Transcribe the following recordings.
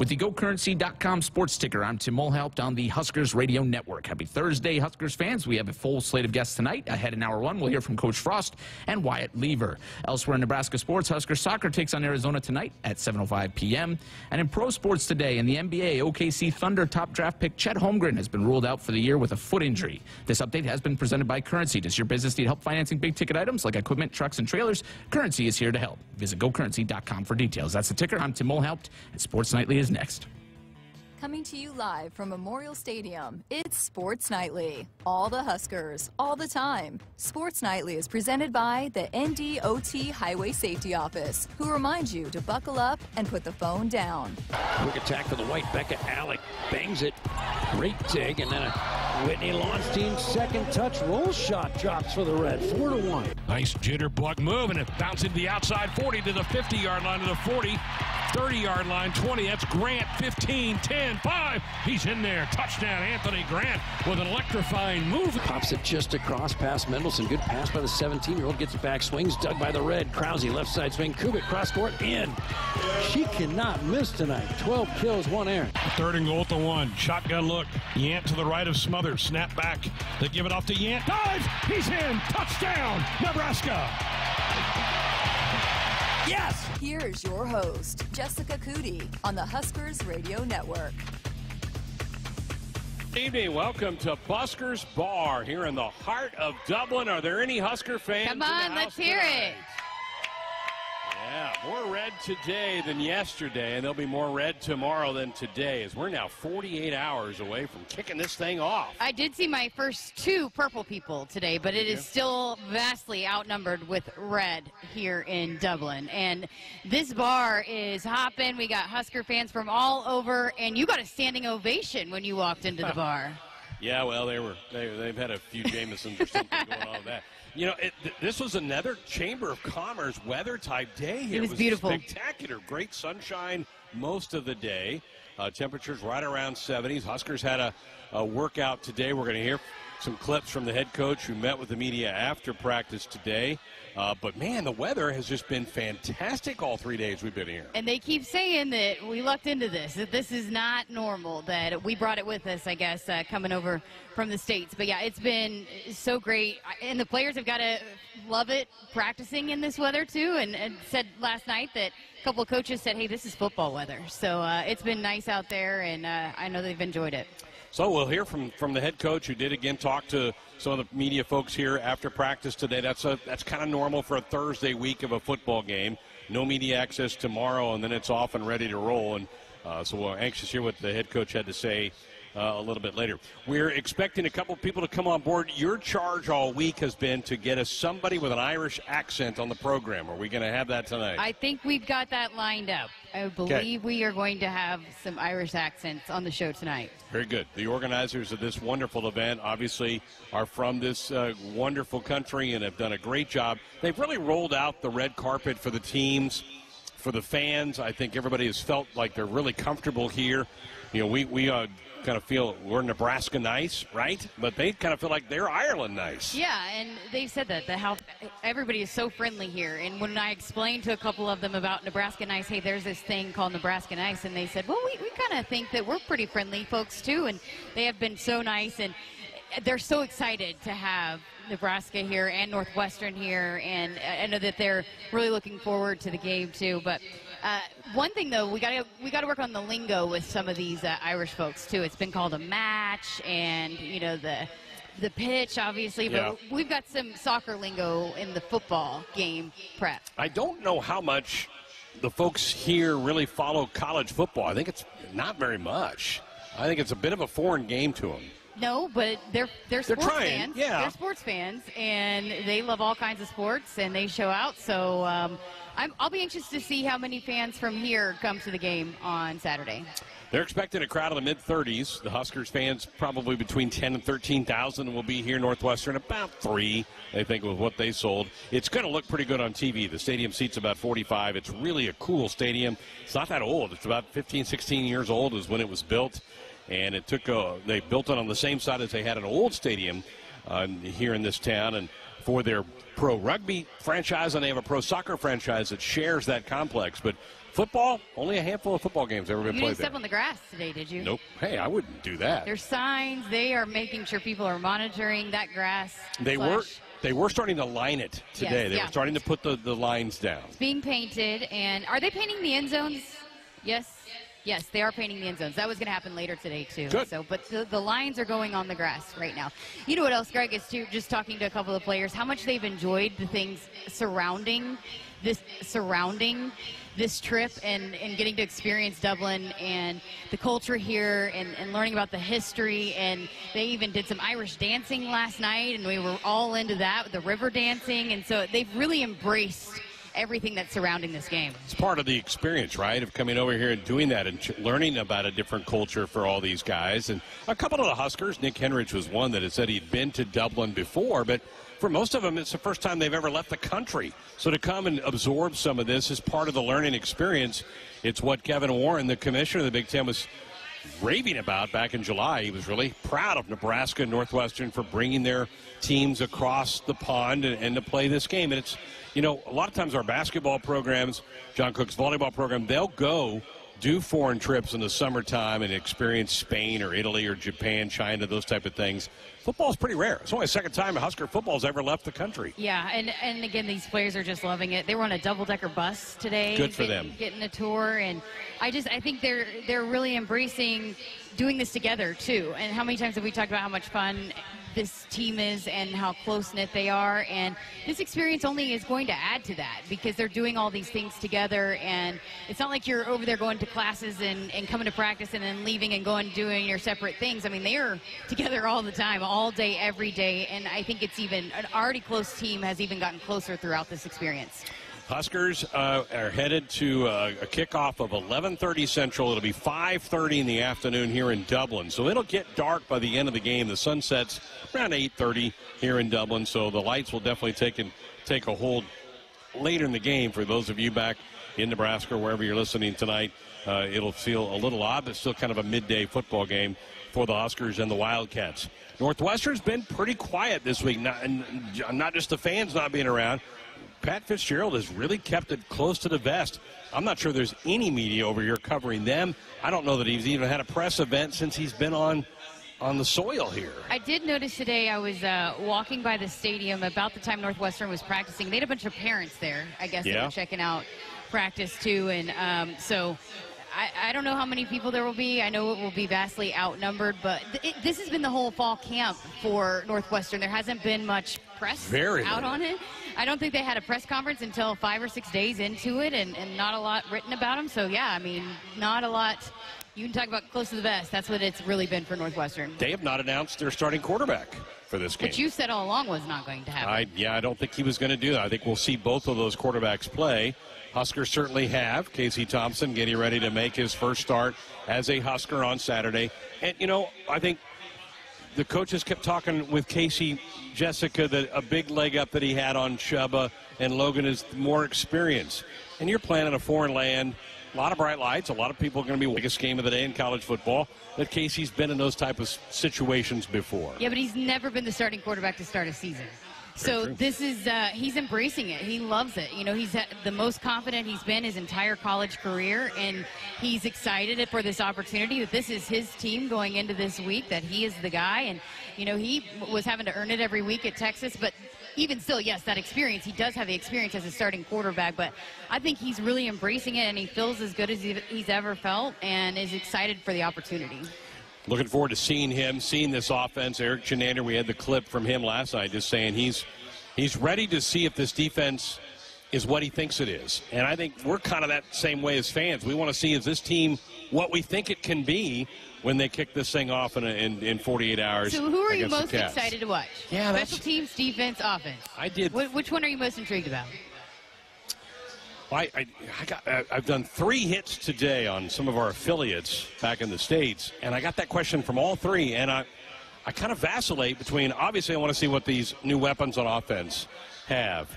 With the GoCurrency.com sports ticker, I'm Tim Mulhaupt on the Huskers Radio Network. Happy Thursday, Huskers fans. We have a full slate of guests tonight. Ahead in hour one, we'll hear from Coach Frost and Wyatt Liewer. Elsewhere in Nebraska sports, Husker soccer takes on Arizona tonight at 7.05 p.m. And in pro sports today, in the NBA, OKC Thunder top draft pick Chet Holmgren has been ruled out for the year with a foot injury. This update has been presented by Currency. Does your business need help financing big ticket items like equipment, trucks, and trailers? Currency is here to help. Visit GoCurrency.com for details. That's the ticker. I'm Tim Mulhaupt, and Sports Nightly is next. Coming to you live from Memorial Stadium, it's Sports Nightly. All the Huskers, all the time. Sports Nightly is presented by the NDOT Highway Safety Office, who reminds you to buckle up and put the phone down. Quick attack for the white. Becca Alec bangs it. Great dig, and then a Whitney Lauenstein's second touch roll shot drops for the red. Four to one. Nice jitterbug move, and it bouncing the outside 40 to the 50 yard line to the 40. 30 yard line, 20. That's Grant, 15, 10, 5. He's in there. Touchdown, Anthony Grant with an electrifying move. Pops it just across past Mendelson. Good pass by the 17 year old. Gets it back, swings, dug by the red. Krause, left side swing. Kubik, cross court, in. She cannot miss tonight. 12 kills, one error. Third and goal to one. Shotgun look. Yant to the right of Smothers. Snap back. They give it off to Yant. Dives. He's in. Touchdown, Nebraska. Yes! Here's your host, Jessica Coody, on the Huskers Radio Network. Good evening. Welcome to Buskers Bar here in the heart of Dublin. Are there any Husker fans? Come on, let's hear tonight? it. Yeah, more red today than yesterday, and there'll be more red tomorrow than today, as we're now 48 hours away from kicking this thing off. I did see my first two purple people today, but it is still vastly outnumbered with red here in Dublin. And this bar is hopping. We got Husker fans from all over, and you got a standing ovation when you walked into the bar. Yeah, well, they were they, they've had a few Jamesons or something going on with that. You know, it, th- this was another Chamber of Commerce weather type day here. It was beautiful. spectacular, great sunshine most of the day. Uh, temperatures right around 70s. Huskers had a, a workout today. We're going to hear some clips from the head coach who met with the media after practice today. Uh, but man, the weather has just been fantastic all three days we've been here. And they keep saying that we lucked into this, that this is not normal, that we brought it with us, I guess, uh, coming over from the States. But yeah, it's been so great. And the players have got to love it practicing in this weather, too. And, and said last night that a couple of coaches said, hey, this is football weather. So uh, it's been nice out there, and uh, I know they've enjoyed it. So we'll hear from, from the head coach who did again talk to some of the media folks here after practice today. That's a that's kind of normal for a Thursday week of a football game. No media access tomorrow, and then it's off and ready to roll. And uh, so we're anxious to hear what the head coach had to say uh, a little bit later. We're expecting a couple people to come on board. Your charge all week has been to get us somebody with an Irish accent on the program. Are we going to have that tonight? I think we've got that lined up. I believe we are going to have some Irish accents on the show tonight. Very good. The organizers of this wonderful event obviously are from this uh, wonderful country and have done a great job. They've really rolled out the red carpet for the teams, for the fans. I think everybody has felt like they're really comfortable here. You know, we, we uh, kind of feel we're Nebraska nice, right? But they kind of feel like they're Ireland nice. Yeah, and they've said that, that how everybody is so friendly here. And when I explained to a couple of them about Nebraska Nice, hey, there's this thing called Nebraska Nice, and they said, well, we, we kind of think that we're pretty friendly folks too. And they have been so nice, and they're so excited to have Nebraska here and Northwestern here. And I know that they're really looking forward to the game too. But uh, one thing though, we got to we got to work on the lingo with some of these uh, Irish folks too. It's been called a match, and you know the the pitch, obviously, but Yeah. we've got some soccer lingo in the football game prep. I don't know how much the folks here really follow college football. I think it's not very much. I think it's a bit of a foreign game to them. No, but they're they're sports They're fans. yeah. They're sports fans, and they love all kinds of sports, and they show out. So um, I'm, I'll be anxious to see how many fans from here come to the game on Saturday. They're expecting a crowd of the mid 30s. The Huskers fans probably between 10 and 13,000 will be here. Northwestern about three, they think, with what they sold. It's going to look pretty good on TV. The stadium seats about 45. It's really a cool stadium. It's not that old. It's about 15, 16 years old is when it was built, and it took a, they built it on the same side as they had an old stadium uh, here in this town, and for their pro rugby franchise, and they have a pro soccer franchise that shares that complex. But Football, only a handful of football games ever been You played didn't step there. on the grass today, did you? Nope. Hey, I wouldn't do that. There's signs. They are making sure people are monitoring that grass. They slash- were they were starting to line it today. Yes, they yeah. were starting to put the, the lines down. It's being painted, and are they painting the end zones? Yes. Yes, they are painting the end zones. That was going to happen later today too. Good. So, but the, the lines are going on the grass right now. You know what else, Greg? Is too just talking to a couple of players, how much they've enjoyed the things surrounding this surrounding this trip and, and getting to experience Dublin and the culture here and, and learning about the history and they even did some Irish dancing last night and we were all into that the river dancing and so they've really embraced everything that's surrounding this game. It's part of the experience, right, of coming over here and doing that and ch- learning about a different culture for all these guys. And a couple of the Huskers, Nick Henrich was one that had said he'd been to Dublin before, but for most of them, it's the first time they've ever left the country. So to come and absorb some of this is part of the learning experience. It's what Kevin Warren, the commissioner of the Big Ten, was raving about back in July. He was really proud of Nebraska and Northwestern for bringing their teams across the pond and, and to play this game. And it's, you know, a lot of times our basketball programs, John Cook's volleyball program, they'll go do foreign trips in the summertime and experience Spain or Italy or Japan, China, those type of things. Football's pretty rare. It's only the second time Husker football's ever left the country. Yeah, and and again, these players are just loving it. They were on a double decker bus today. Good for getting- them. Getting a tour, and I just I think they're they're really embracing doing this together too. And how many times have we talked about how much fun this team is and how close knit they are? And this experience only is going to add to that because they're doing all these things together. And it's not like you're over there going to classes and, and coming to practice and then leaving and going doing your separate things. I mean, they are together all the time, all day, every day. And I think it's even an already close team has even gotten closer throughout this experience. Huskers uh, are headed to uh, a kickoff of 11:30 Central. It'll be 5:30 in the afternoon here in Dublin. So it'll get dark by the end of the game. The sun sets around 8:30 here in Dublin. So the lights will definitely take and take a hold later in the game for those of you back in Nebraska or wherever you're listening tonight. Uh, it'll feel a little odd, but still kind of a midday football game for the Huskers and the Wildcats. Northwestern's been pretty quiet this week, not, not just the fans not being around. Pat Fitzgerald has really kept it close to the vest. I'm not sure there's any media over here covering them. I don't know that he's even had a press event since he's been on on the soil here. I did notice today I was uh, walking by the stadium about the time Northwestern was practicing. They had a bunch of parents there, I guess, they were checking out practice too. And um, so I, I don't know how many people there will be. I know it will be vastly outnumbered, but th- it, this has been the whole fall camp for Northwestern. There hasn't been much press Very out on it. I don't think they had a press conference until five or six days into it, and, and not a lot written about them. So, yeah, I mean, not a lot. You can talk about close to the vest. That's what it's really been for Northwestern. They have not announced their starting quarterback for this game. Which you said all along was not going to happen. I, yeah, I don't think he was going to do that. I think we'll see both of those quarterbacks play. Huskers certainly have. Casey Thompson getting ready to make his first start as a Husker on Saturday. And, you know, I think the coaches kept talking with Casey, Jessica, that a big leg up that he had on Chubba and Logan is more experience. And you're playing in a foreign land, a lot of bright lights, a lot of people are going to be biggest game of the day in college football. That Casey's been in those type of situations before. Yeah, but he's never been the starting quarterback to start a season. So this is uh, he's embracing it. He loves it. You know, he's uh, the most confident he's been his entire college career, and he's excited for this opportunity. That this is his team going into this week. That he is the guy, and you know he was having to earn it every week at Texas, but. Even still, yes, that experience. He does have the experience as a starting quarterback, but I think he's really embracing it, and he feels as good as he's ever felt, and is excited for the opportunity. Looking forward to seeing him, seeing this offense. Erik Chinander, we had the clip from him last night, just saying he's he's ready to see if this defense is what he thinks it is. And I think we're kind of that same way as fans. We want to see is this team what we think it can be when they kick this thing off in, in, in 48 hours. So, who are you most excited to watch? Yeah, Special teams, defense, offense. I did. Wh- which one are you most intrigued about? I, I, I got, I- I've done three hits today on some of our affiliates back in the States, and I got that question from all three, and I, I kind of vacillate between, obviously, I want to see what these new weapons on offense have.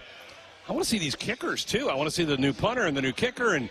I want to see these kickers, too. I want to see the new punter and the new kicker, and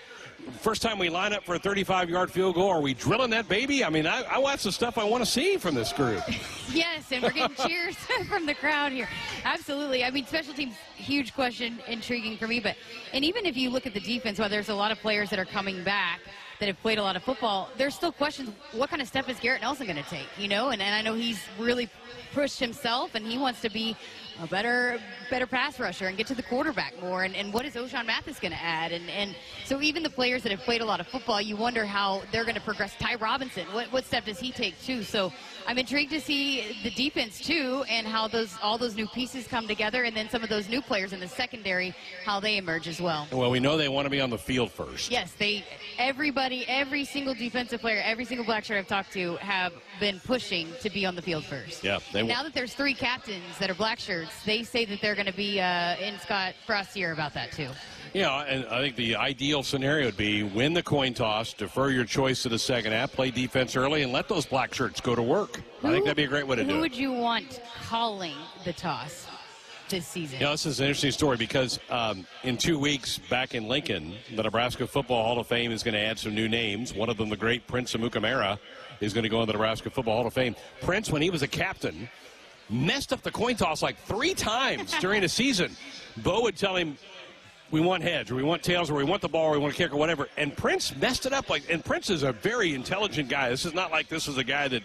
first time we line up for a 35 yard field goal, are we drilling that baby? I mean, I, I watch the stuff I want to see from this group. yes, and we're getting cheers from the crowd here. Absolutely. I mean, special teams, huge question, intriguing for me. But and even if you look at the defense, while there's a lot of players that are coming back that have played a lot of football, there's still questions. What kind of step is Garrett Nelson going to take? You know, and, and I know he's really pushed himself and he wants to be a better better pass rusher and get to the quarterback more. And, and what is Ochaun Mathis going to add? And, and so even the players that have played a lot of football, you wonder how they're going to progress. Ty Robinson, what, what step does he take too? So I'm intrigued to see the defense too and how those all those new pieces come together and then some of those new players in the secondary, how they emerge as well. Well, we know they want to be on the field first. Yes, they everybody, every single defensive player, every single black shirt I've talked to have been pushing to be on the field first. Yeah. They now that there's three captains that are black shirts, they say that they're going to be uh, in Scott Frost's ear about that too. Yeah, and I think the ideal scenario would be win the coin toss, defer your choice to the second half, play defense early, and let those black shirts go to work. Who, I think that'd be a great way to do it. Who would you want calling the toss? This season. Yeah, this is an interesting story because um, in two weeks back in Lincoln, the Nebraska Football Hall of Fame is going to add some new names. One of them, the great Prince Amukamara, is going to go in the Nebraska Football Hall of Fame. Prince, when he was a captain, messed up the coin toss like three times during the season. Bo would tell him, we want heads or we want tails or we want the ball or we want to kick or whatever. And Prince messed it up like and Prince is a very intelligent guy. This is not like this is a guy that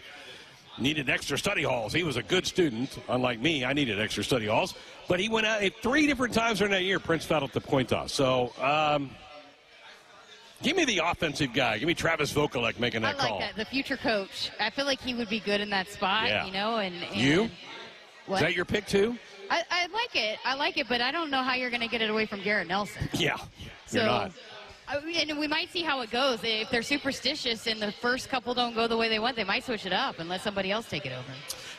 needed extra study halls. He was a good student, unlike me. I needed extra study halls. But he went out three different times during that year. Prince fouled up the coin toss. So um, Give me the offensive guy. Give me Travis Vokolek making that I like call. that. The future coach. I feel like he would be good in that spot. Yeah. You know, and, and You? What? Is that your pick too? I, I like it. I like it, but I don't know how you're going to get it away from Garrett Nelson. Yeah. So, You're not. I and we might see how it goes. If they're superstitious and the first couple don't go the way they want, they might switch it up and let somebody else take it over.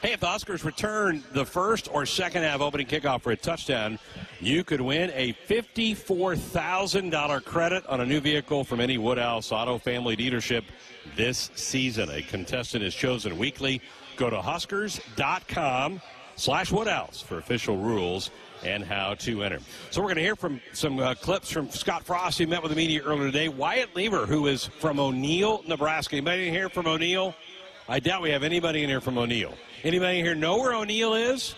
Hey, if the Huskers return the first or second half opening kickoff for a touchdown, you could win a $54,000 credit on a new vehicle from any Woodhouse Auto Family dealership this season. A contestant is chosen weekly. Go to huskers.com slash what else for official rules and how to enter. So we're going to hear from some uh, clips from Scott Frost, who met with the media earlier today. Wyatt Liewer, who is from O'Neill, Nebraska. Anybody here from O'Neill? I doubt we have anybody in here from O'Neill. Anybody here know where O'Neill is?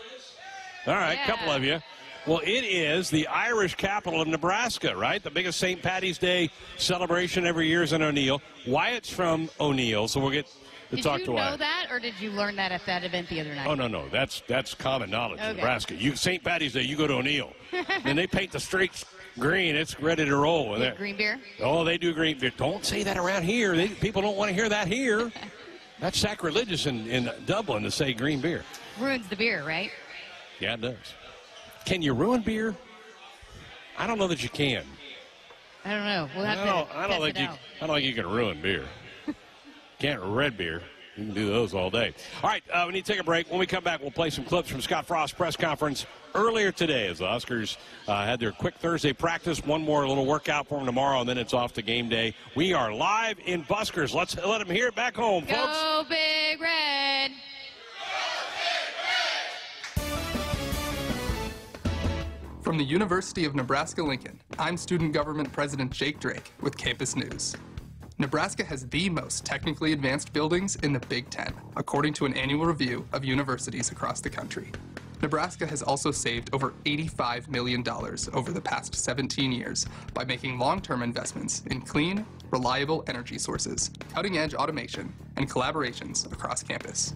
All right, a Yeah. couple of you. Well, it is the Irish capital of Nebraska, right? The biggest St. Patty's Day celebration every year is in O'Neill. Wyatt's from O'Neill, so we'll get to Did talk you know that, or did you learn that at that event the other night? Oh no, no, that's that's common knowledge in Nebraska. You St. Patty's Day, you go to O'Neill, and they paint the streets green. It's ready to roll. With green beer? Oh, they do green beer. Don't say that around here. They, people don't want to hear that here. That's sacrilegious in, in Dublin to say green beer. Ruins the beer, right? Yeah, it does. Can you ruin beer? I don't know that you can. I don't know. We'll have I don't, to I don't think you. out. I don't think you can ruin beer. Can't red beer. You can do those all day. All right, uh, we need to take a break. When we come back, we'll play some clips from Scott Frost's press conference earlier today as the Huskers uh, had their quick Thursday practice. One more little workout for them tomorrow, and then it's off to game day. We are live in Buskers. Let's let them hear it back home, folks. Go Big Red! From the University of Nebraska Lincoln, I'm Student Government President Jake Drake with Campus News. Nebraska has the most technically advanced buildings in the Big Ten, according to an annual review of universities across the country. Nebraska has also saved over $85 million over the past 17 years by making long term investments in clean, reliable energy sources, cutting edge automation, and collaborations across campus.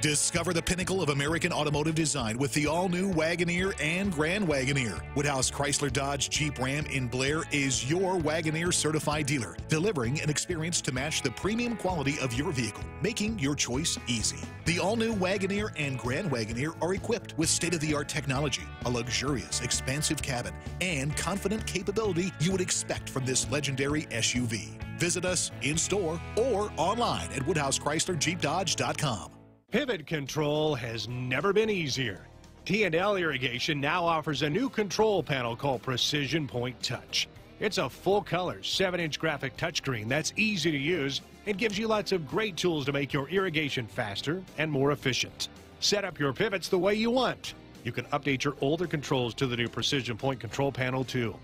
Discover the pinnacle of American automotive design with the all-new Wagoneer and Grand Wagoneer. Woodhouse Chrysler Dodge Jeep Ram in Blair is your Wagoneer certified dealer, delivering an experience to match the premium quality of your vehicle, making your choice easy. The all-new Wagoneer and Grand Wagoneer are equipped with state-of-the-art technology, a luxurious, expansive cabin, and confident capability you would expect from this legendary SUV. Visit us in-store or online at woodhousechryslerjeepdodge.com. Pivot control has never been easier. T&L Irrigation now offers a new control panel called Precision Point Touch. It's a full-color 7-inch graphic touchscreen that's easy to use and gives you lots of great tools to make your irrigation faster and more efficient. Set up your pivots the way you want. You can update your older controls to the new Precision Point control panel too.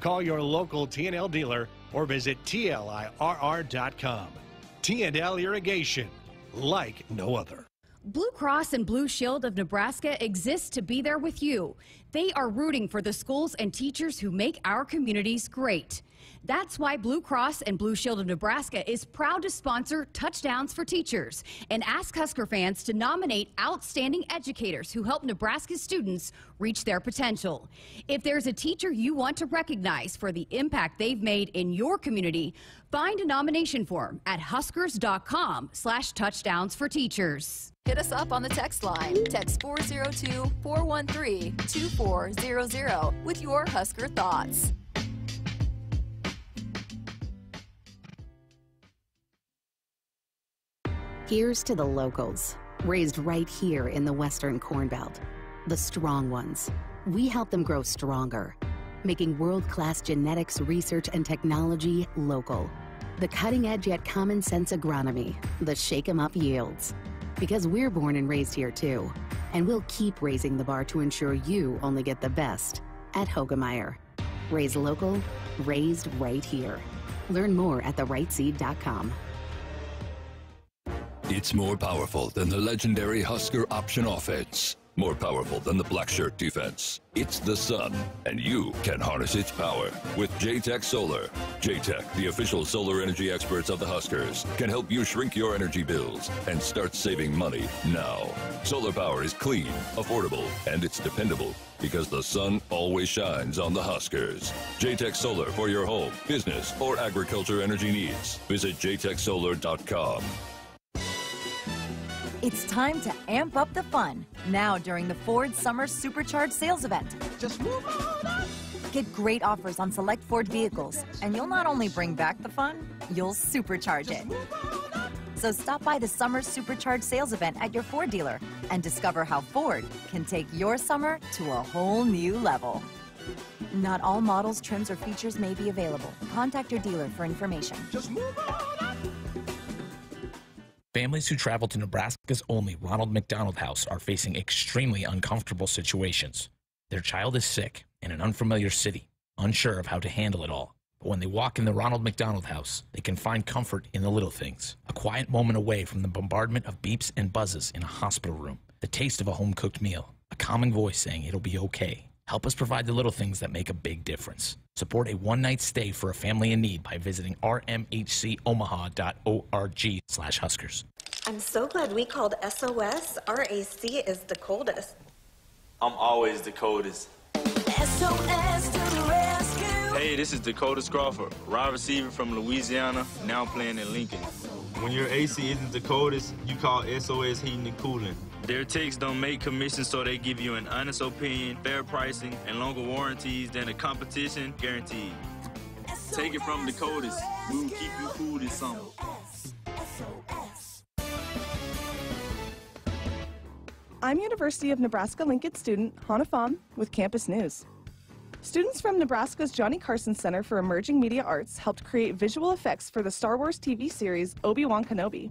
Call your local TNL dealer or visit TLIRR.com. TNL Irrigation, like no other. Blue Cross and Blue Shield of Nebraska exists to be there with you. They are rooting for the schools and teachers who make our communities great. That's why Blue Cross and Blue Shield of Nebraska is proud to sponsor Touchdowns for Teachers and ask Husker fans to nominate outstanding educators who help Nebraska students reach their potential. If there's a teacher you want to recognize for the impact they've made in your community, find a nomination form at huskers.com slash touchdowns for teachers. Hit us up on the text line. Text 402 413 2400 with your Husker thoughts. Here's to the locals, raised right here in the Western Corn Belt. The strong ones. We help them grow stronger, making world class genetics research and technology local. The cutting edge yet common sense agronomy, the shake 'em up yields. Because we're born and raised here too, and we'll keep raising the bar to ensure you only get the best at Hoegemeyer. Raise local, raised right here. Learn more at therightseed.com. It's more powerful than the legendary Husker option offense. More powerful than the black shirt defense. It's the sun, and you can harness its power with JTech Solar. JTech, the official solar energy experts of the Huskers, can help you shrink your energy bills and start saving money now. Solar power is clean, affordable, and it's dependable because the sun always shines on the Huskers. JTech Solar for your home, business, or agriculture energy needs. Visit jtechsolar.com. It's time to amp up the fun now during the Ford Summer Supercharged Sales Event. Just move on up. Get great offers on select Ford vehicles, and you'll not only bring back the fun, you'll supercharge it. So stop by the Summer Supercharged Sales Event at your Ford dealer and discover how Ford can take your summer to a whole new level. Not all models, trims, or features may be available. Contact your dealer for information. Just move on up. Families who travel to Nebraska's only Ronald McDonald House are facing extremely uncomfortable situations. Their child is sick in an unfamiliar city, unsure of how to handle it all. But when they walk in the Ronald McDonald House, they can find comfort in the little things. A quiet moment away from the bombardment of beeps and buzzes in a hospital room, the taste of a home cooked meal, a calming voice saying it'll be okay. Help us provide the little things that make a big difference. Support a one night stay for a family in need by visiting rmhcomaha.org slash huskers. I'm so glad we called SOS. Our AC is the coldest. I'm always the coldest. SOS to the rescue. Hey, this is Dakota Crawford, wide receiver from Louisiana, now playing in Lincoln. When your AC isn't the coldest, you call SOS Heating and Cooling. Their techs don't make commissions, so they give you an honest opinion, fair pricing, and longer warranties than the competition guaranteed. Take it from the coldest. We will keep you cool this summer. I'm University of Nebraska-Lincoln student Hannah Pham with Campus News. Students from Nebraska's Johnny Carson Center for Emerging Media Arts helped create visual effects for the Star Wars TV series Obi-Wan Kenobi.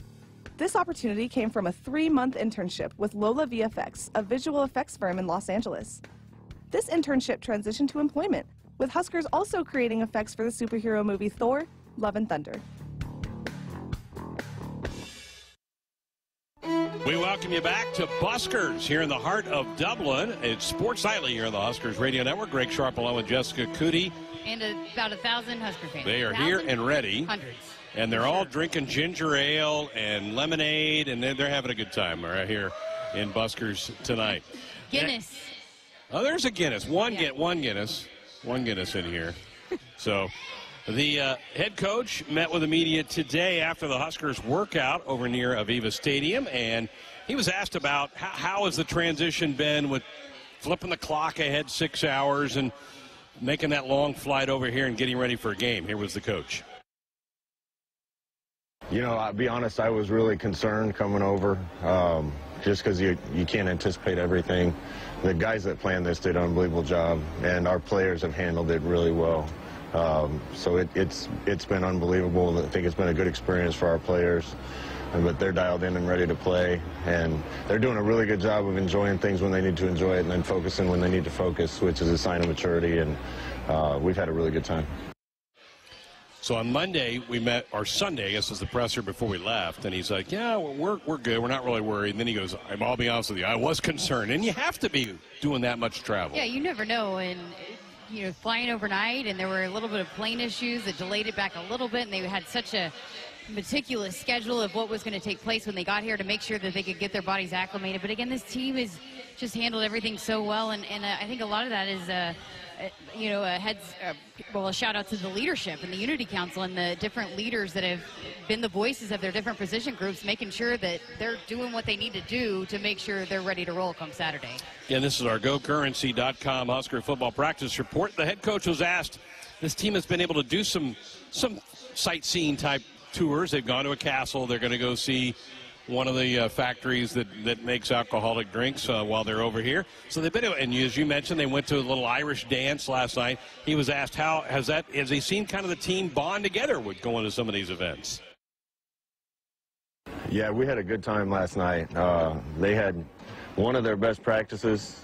This opportunity came from a three-month internship with Lola VFX, a visual effects firm in Los Angeles. This internship transitioned to employment, with Huskers also creating effects for the superhero movie Thor, Love and Thunder. We welcome you back to Buskers here in the heart of Dublin. It's Sports Nightly here on the Huskers Radio Network. Greg Sharpe along with Jessica Coody. And a, about a thousand Husker fans. They are here and ready. Hundreds. And they're all drinking ginger ale and lemonade, and they're, they're having a good time right here in Buskers tonight. Guinness. Oh, there's a Guinness. One get one Guinness. One Guinness in here. so the uh, head coach met with the media today after the Huskers workout over near Aviva Stadium, and he was asked about how, how has the transition been with flipping the clock ahead six hours and making that long flight over here and getting ready for a game. Here was the coach. You know, I'll be honest, I was really concerned coming over um, just because you, you can't anticipate everything. The guys that planned this did an unbelievable job, and our players have handled it really well. Um, so it, it's it's been unbelievable. I think it's been a good experience for our players, but they're dialed in and ready to play, and they're doing a really good job of enjoying things when they need to enjoy it, and then focusing when they need to focus, which is a sign of maturity. And uh, we've had a really good time. So on Monday we met, or Sunday, I guess was the presser before we left, and he's like, "Yeah, we're we're good. We're not really worried." And then he goes, "I'll be honest with you, I was concerned." And you have to be doing that much travel. Yeah, you never know. And you know, flying overnight, and there were a little bit of plane issues that delayed it back a little bit, and they had such a meticulous schedule of what was going to take place when they got here to make sure that they could get their bodies acclimated. But again, this team has just handled everything so well, and, and uh, I think a lot of that is. Uh, you know, a heads, uh, well, a shout out to the leadership and the Unity Council and the different leaders that have been the voices of their different position groups, making sure that they're doing what they need to do to make sure they're ready to roll come Saturday. Yeah, this is our GoCurrency.com Husker football practice report. The head coach was asked, this team has been able to do some some sightseeing type tours. They've gone to a castle. They're going to go see one of the uh, factories that, that makes alcoholic drinks uh, while they're over here. So they've been, and as you mentioned, they went to a little Irish dance last night. He was asked how has that has he seen kind of the team bond together with going to some of these events. Yeah, we had a good time last night. Uh, they had one of their best practices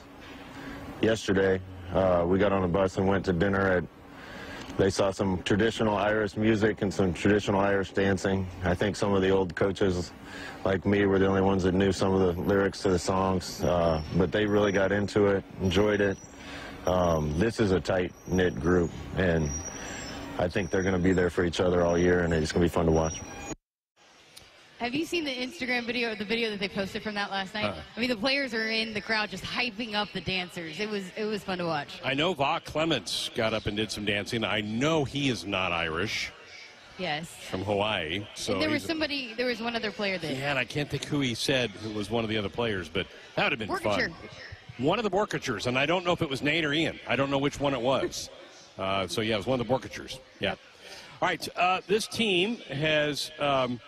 yesterday. Uh, we got on a bus and went to dinner at they saw some traditional Irish music and some traditional Irish dancing. I think some of the old coaches, like me, were the only ones that knew some of the lyrics to the songs. Uh, but they really got into it, enjoyed it. Um, this is a tight-knit group, and I think they're going to be there for each other all year, and it's going to be fun to watch. Have you seen the Instagram video, or the video that they posted from that last night? Uh. I mean, the players are in the crowd just hyping up the dancers. It was it was fun to watch. I know Va Clements got up and did some dancing. I know he is not Irish. Yes. From Hawaii. So and there was somebody, there was one other player there. Yeah, and I can't think who he said who was one of the other players, but that would have been Borkature. fun. One of the Borkatures, and I don't know if it was Nate or Ian. I don't know which one it was. uh, so yeah, it was one of the Borkatures. Yeah. All right, uh, this team has um,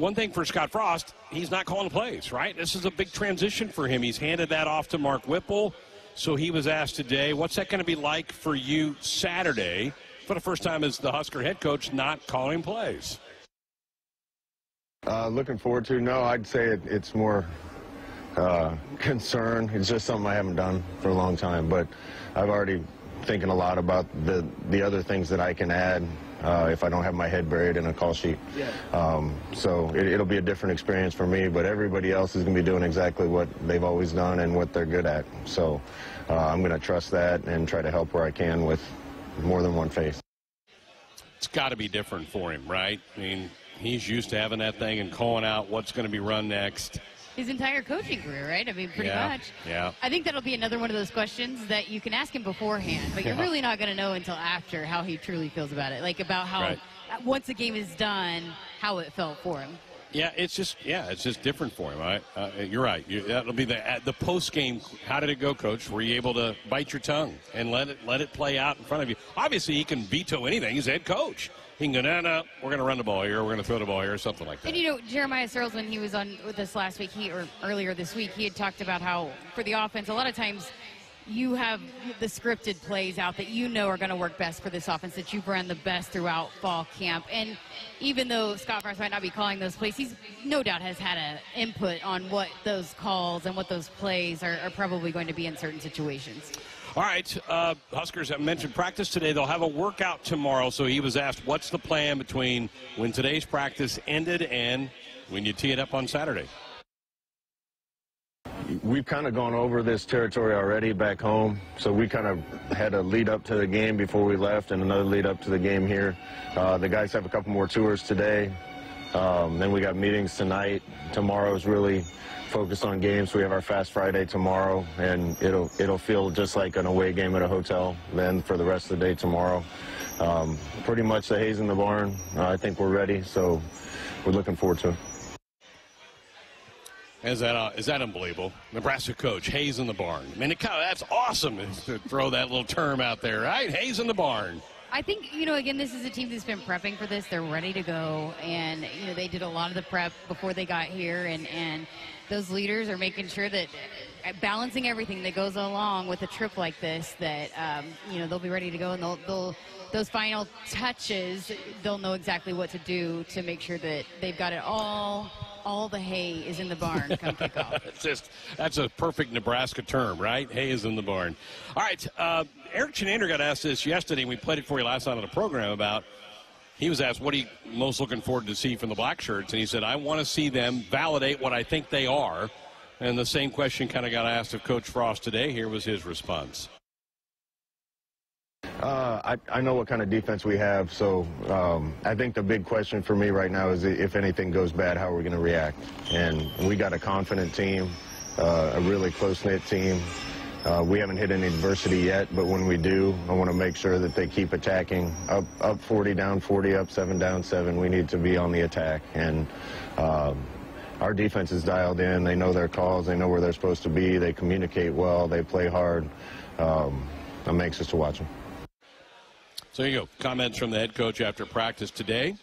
one thing for Scott Frost. He's not calling plays, right? This is a big transition for him. He's handed that off to Mark Whipple. So he was asked today, what's that going to be like for you Saturday for the first time as the Husker head coach not calling plays? Uh, looking forward to? No, I'd say it, it's more uh, concern. It's just something I haven't done for a long time, but I've already thinking a lot about the the other things that I can add uh, if I don't have my head buried in a call sheet. Um, so it, it'll be a different experience for me, but everybody else is going to be doing exactly what they've always done and what they're good at. So uh, I'm going to trust that and try to help where I can with more than one face. it's got to be different for him, right? I mean, he's used to having that thing and calling out what's going to be run next. His entire coaching career, right? I mean, pretty yeah. much. Yeah. I think that'll be another one of those questions that you can ask him beforehand, but you're Yeah. really not going to know until after how he truly feels about it. Like about how Right. uh, once the game is done, how it felt for him. Yeah, it's just yeah, it's just different for him. Right? Uh, you're right. You, that'll be the at the post game. How did it go, Coach? Were you able to bite your tongue and let it let it play out in front of you? Obviously, he can veto anything. He's head coach. He can go, no, no, we're going to run the ball here. We're going to throw the ball here, or something like that. And you know, Jeremiah Sirles, when he was on with us last week, he or earlier this week, he had talked about how for the offense, a lot of times you have the scripted plays out that you know are going to work best for this offense that you've run the best throughout fall camp. And even though Scott Frost might not be calling those plays, he's no doubt has had an input on what those calls and what those plays are, are probably going to be in certain situations. All right, uh, Huskers have mentioned practice today. They'll have a workout tomorrow. So he was asked, what's the plan between when today's practice ended and when you tee it up on Saturday? We've kind of gone over this territory already back home, so we kind of had a lead up to the game before we left and another lead up to the game here. Uh, the guys have a couple more tours today. Um, then we got meetings tonight. Tomorrow's really focused on games. We have our Fast Friday tomorrow, and it'll it'll feel just like an away game at a hotel then for the rest of the day tomorrow. Um, pretty much the haze in the barn. Uh, I think we're ready, so we're looking forward to it. Is that uh, is that unbelievable? Nebraska coach Hayes in the barn. I mean, it kind of, that's awesome to throw that little term out there, right? Hayes in the barn. I think, you know, again, this is a team that's been prepping for this. They're ready to go. And, you know, they did a lot of the prep before they got here. And, and those leaders are making sure that balancing everything that goes along with a trip like this, that um, you know they'll be ready to go and they'll, they'll those final touches, they'll know exactly what to do to make sure that they've got it all. All the hay is in the barn come kickoff. it's just that's a perfect Nebraska term, right? Hay is in the barn. All right, uh, Erik Chinander got asked this yesterday. and We played it for you last night on the program about he was asked what he most looking forward to see from the black shirts, and he said, "I want to see them validate what I think they are." And the same question kind of got asked of Coach Frost today. Here was his response. Uh, I, I know what kind of defense we have, so um, I think the big question for me right now is if anything goes bad, how are we going to react? And we got a confident team, uh, a really close-knit team. Uh, we haven't hit any adversity yet, but when we do, I want to make sure that they keep attacking. Up, up 40, down 40, up 7, down 7. We need to be on the attack. And um, our defense is dialed in. They know their calls. They know where they're supposed to be. They communicate well. They play hard. Um, I'm anxious to watch them. So you go. Comments from the head coach after practice today.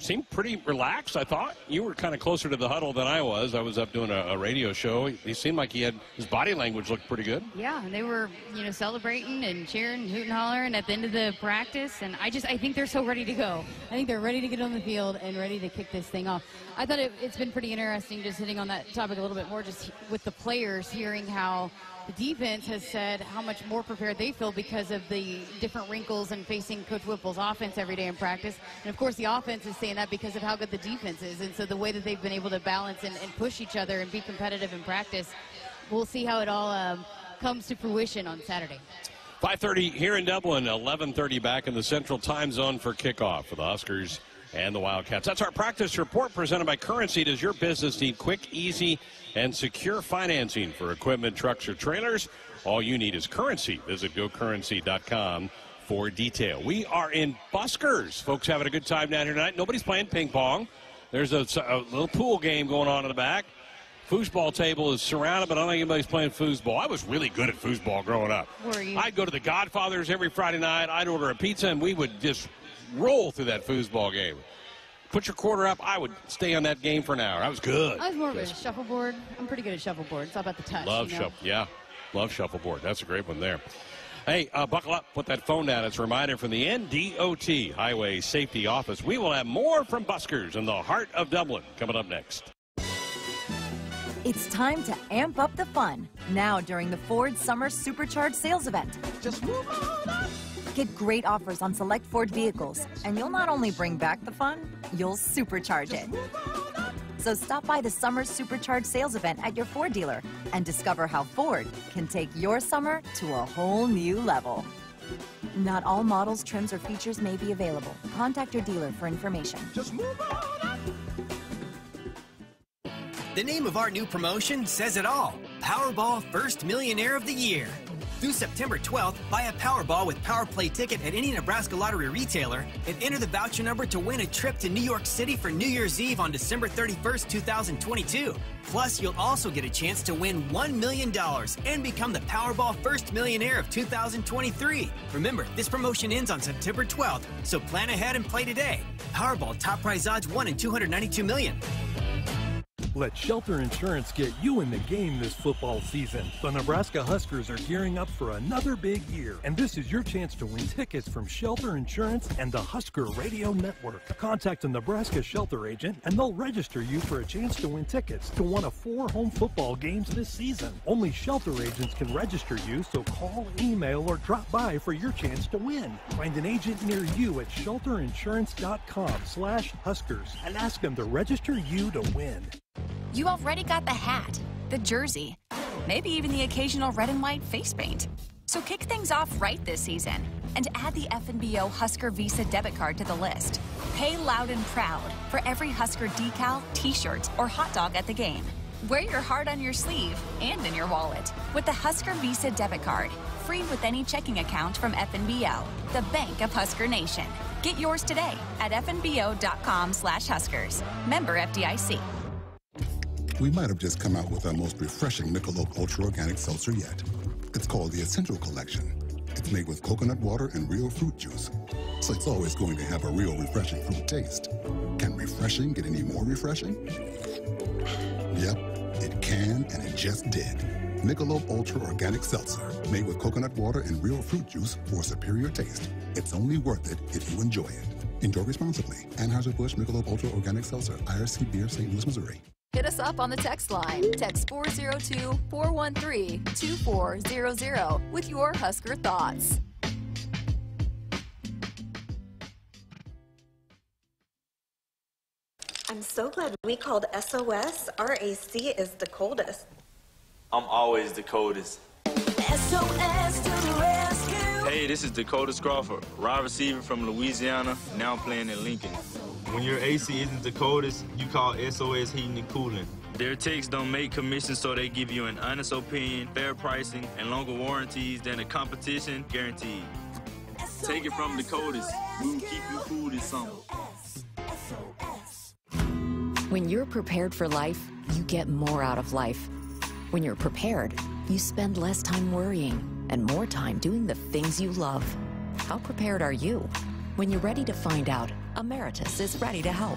Seemed pretty relaxed, I thought. You were kind of closer to the huddle than I was. I was up doing a, a radio show. He, he, seemed like he had his body language looked pretty good. Yeah, and they were, you know, celebrating and cheering, and hooting, hollering at the end of the practice. And I just, I think they're so ready to go. I think they're ready to get on the field and ready to kick this thing off. I thought it, it's been pretty interesting just hitting on that topic a little bit more, just with the players, hearing how defense has said how much more prepared they feel because of the different wrinkles and facing Coach Whipple's offense every day in practice. And of course, the offense is saying that because of how good the defense is. And so the way that they've been able to balance and, and push each other and be competitive in practice, we'll see how it all um, comes to fruition on Saturday. 5.30 here in Dublin, 11.30 back in the central time zone for kickoff for the Huskers and the Wildcats. That's our practice report presented by Currency. Does your business need quick, easy, and secure financing for equipment, trucks, or trailers? All you need is Currency. Visit gocurrency.com for detail. We are in Buskers. Folks having a good time down here tonight. Nobody's playing ping pong. There's a, a little pool game going on in the back. Foosball table is surrounded, but I don't think anybody's playing foosball. I was really good at foosball growing up. Were you? I'd go to the Godfathers every Friday night. I'd order a pizza, and we would just roll through that foosball game. Put your quarter up. I would stay on that game for an hour. I was good. I was more of a shuffleboard. I'm pretty good at shuffleboard. It's all about the touch. Love you know? shuffle. Yeah, love shuffleboard. That's a great one there. Hey, uh, buckle up. Put that phone down. It's a reminder from the NDOT Highway Safety Office. We will have more from Buskers in the heart of Dublin coming up next. It's time to amp up the fun now during the Ford Summer Supercharged Sales Event. Just move on up. Get great offers on select Ford vehicles, and you'll not only bring back the fun, you'll supercharge it. So stop by the Summer Supercharged Sales Event at your Ford dealer and discover how Ford can take your summer to a whole new level. Not all models, trims, or features may be available. Contact your dealer for information. Just move on The name of our new promotion says it all Powerball First Millionaire of the Year. Through September 12th, buy a Powerball with PowerPlay ticket at any Nebraska Lottery retailer and enter the voucher number to win a trip to New York City for New Year's Eve on December 31st, 2022. Plus, you'll also get a chance to win $1 million and become the Powerball First Millionaire of 2023. Remember, this promotion ends on September 12th, so plan ahead and play today. Powerball top prize odds 1 in 292 million. Let Shelter Insurance get you in the game this football season. The Nebraska Huskers are gearing up for another big year, and this is your chance to win tickets from Shelter Insurance and the Husker Radio Network. Contact a Nebraska Shelter agent, and they'll register you for a chance to win tickets to one of four home football games this season. Only Shelter agents can register you, so call, email, or drop by for your chance to win. Find an agent near you at shelterinsurance.com slash Huskers and ask them to register you to win. You already got the hat, the jersey, maybe even the occasional red and white face paint. So kick things off right this season and add the FNBO Husker Visa debit card to the list. Pay loud and proud for every Husker decal, t-shirt, or hot dog at the game. Wear your heart on your sleeve and in your wallet with the Husker Visa debit card, free with any checking account from FNBO, the bank of Husker Nation. Get yours today at fnbo.com slash huskers. Member FDIC. We might have just come out with our most refreshing Michelob Ultra Organic Seltzer yet. It's called the Essential Collection. It's made with coconut water and real fruit juice, so it's always going to have a real refreshing fruit taste. Can refreshing get any more refreshing? Yep, it can, and it just did. Michelob Ultra Organic Seltzer, made with coconut water and real fruit juice for superior taste. It's only worth it if you enjoy it. Enjoy responsibly. Anheuser-Busch Michelob Ultra Organic Seltzer, IRC Beer, St. Louis, Missouri. Hit us up on the text line. Text 402 413 2400 with your Husker thoughts. I'm so glad we called SOS. RAC is the coldest. I'm always the coldest. SOS to the rescue. Hey, this is Dakota Crawford, wide receiver from Louisiana, now playing in Lincoln. When your AC isn't the coldest, you call SOS Heating and Cooling. Their techs don't make commissions, so they give you an honest opinion, fair pricing, and longer warranties than the competition guaranteed. Take it from the coldest. We will keep you cool this summer. When you're prepared for life, you get more out of life. When you're prepared, you spend less time worrying and more time doing the things you love. How prepared are you? When you're ready to find out, Ameritas is ready to help.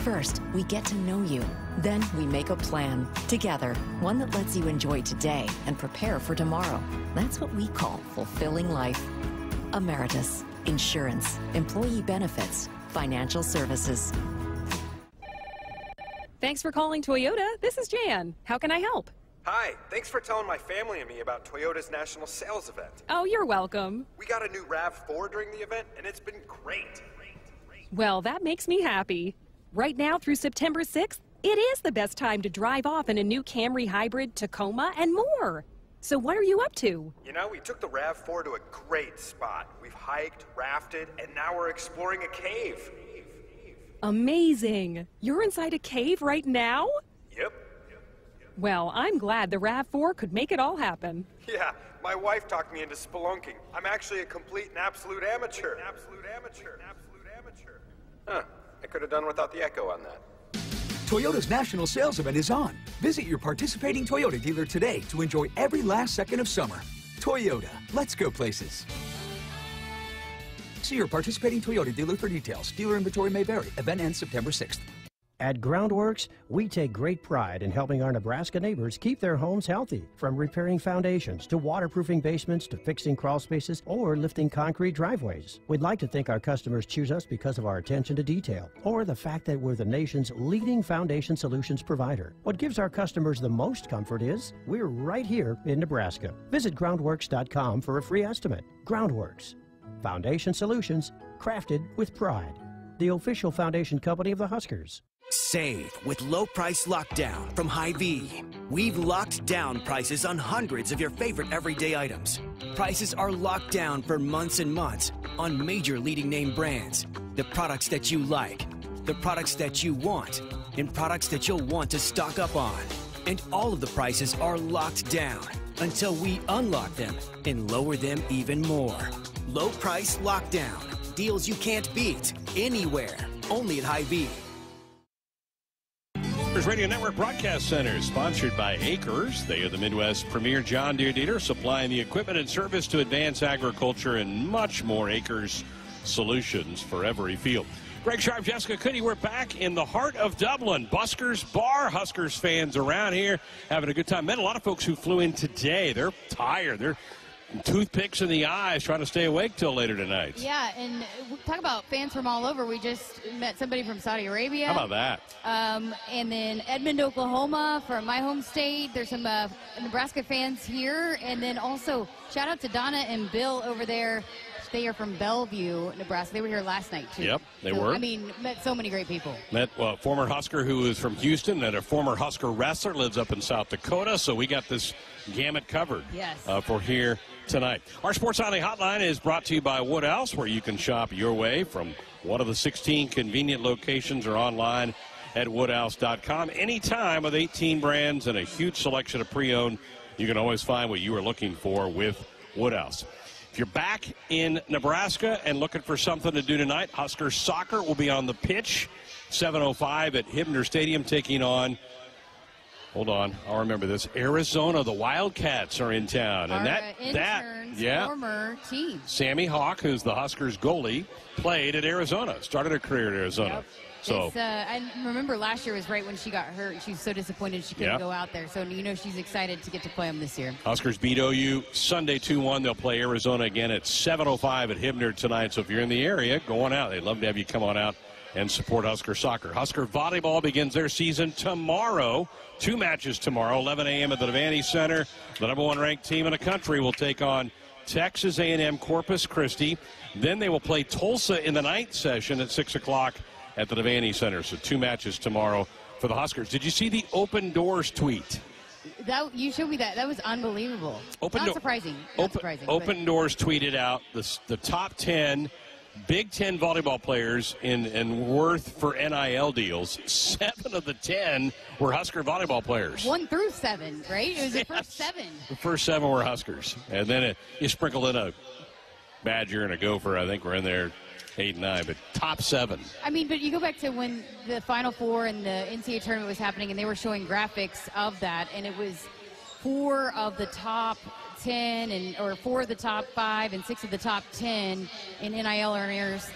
First, we get to know you. Then we make a plan together, one that lets you enjoy today and prepare for tomorrow. That's what we call fulfilling life. Ameritas, insurance, employee benefits, financial services. Thanks for calling Toyota. This is Jan. How can I help? Hi, thanks for telling my family and me about Toyota's national sales event. Oh, you're welcome. We got a new RAV4 during the event, and it's been great. Well, that makes me happy. Right now through September 6th, it is the best time to drive off in a new Camry Hybrid, Tacoma, and more. So what are you up to? You know, we took the RAV4 to a great spot. We've hiked, rafted, and now we're exploring a cave. Amazing. You're inside a cave right now? Yep. Well, I'm glad the RAV4 could make it all happen. Yeah, my wife talked me into spelunking. I'm actually a complete and absolute amateur. Absolute amateur. Absolute amateur. Huh. I could have done without the echo on that. Toyota's national sales event is on. Visit your participating Toyota dealer today to enjoy every last second of summer. Toyota, let's go places. See your participating Toyota dealer for details. Dealer inventory may vary. Event ends September 6th. At Groundworks, we take great pride in helping our Nebraska neighbors keep their homes healthy. From repairing foundations to waterproofing basements to fixing crawl spaces or lifting concrete driveways. We'd like to think our customers choose us because of our attention to detail or the fact that we're the nation's leading foundation solutions provider. What gives our customers the most comfort is we're right here in Nebraska. Visit groundworks.com for a free estimate. Groundworks, foundation solutions crafted with pride. The official foundation company of the Huskers. Save with low price lockdown from Hy-Vee. We've locked down prices on hundreds of your favorite everyday items. Prices are locked down for months and months on major leading name brands. The products that you like, the products that you want, and products that you'll want to stock up on. And all of the prices are locked down until we unlock them and lower them even more. Low price lockdown. Deals you can't beat anywhere. Only at Hy-Vee. Radio Network Broadcast Center, sponsored by Acres. They are the Midwest premier John Deere dealer, supplying the equipment and service to advance agriculture and much more Acres solutions for every field. Greg Sharpe, Jessica Coody, we're back in the heart of Dublin. Buskers Bar, Huskers fans around here having a good time. Met a lot of folks who flew in today. They're tired. They're toothpicks in the eyes trying to stay awake till later tonight. Yeah, and talk about fans from all over. We just met somebody from Saudi Arabia. How about that? Um, and then Edmond, Oklahoma, from my home state. There's some uh, Nebraska fans here, and then also shout out to Donna and Bill over there. They are from Bellevue, Nebraska. They were here last night too. Yep, they So, were. I mean, met so many great people. Met well, former Husker who is from Houston and a former Husker wrestler lives up in South Dakota. So we got this gamut covered Yes. uh, for here tonight. Our Sports Only Hotline is brought to you by Woodhouse, where you can shop your way from one of the 16 convenient locations or online at woodhouse.com. Anytime with 18 brands and a huge selection of pre-owned, you can always find what you are looking for with Woodhouse. If you're back in Nebraska and looking for something to do tonight, Husker soccer will be on the pitch, 7:05 at Hibner Stadium, taking on. Hold on, I'll remember this. Arizona, the Wildcats are in town, and Our that uh, that yeah. former team. Sammy Hawk, who's the Huskers goalie, played at Arizona. Started her career at Arizona. So It's, uh, I remember last year was right when she got hurt. She was so disappointed she couldn't Yeah. go out there. So you know she's excited to get to play them this year. Huskers beat OU Sunday 2-1. They'll play Arizona again at 7:05 at Hibner tonight. So if you're in the area, go on out. They'd love to have you come on out and support Husker soccer. Husker volleyball begins their season tomorrow. Two matches tomorrow, 11 a.m. at the Devaney Center. The number one ranked team in the country will take on Texas A&M Corpus Christi. Then they will play Tulsa in the ninth session at 6 o'clock at the Devaney Center. So two matches tomorrow for the Huskers. Did you see the Opendorse tweet? That you showed me that. That was unbelievable. Open Not door- surprising. Not Open, surprising. but- Open Doors tweeted out the, the top 10 Big Ten volleyball players in, in worth for NIL deals. Seven of the 10 were Husker volleyball players. One through seven, right? It was the first seven. The first seven were Huskers. And then it, you sprinkle in a Badger and a Gopher. I think we're in there eight and nine, but top seven. I mean, but you go back to when the Final Four and the NCAA tournament was happening, and they were showing graphics of that, and it was four of the top ten, and or four of the top five, and six of the top ten in NIL earners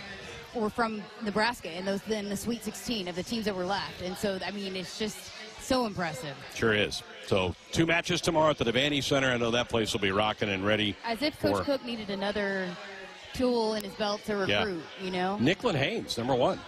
were from Nebraska, and those then the Sweet 16 of the teams that were left, and so I mean, it's just so impressive. Sure is. So two matches tomorrow at the Devaney Center. I know that place will be rocking and ready. As if Coach for Cook needed another tool in his belt to Yeah. recruit, you know. Nicklin Hames, number one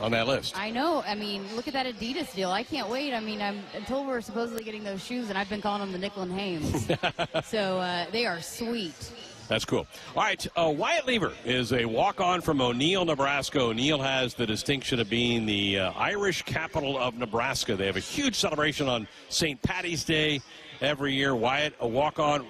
on that list. I know. I mean, look at that Adidas deal. I can't wait. I mean, I'm until we're supposedly getting those shoes, and I've been calling them the Nickel and Hames. so uh, they are sweet. That's cool. All right, uh, Wyatt Liewer is a walk-on from O'Neill, Nebraska. O'Neill has the distinction of being the uh, Irish capital of Nebraska. They have a huge celebration on St. Patty's Day every year. Wyatt, a walk-on,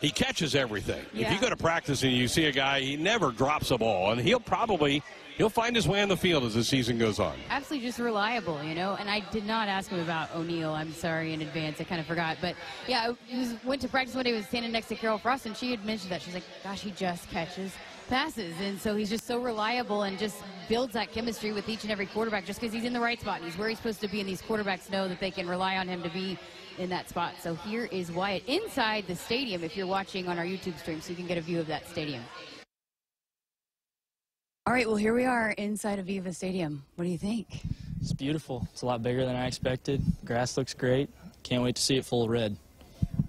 he catches everything. If you go to practice and you see a guy, he never drops a ball, and he'll probably he'll find his way on the field as the season goes on. Absolutely just reliable, you know. And I did not ask him about O'Neill. I'm sorry in advance. I kind of forgot. But yeah, I was, went to practice one day. Was standing next to Carol Frost, and she had mentioned that she's like, "Gosh, he just catches." passes and so he's just so reliable and just builds that chemistry with each and every quarterback just because he's in the right spot and he's where he's supposed to be and these quarterbacks know that they can rely on him to be in that spot so here is Wyatt inside the stadium if you're watching on our YouTube stream so you can get a view of that stadium all right well here we are inside of Aviva Stadium what do you think It's beautiful. It's a lot bigger than I expected. Grass looks great. Can't wait to see it full of red.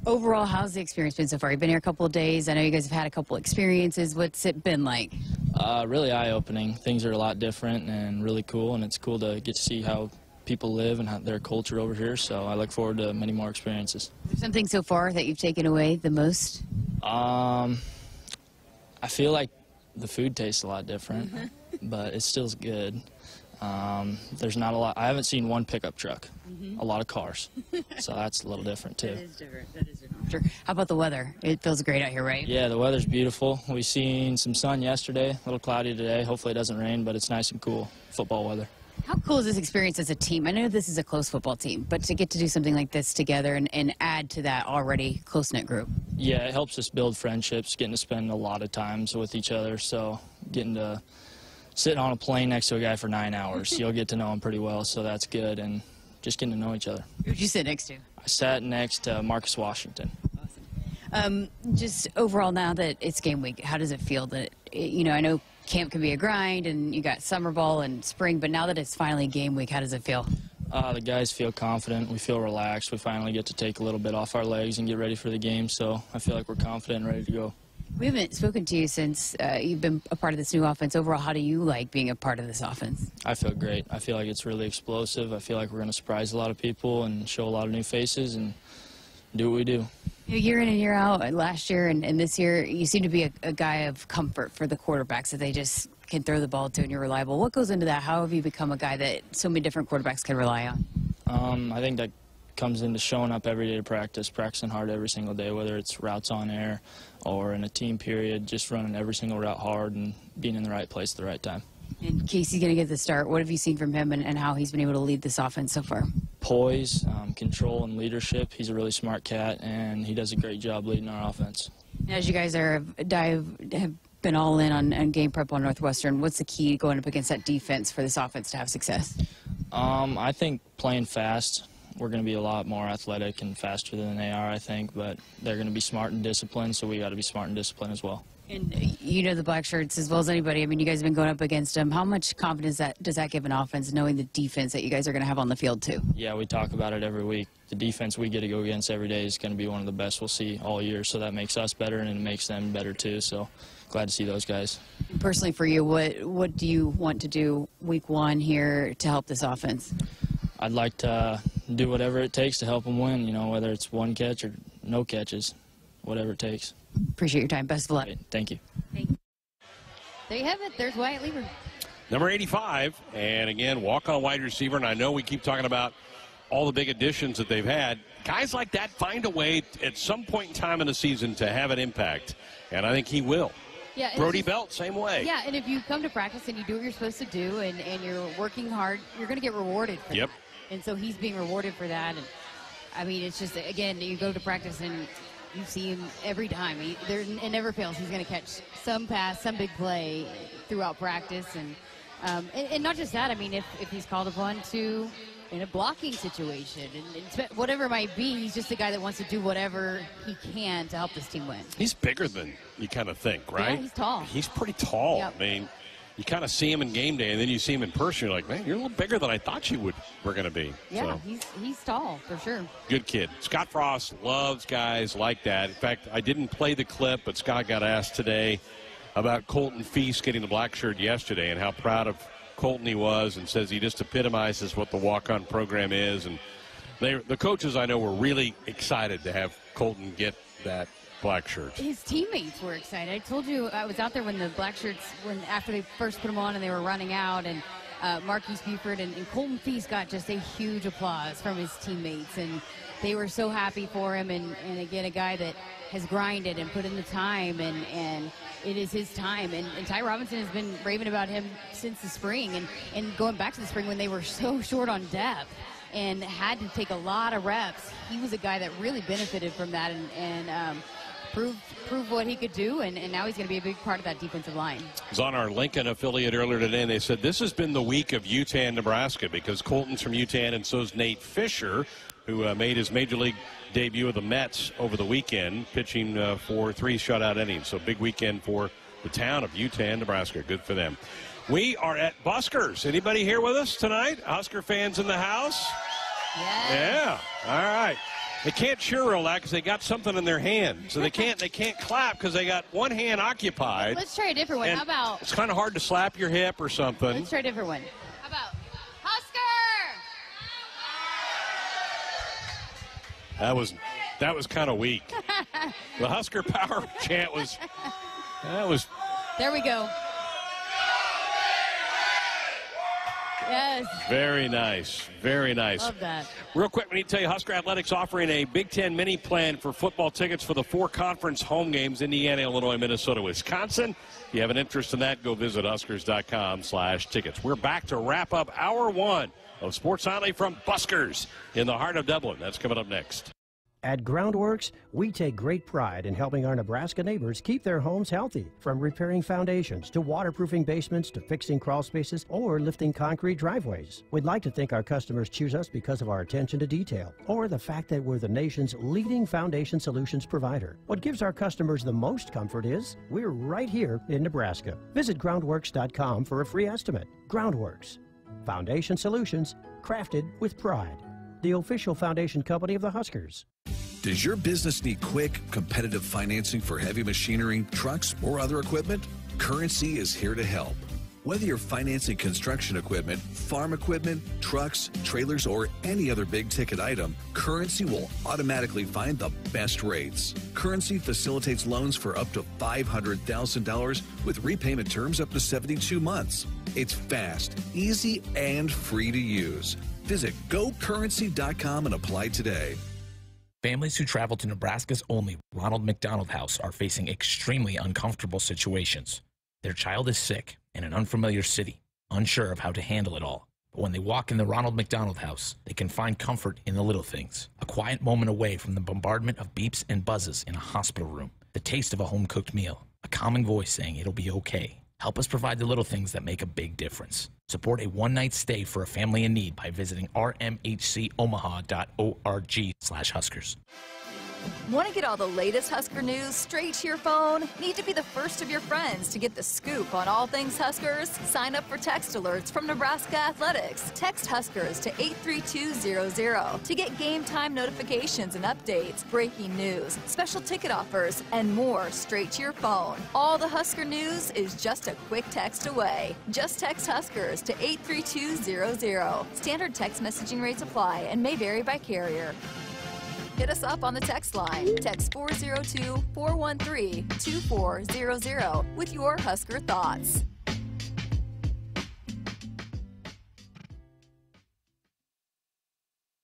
Overall, how's the experience been so far? You've been here a couple of days. I know you guys have had a couple experiences. What's it been like? Uh, really eye-opening. Things are a lot different and really cool, and it's cool to get to see how people live and how their culture over here. So I look forward to many more experiences. Something so far that you've taken away the most? Um, I feel like the food tastes a lot different, but it still's good. Um, there's not a lot. I haven't seen one pickup truck. Mhm. A lot of cars, so that's a little different too. That is different. That is different. Sure. How about the weather? It feels great out here, right? Yeah, the weather's beautiful. We seen some sun yesterday, a little cloudy today. Hopefully it doesn't rain, but it's nice and cool. Football weather. How cool is this experience as a team? I know this is a close football team, but to get to do something like this together and, and add to that already close knit group. Yeah, it helps us build friendships, getting to spend a lot of times with each other. So getting to sit on a plane next to a guy for nine hours, you'll get to know him pretty well. So that's good, and just getting to know each other. Who'd you sit next to? I sat next to Marcus Washington. Um, just overall, now that it's game week, how does it feel that, you know, I know camp can be a grind and you got summer ball and spring, but now that it's finally game week, how does it feel? Uh, the guys feel confident. We feel relaxed. We finally get to take a little bit off our legs and get ready for the game. So I feel like we're confident and ready to go. We haven't spoken to you since uh, you've been a part of this new offense. Overall, how do you like being a part of this offense? I feel great. I feel like it's really explosive. I feel like we're going to surprise a lot of people and show a lot of new faces and do what we do. Year in and year out, last year and, and this year, you seem to be a, a guy of comfort for the quarterbacks that they just can throw the ball to and you're reliable. What goes into that? How have you become a guy that so many different quarterbacks can rely on? Um, I think that comes into showing up every day to practice, practicing hard every single day, whether it's routes on air or in a team period, just running every single route hard and being in the right place at the right time. And Casey's going to get the start. What have you seen from him and, and how he's been able to lead this offense so far? Poise, um, control, and leadership. He's a really smart cat, and he does a great job leading our offense. And As you guys are dive, have been all in on, on game prep on Northwestern, what's the key going up against that defense for this offense to have success? Um, I think playing fast, we're going to be a lot more athletic and faster than they are, I think, but they're going to be smart and disciplined, so we got to be smart and disciplined as well. And you know the black shirts as well as anybody. I mean, you guys have been going up against them. How much confidence that does that give an offense, knowing the defense that you guys are going to have on the field too? Yeah, we talk about it every week. The defense we get to go against every day is going to be one of the best we'll see all year. So that makes us better and it makes them better too. So glad to see those guys. Personally, for you, what what do you want to do week one here to help this offense? I'd like to uh, do whatever it takes to help them win. You know, whether it's one catch or no catches, whatever it takes. Appreciate your time. Best of luck. Thank you. There you have it. There's Wyatt Liewer. Number 85, and again, walk on wide receiver. And I know we keep talking about all the big additions that they've had. Guys like that find a way at some point in time in the season to have an impact, and I think he will. Yeah, Brody it's- Belt, same way. Yeah, and if you come to practice and you do what you're supposed to do and, and you're working hard, you're going to get rewarded for Yep. that. And so he's being rewarded for that. And I mean, it's just, again, you go to practice and you see him every time. He, there, it never fails. He's going to catch some pass, some big play throughout practice. And, um, and, and not just that, I mean, if, if he's called upon to in a blocking situation and, and whatever it might be, he's just a guy that wants to do whatever he can to help this team win. He's bigger than you kind of think, right? Yeah, he's tall. He's pretty tall. Yep. I mean, you kind of see him in game day, and then you see him in person. You're like, man, you're a little bigger than I thought you would were going to be. Yeah, So, he's he's tall for sure. good kid. Scott Frost loves guys like that. In fact, I didn't play the clip, but Scott got asked today about Colton Feist getting the black shirt yesterday and how proud of Colton he was, and says he just epitomizes what the walk-on program is. And they, the coaches I know were really excited to have Colton get that black shirts. His teammates were excited. I told you I was out there when the black shirts, when after they first put them on and they were running out, and uh, Marques Buford and, and Colton Feist got just a huge applause from his teammates, and they were so happy for him. And, and again, a guy that has grinded and put in the time, and, and it is his time. And, and Ty Robinson has been raving about him since the spring, and, and going back to the spring when they were so short on depth and had to take a lot of reps. He was a guy that really benefited from that and, and um, proved proved what he could do, and, and now he's going to be a big part of that defensive line. I was on our Lincoln affiliate earlier today, and they said this has been the week of Utica, Nebraska, because Colton's from Utica, and so is Nate Fisher, who uh, made his major league debut with the Mets over the weekend, pitching uh, for three shutout innings. So big weekend for the town of Utica, Nebraska. Good for them. We are at Buskers. Anybody here with us tonight? Husker fans in the house? Yeah. All right. They can't cheer real loud because they got something in their hand, so they can't they can't clap because they got one hand occupied. Let's try a different one. How about It's kind of hard to slap your hip or something. let's try a different one? How about Husker? That was that was kind of weak. the Husker Power chant was that was There we go. Yes. very nice, very nice. Love that. Real quick, we need to tell you Husker Athletics offering a Big Ten mini plan for football tickets for the four conference home games: Indiana, Illinois, Minnesota, Wisconsin. If you have an interest in that, go visit Huskers.com/tickets. We're back to wrap up hour one of Sports Nightly from Buskers in the heart of Dublin. That's coming up next. At Groundworks, we take great pride in helping our Nebraska neighbors keep their homes healthy, from repairing foundations to waterproofing basements to fixing crawl spaces or lifting concrete driveways. We'd like to think our customers choose us because of our attention to detail or the fact that we're the nation's leading foundation solutions provider. What gives our customers the most comfort is we're right here in Nebraska. Visit groundworks.com for a free estimate. Groundworks, foundation solutions crafted with pride. The official foundation company of the Huskers. Does your business need quick, competitive financing for heavy machinery, trucks, or other equipment? Currency is here to help. Whether you're financing construction equipment, farm equipment, trucks, trailers, or any other big ticket item, Currency will automatically find the best rates. Currency facilitates loans for up to $500,000 with repayment terms up to 72 months. It's fast, easy, and free to use. Visit gocurrency.com and apply today. Families who travel to Nebraska's only Ronald McDonald House are facing extremely uncomfortable situations. Their child is sick in an unfamiliar city, unsure of how to handle it all. But when they walk in the Ronald McDonald House, they can find comfort in the little things. A quiet moment away from the bombardment of beeps and buzzes in a hospital room. The taste of a home cooked meal. A calming voice saying it'll be okay. Help us provide the little things that make a big difference. Support a one night stay for a family in need by visiting rmhcomaha.org slash huskers. Want to get all the latest Husker news straight to your phone? Need to be the first of your friends to get the scoop on all things Huskers? Sign up for text alerts from Nebraska Athletics. Text Huskers to 83200 to get game time notifications and updates, breaking news, special ticket offers, and more straight to your phone. All the Husker news is just a quick text away. Just text Huskers to 83200. Standard text messaging rates apply and may vary by carrier. Hit us up on the text line. Text 402 413 2400 with your Husker thoughts.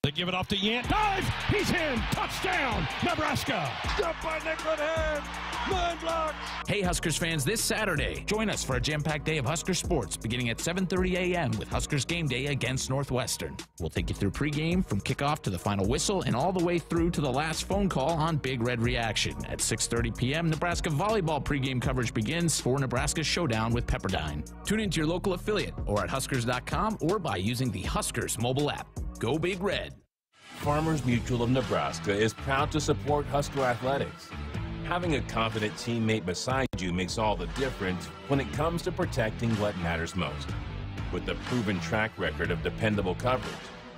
They give it off to Yant. Dives! He's in! Touchdown! Nebraska! Stop by Nick Hand! Nine blocks! Hey Huskers fans, this Saturday, join us for a jam-packed day of Husker sports beginning at 7.30 a.m. with Huskers game day against Northwestern. We'll take you through pregame from kickoff to the final whistle and all the way through to the last phone call on Big Red Reaction. At 6.30 p.m., Nebraska volleyball pregame coverage begins for Nebraska Showdown with Pepperdine. Tune into your local affiliate or at Huskers.com or by using the Huskers mobile app. Go Big Red. Farmers Mutual of Nebraska is proud to support Husker athletics. Having a confident teammate beside you makes all the difference when it comes to protecting what matters most. With a proven track record of dependable coverage,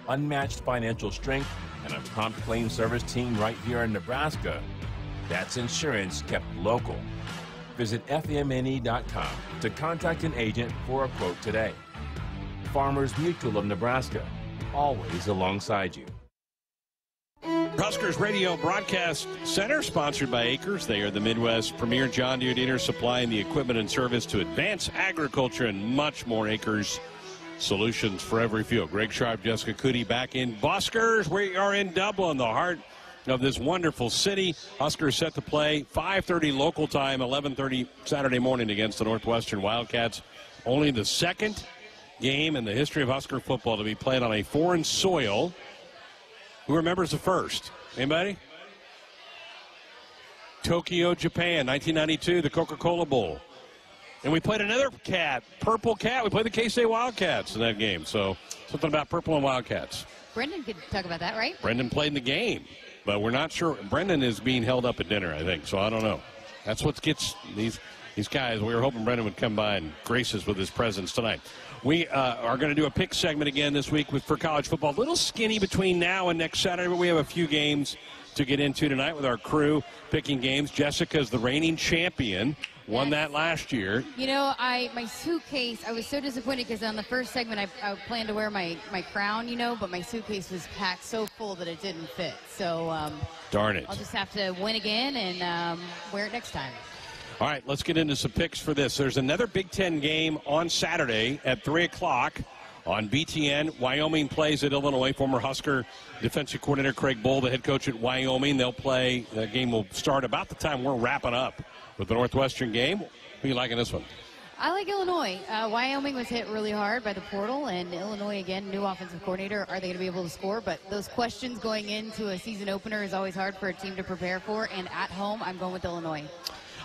unmatched financial strength, and a prompt claim service team right here in Nebraska, that's insurance kept local. Visit FMNE.com to contact an agent for a quote today. Farmers Mutual of Nebraska, always alongside you. Huskers Radio Broadcast Center, sponsored by Acres. They are the Midwest premier John Deere dealer supplying the equipment and service to advance agriculture and much more. Acres solutions for every field. Greg Sharpe, Jessica Coody back in Buskers. We are in Dublin, the heart of this wonderful city. Huskers set to play 5:30 local time, 11:30 Saturday morning against the Northwestern Wildcats. Only the second game in the history of Husker football to be played on a foreign soil. Who remembers the first? Anybody? Tokyo, Japan, 1992, the Coca-Cola Bowl. And we played another cat, Purple Cat. We played the K-State Wildcats in that game. So something about Purple and Wildcats. Brendan could talk about that, right? Brendan played in the game, but we're not sure. Brendan is being held up at dinner, I think. So I don't know. That's what gets these these guys. We were hoping Brendan would come by and grace us with his presence tonight. We uh, are going to do a pick segment again this week with, for college football. A little skinny between now and next Saturday, but we have a few games to get into tonight with our crew picking games. Jessica is the reigning champion. Won that last year. You know, I my suitcase. I was so disappointed because on the first segment, I, I planned to wear my my crown, you know, but my suitcase was packed so full that it didn't fit. So um, Darn it. I'll just have to win again and um, wear it next time. All right, let's get into some picks for this. There's another Big Ten game on Saturday at 3 o'clock on BTN. Wyoming plays at Illinois. Former Husker defensive coordinator Craig Bohl, the head coach at Wyoming. They'll play, the game will start about the time we're wrapping up with the Northwestern game. Who you liking this one? I like Illinois. Uh, Wyoming was hit really hard by the portal, and Illinois, again, new offensive coordinator. Are they going to be able to score? But those questions going into a season opener is always hard for a team to prepare for. And at home, I'm going with Illinois.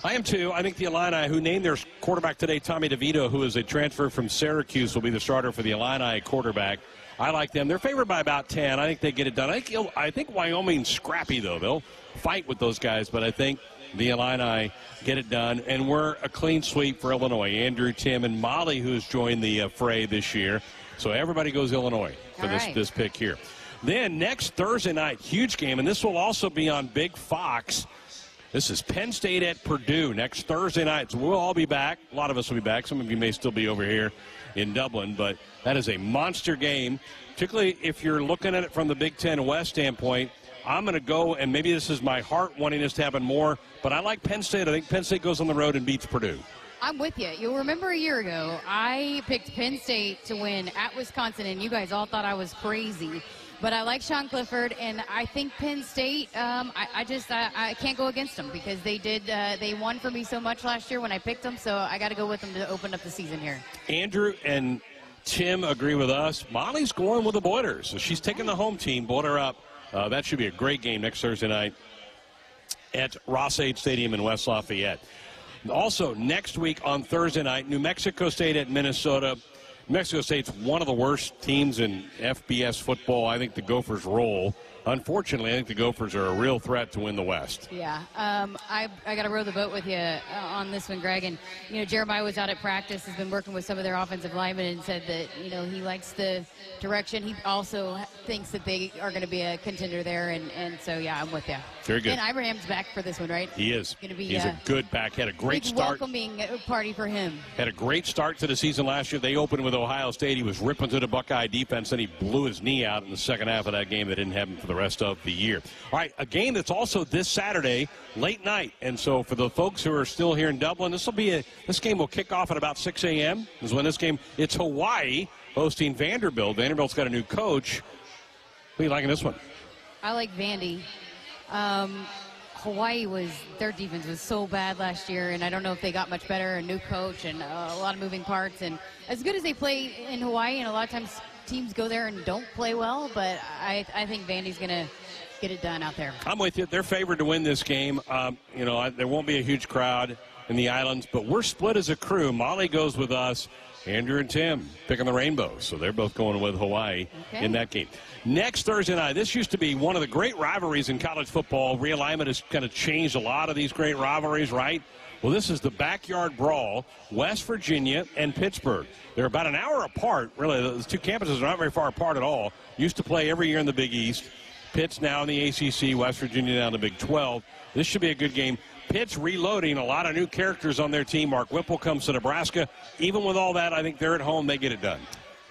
I am too. I think the Illini, who named their quarterback today, Tommy DeVito, who is a transfer from Syracuse, will be the starter for the Illini quarterback. I like them. They're favored by about 10. I think they get it done. I think, I think Wyoming's scrappy, though. They'll fight with those guys, but I think the Illini get it done. And we're a clean sweep for Illinois. Andrew, Tim, and Molly, who's joined the uh, fray this year. So everybody goes Illinois for All this, right. this pick here. Then next Thursday night, huge game, and this will also be on Big Fox. This is Penn State at Purdue next Thursday night. So we'll all be back. A lot of us will be back. Some of you may still be over here in Dublin, but that is a monster game, particularly if you're looking at it from the Big Ten West standpoint. I'm going to go, and maybe this is my heart wanting this to happen more, but I like Penn State. I think Penn State goes on the road and beats Purdue. I'm with you. You'll remember a year ago, I picked Penn State to win at Wisconsin, and you guys all thought I was crazy. But I like Sean Clifford, and I think Penn State. Um, I, I just I, I can't go against them because they did uh, they won for me so much last year when I picked them. So I got to go with them to open up the season here. Andrew and Tim agree with us. Molly's going with the Boilers. So she's taking the home team, Boiler up. Uh, that should be a great game next Thursday night at Ross-Ade Stadium in West Lafayette. Also, next week on Thursday night, New Mexico State at Minnesota. Mexico State's one of the worst teams in FBS football. I think the Gophers roll. Unfortunately, I think the Gophers are a real threat to win the West. Yeah, um, I, I got to row the boat with you uh, on this one, Greg. And, you know, Jeremiah was out at practice, has been working with some of their offensive linemen and said that, you know, he likes the direction. He also thinks that they are going to be a contender there. And, and so, yeah, I'm with you. Very good. And Ibrahim's back for this one, right? He is. Going to be He's uh, a good back. Had a great start. welcoming uh, party for him. Had a great start to the season last year. They opened with Ohio State. He was ripping to the Buckeye defense, and he blew his knee out in the second half of that game. That didn't happen for the rest of the year. All right, a game that's also this Saturday, late night. And so for the folks who are still here in Dublin, this will be a this game will kick off at about 6 a.m. Is when this game. It's Hawaii hosting Vanderbilt. Vanderbilt's got a new coach. What are you liking this one? I like Vandy. Um, Hawaii was their defense was so bad last year, and I don't know if they got much better. A new coach and uh, a lot of moving parts, and as good as they play in Hawaii, and a lot of times teams go there and don't play well, but I I think Vandy's gonna get it done out there. I'm with you. They're favored to win this game. Um, you know, I, there won't be a huge crowd in the islands, but we're split as a crew. Molly goes with us. Andrew and Tim picking the Rainbows, so they're both going with Hawaii Okay. in that game. Next Thursday night, this used to be one of the great rivalries in college football. Realignment has kind of changed a lot of these great rivalries, right? Well, this is the backyard brawl, West Virginia and Pittsburgh. They're about an hour apart, really. Those two campuses are not very far apart at all. Used to play every year in the Big East. Pitt's now in the ACC, West Virginia now in the Big 12. This should be a good game. Pitt's reloading a lot of new characters on their team. Mark Whipple comes to Nebraska. Even with all that, I think they're at home. They get it done.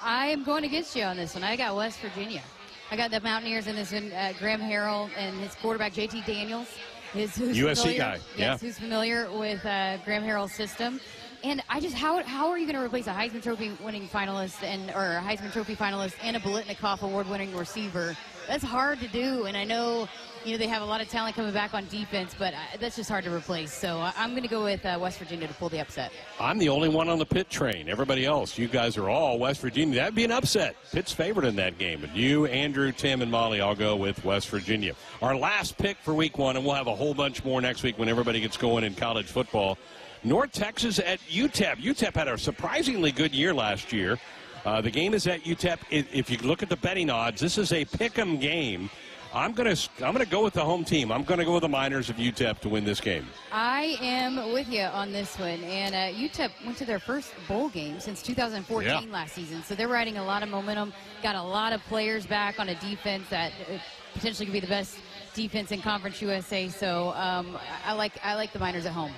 I am going against you on this one. I got West Virginia. I got the Mountaineers in this. Uh, Graham Harrell and his quarterback JT Daniels, is who's USC familiar, guy, yeah. Yes, who's familiar with uh, Graham Harrell's system. And I just how how are you going to replace a Heisman Trophy winning finalist and or a Heisman Trophy finalist and a Biletnikoff award winning receiver? That's hard to do. And I know you know they have a lot of talent coming back on defense, but uh, that's just hard to replace. So I- I'm going to go with uh, West Virginia to pull the upset. I'm the only one on the Pitt train. Everybody else, you guys are all West Virginia. That'd be an upset. Pitt's favored in that game. But you, Andrew, Tim, and Molly all go with West Virginia. Our last pick for week one, and we'll have a whole bunch more next week when everybody gets going in college football. North Texas at UTEP. UTEP had a surprisingly good year last year. Uh, the game is at UTEP. If you look at the betting odds, this is a pick 'em game. I'm gonna I'm gonna go with the home team. I'm gonna go with the Miners of UTEP to win this game. I am with you on this one. And uh, UTEP went to their first bowl game since 2014 Yeah. last season. So they're riding a lot of momentum. Got a lot of players back on a defense that uh, potentially could be the best defense in Conference USA. So um, I I like I like the Miners at home.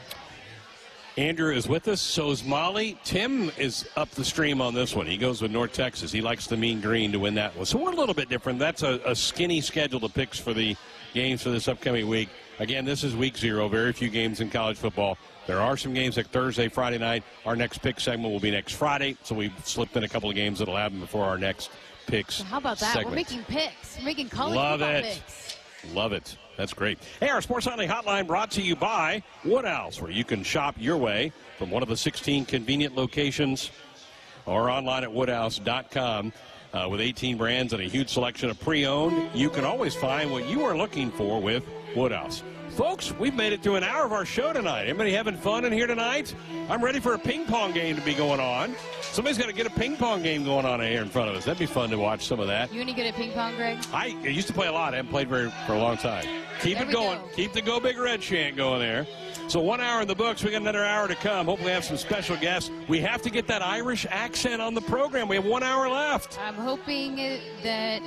Andrew is with us. So is Molly. Tim is up the stream on this one. He goes with North Texas. He likes the mean green to win that one. So we're a little bit different. That's a, a skinny schedule to picks for the games for this upcoming week. Again, this is week zero. Very few games in college football. There are some games like Thursday, Friday night. Our next pick segment will be next Friday. So we've slipped in a couple of games that'll happen before our next picks. So how about that? segment. We're making picks. We're making college Love football it. picks. Love it. That's great. Hey, our Sports Nightly Hotline brought to you by Woodhouse, where you can shop your way from one of the 16 convenient locations or online at woodhouse.com. Uh, with 18 brands and a huge selection of pre-owned, you can always find what you are looking for with Woodhouse. Folks, we've made it to an hour of our show tonight. Everybody having fun in here tonight? I'm ready for a ping pong game to be going on. Somebody's got to get a ping pong game going on here in front of us. That'd be fun to watch some of that. You any good at ping pong, Greg? I used to play a lot. I haven't played very for a long time. Keep There it going. go. Keep the Go Big Red chant going there. So one hour in the books. We got another hour to come. Hopefully, have some special guests. We have to get that Irish accent on the program. We have one hour left. I'm hoping that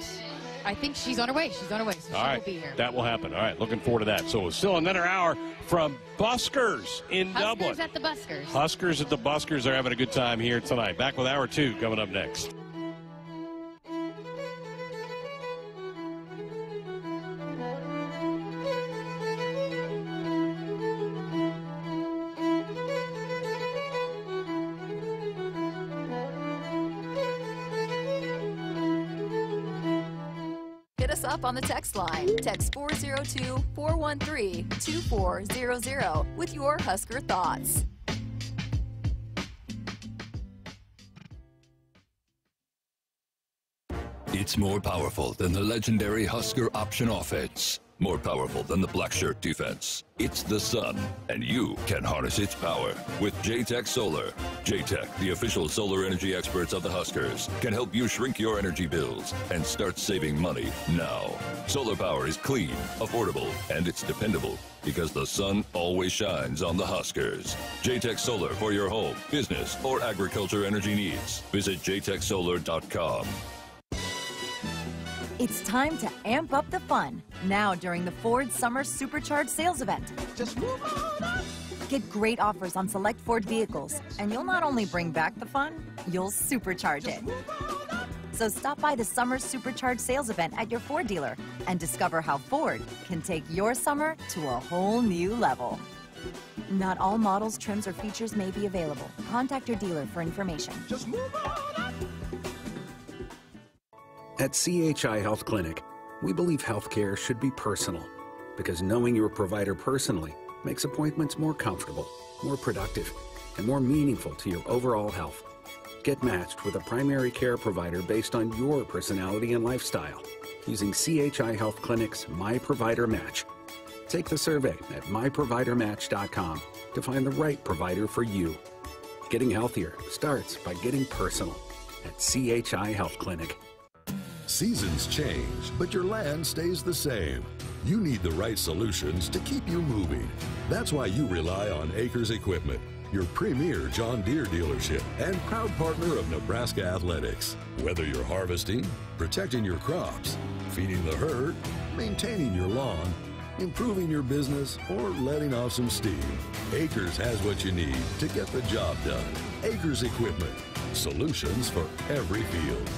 I think she's on her way. She's on her way, so All she right, will be here. that will happen. All right, looking forward to that. So still another hour from Buskers in Huskers Dublin. at the Buskers. Huskers at the Buskers are having a good time here tonight. Back with hour two coming up next. Up on the text line. Text 402 413 2400 with your Husker thoughts. It's more powerful than the legendary Husker option offense. More powerful than the black shirt defense. It's the sun, and you can harness its power with JTech Solar. JTech, the official solar energy experts of the Huskers, can help you shrink your energy bills and start saving money now. Solar power is clean, affordable, and it's dependable because the sun always shines on the Huskers. JTech Solar for your home, business, or agriculture energy needs. Visit jtechsolar.com. It's time to amp up the fun now during the Ford Summer Supercharged sales event. Just move on up. Get great offers on select Ford vehicles, and you'll not only bring back the fun, you'll supercharge it. So stop by the Summer Supercharged sales event at your Ford dealer and discover how Ford can take your summer to a whole new level. Not all models, trims, or features may be available. Contact your dealer for information. Just move on up. At CHI Health Clinic, we believe healthcare should be personal because knowing your provider personally makes appointments more comfortable, more productive, and more meaningful to your overall health. Get matched with a primary care provider based on your personality and lifestyle using CHI Health Clinic's My Provider Match. Take the survey at myprovidermatch.com to find the right provider for you. Getting healthier starts by getting personal at CHI Health Clinic. Seasons change, but your land stays the same. You need the right solutions to keep you moving. That's why you rely on Acres Equipment, your premier John Deere dealership and proud partner of Nebraska Athletics. Whether you're harvesting, protecting your crops, feeding the herd, maintaining your lawn, improving your business, or letting off some steam, Acres has what you need to get the job done. Acres Equipment, solutions for every field.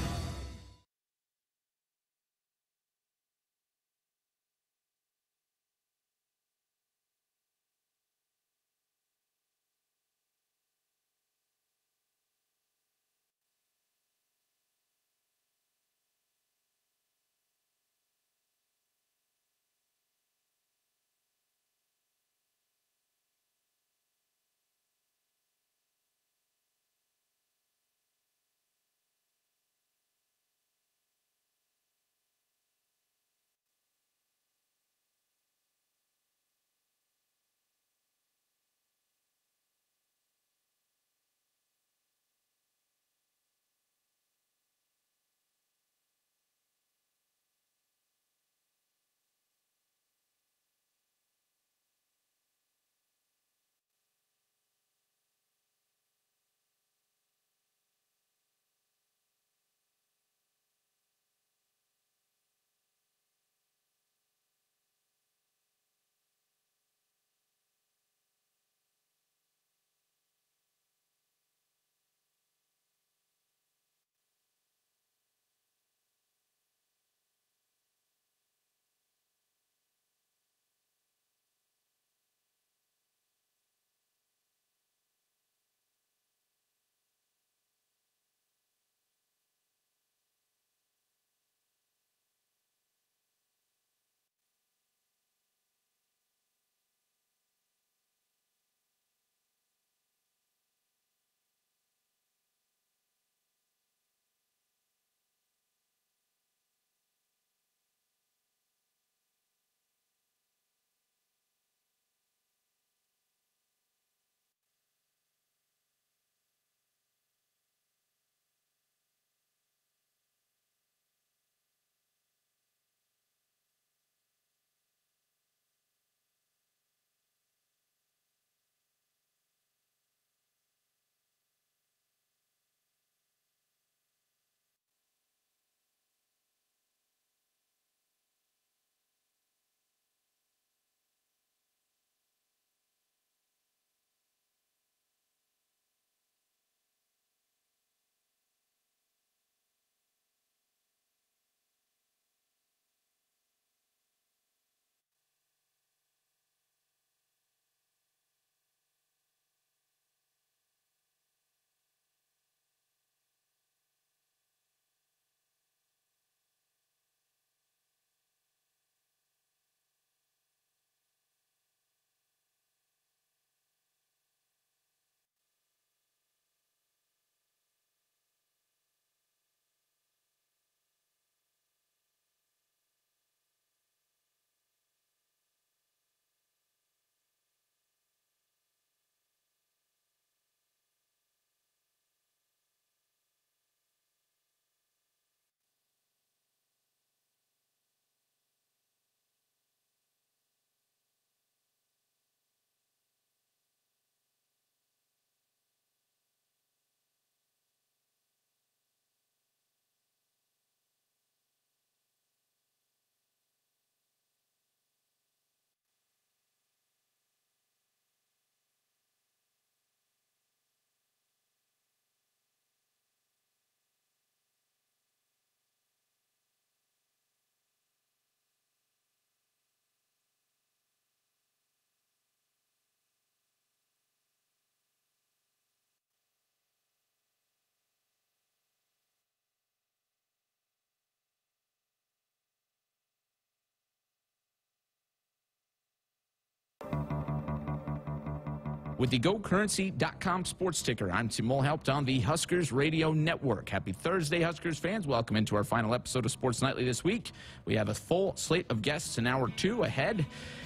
With the GoCurrency.com sports ticker, I'm Tim Mulhelpt on the Huskers Radio Network. Happy Thursday, Huskers fans. Welcome into our final episode of Sports Nightly this week. We have a full slate of guests in hour two ahead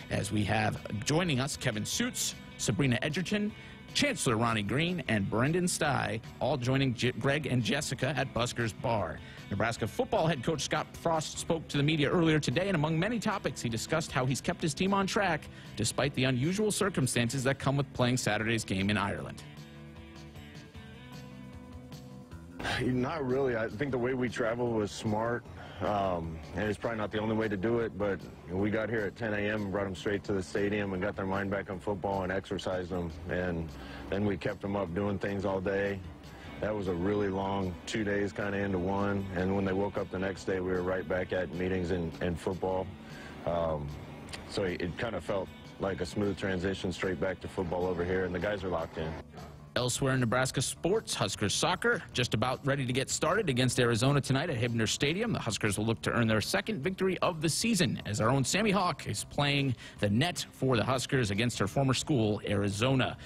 as we have joining us Kevin Sjuts, Sabrina Edgerton, Chancellor Ronnie Green, and Brendan Sty, all joining J- Greg and Jessica at Busker's Bar. Nebraska football head coach Scott Frost spoke to the media earlier today, and among many topics, he discussed how he's kept his team on track despite the unusual circumstances that come with playing Saturday's game in Ireland. Not really. I think the way we traveled was smart. Um, and it's probably not the only way to do it, but we got here at 10 a.m. and brought them straight to the stadium and got their mind back on football and exercised them. And then we kept them up doing things all day. That was a really long two days kind of into one. And when they woke up the next day, we were right back at meetings and, and football. Um, so it, it kind of felt like a smooth transition straight back to football over here, and the guys are locked in. Elsewhere in Nebraska sports, Huskers soccer just about ready to get started against Arizona tonight at Hibner Stadium. The Huskers will look to earn their second victory of the season as our own Sammy Hawk is playing the net for the Huskers against her former school, Arizona.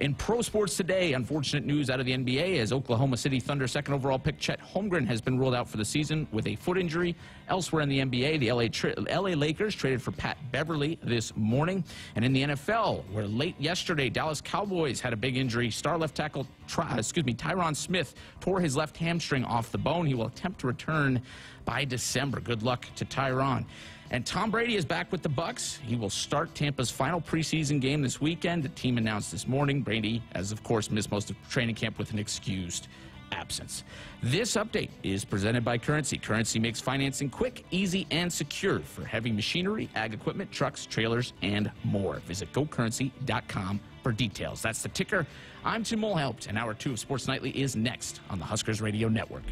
In pro sports today, unfortunate news out of the NBA as Oklahoma City Thunder second overall pick Chet Holmgren has been ruled out for the season with a foot injury. Elsewhere in the NBA, the LA, LA Lakers traded for Pat Beverley this morning. And in the NFL, where late yesterday, Dallas Cowboys had a big injury. Star left tackle, uh, excuse me, Tyron Smith tore his left hamstring off the bone. He will attempt to return by December. Good luck to Tyron. And Tom Brady is back with the Bucs. He will start Tampa's final preseason game this weekend. The team announced this morning. Brady has, of course, missed most of training camp with an excused absence. This update is presented by Currency. Currency makes financing quick, easy, and secure for heavy machinery, ag equipment, trucks, trailers, and more. Visit gocurrency.com for details. That's the ticker. I'm Tim Mulhelpt, and hour two of Sports Nightly is next on the Huskers Radio Network.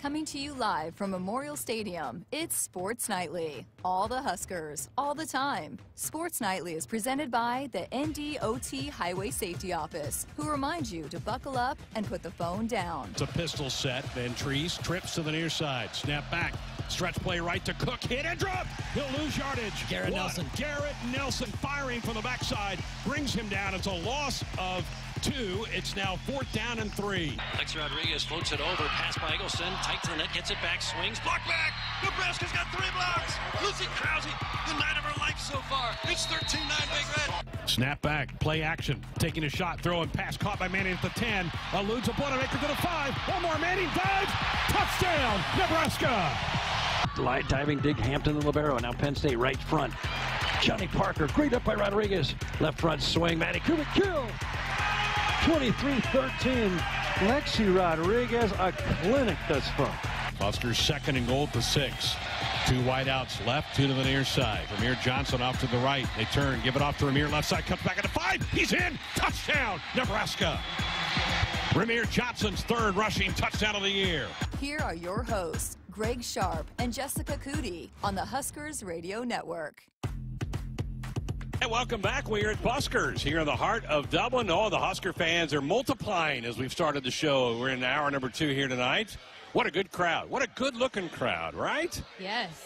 Coming to you live from Memorial Stadium, it's Sports Nightly. All the Huskers, all the time. Sports Nightly is presented by the NDOT Highway Safety Office, who remind you to buckle up and put the phone down. It's a pistol set. Van Trees trips to the near side. Snap back. Stretch play right to Cook. Hit and drop. He'll lose yardage. Garrett What? Nelson. Garrett Nelson firing from the backside. Brings him down. It's a loss of two. It's now fourth down and three. Alex Rodriguez floats it over. Pass by Eggleston. Tight to the net. Gets it back. Swings. Block back. Nebraska's got three blocks. Lucy Krause. The night of her life so far. It's 13-9 Big Red. Snap back, play action, taking a shot, throwing pass caught by Manning at the 10, eludes a Boilermaker to the 5, one more Manning dives, touchdown, Nebraska! Light diving, dig Hampton and Libero. Now Penn State right front. Johnny Parker, great up by Rodriguez. Left front swing, Madi Kubik kill. 23-13. Lexi Rodriguez, a clinic this far. Huskers second and goal to six. Two wideouts left, two to the near side. Rahmir Johnson off to the right. They turn, give it off to Rahmir left side, comes back at the five. He's in. Touchdown, Nebraska. Rahmir Johnson's third rushing touchdown of the year. Here are your hosts, Greg Sharpe and Jessica Coody, on the Huskers Radio Network. And welcome back. We're at Buskers here in the heart of Dublin. Oh, the Husker fans are multiplying as we've started the show. We're in hour number two here tonight. What a good crowd. What a good looking crowd, right? Yes.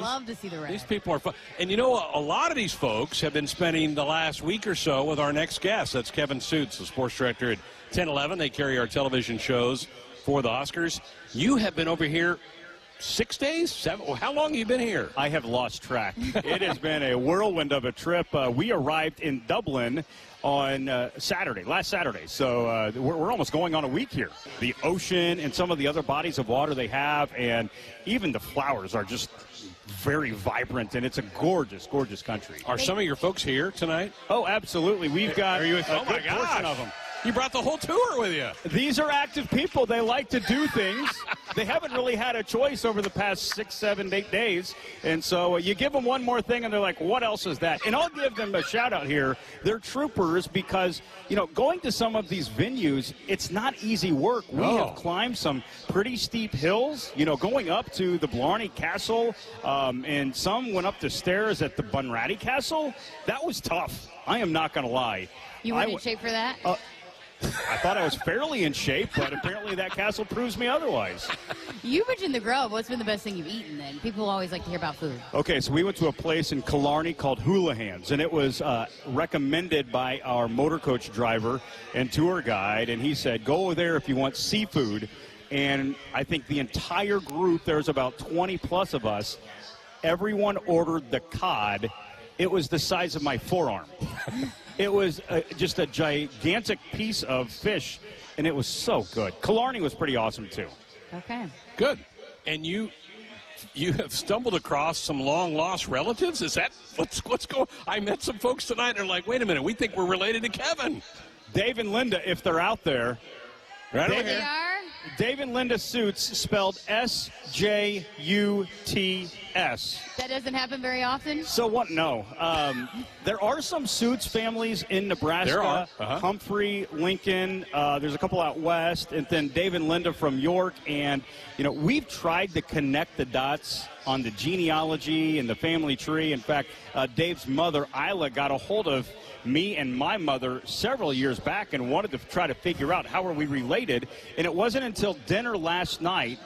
Love to see the red. These people are fun. And you know, a, lot of these folks have been spending the last week or so with our next guest. That's Kevin Sjuts, the sports director at 1011. They carry our television shows for the Huskers. You have been over here six days? Seven? How long have you been here? I have lost track. it has been a whirlwind of a trip. Uh, we arrived in Dublin on uh, Saturday, last Saturday. So uh, we're, we're almost going on a week here. The ocean and some of the other bodies of water they have, and even the flowers are just very vibrant, and it's a gorgeous, gorgeous country. Are some of your folks here tonight? Oh, absolutely. We've got Are you- with, a oh my good portion of them. You brought the whole tour with you. These are active people. They like to do things. they haven't really had a choice over the past six, seven, eight days. And so uh, you give them one more thing, and they're like, what else is that? And I'll give them a shout out here. They're troopers because, you know, going to some of these venues, it's not easy work. We No. have climbed some pretty steep hills, you know, going up to the Blarney Castle, um, and some went up the stairs at the Bunratty Castle. That was tough. I am not going to lie. You I weren't in shape for that? uh, I thought I was fairly in shape, but apparently that castle proves me otherwise. You mentioned the grub. What's been the best thing you've eaten then? People always like to hear about food. Okay, so we went to a place in Killarney called Houlihan's, and it was uh, recommended by our motor coach driver and tour guide, and he said, go there if you want seafood. And I think the entire group, there's about 20 plus of us, everyone ordered the cod. It was the size of my forearm. it was uh, just a gigantic piece of fish, and it was so good. Killarney was pretty awesome, too. Okay. Good. And you you have stumbled across some long lost relatives? Is that what's what's going I met some folks tonight and are like, wait a minute, we think we're related to Kevin. Dave and Linda, if they're out there. Right Dave, over here. Dave and Linda Sjuts spelled S J U T S. That doesn't happen very often. So what? No. Um, there are some Sjuts families in Nebraska. There are. Uh-huh. Humphrey, Lincoln. Uh, there's a couple out west, and then Dave and Linda from York. And you know, we've tried to connect the dots on the genealogy and the family tree. In fact, uh, Dave's mother Isla got a hold of me and my mother several years back and wanted to try to figure out how are we related. And it wasn't until dinner last night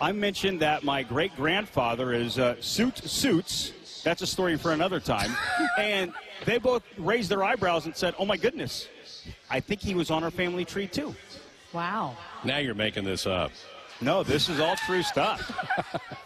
I mentioned that my great grandfather is uh, Suit Sjuts. That's a story for another time. and they both raised their eyebrows and said, "Oh my goodness, I think he was on our family tree too." Wow. Now you're making this up. No, this is all true stuff.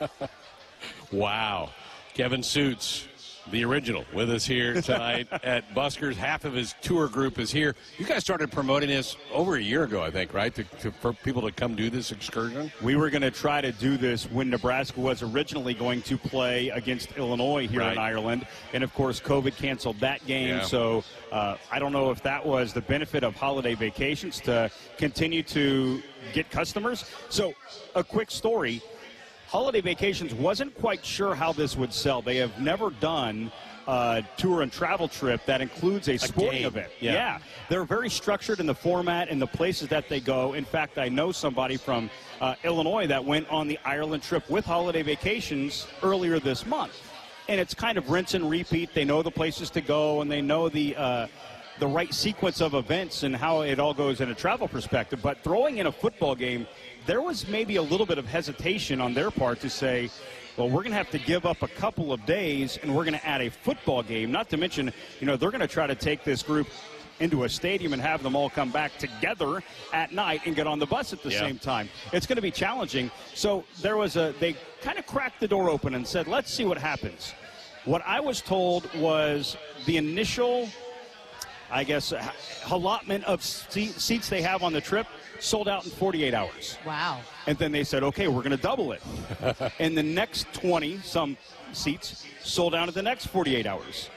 wow. Kevin Sjuts, the original, with us here tonight at Buskers. Half of his tour group is here. You guys started promoting this over a year ago, I think, right? To, to, for people to come do this excursion? We were going to try to do this when Nebraska was originally going to play against Illinois here Right. in Ireland. And of course, COVID canceled that game. Yeah. So uh, I don't know if that was the benefit of holiday vacations to continue to get customers. So, a quick story Holiday Vacations wasn't quite sure how this would sell. They have never done a tour and travel trip that includes a sporting game. event. Yeah. They're very structured in the format and the places that they go. In fact, I know somebody from uh, Illinois that went on the Ireland trip with Holiday Vacations earlier this month. And it's kind of rinse and repeat. They know the places to go and they know the. Uh, the right sequence of events and how it all goes in a travel perspective. But throwing in a football game, there was maybe a little bit of hesitation on their part to say, well, we're going to have to give up a couple of days and we're going to add a football game. Not to mention, you know, they're going to try to take this group into a stadium and have them all come back together at night and get on the bus at the Yeah. same time. It's going to be challenging. So there was a, they kind of cracked the door open and said, let's see what happens. What I was told was the initial I guess, uh, allotment of seat, seats they have on the trip sold out in 48 hours. Wow. And then they said, okay, we're going to double it. and the next 20 some seats sold out in the next 48 hours.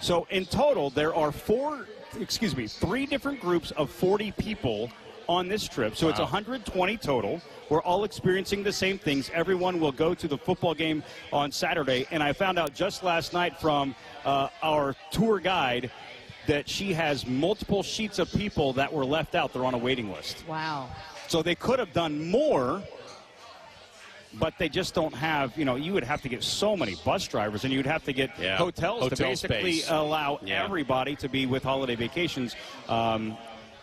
So in total, there are four, excuse me, three different groups of 40 people on this trip. So it's 120 total. We're all experiencing the same things. Everyone will go to the football game on Saturday. And I found out just last night from uh, our tour guide that she has multiple sheets of people that were left out. They're on a waiting list. Wow. So they could have done more, but they just don't have, you know, you would have to get so many bus drivers and you'd have to get Yeah. hotels to basically space. allow Yeah. everybody to be with holiday vacations. Um,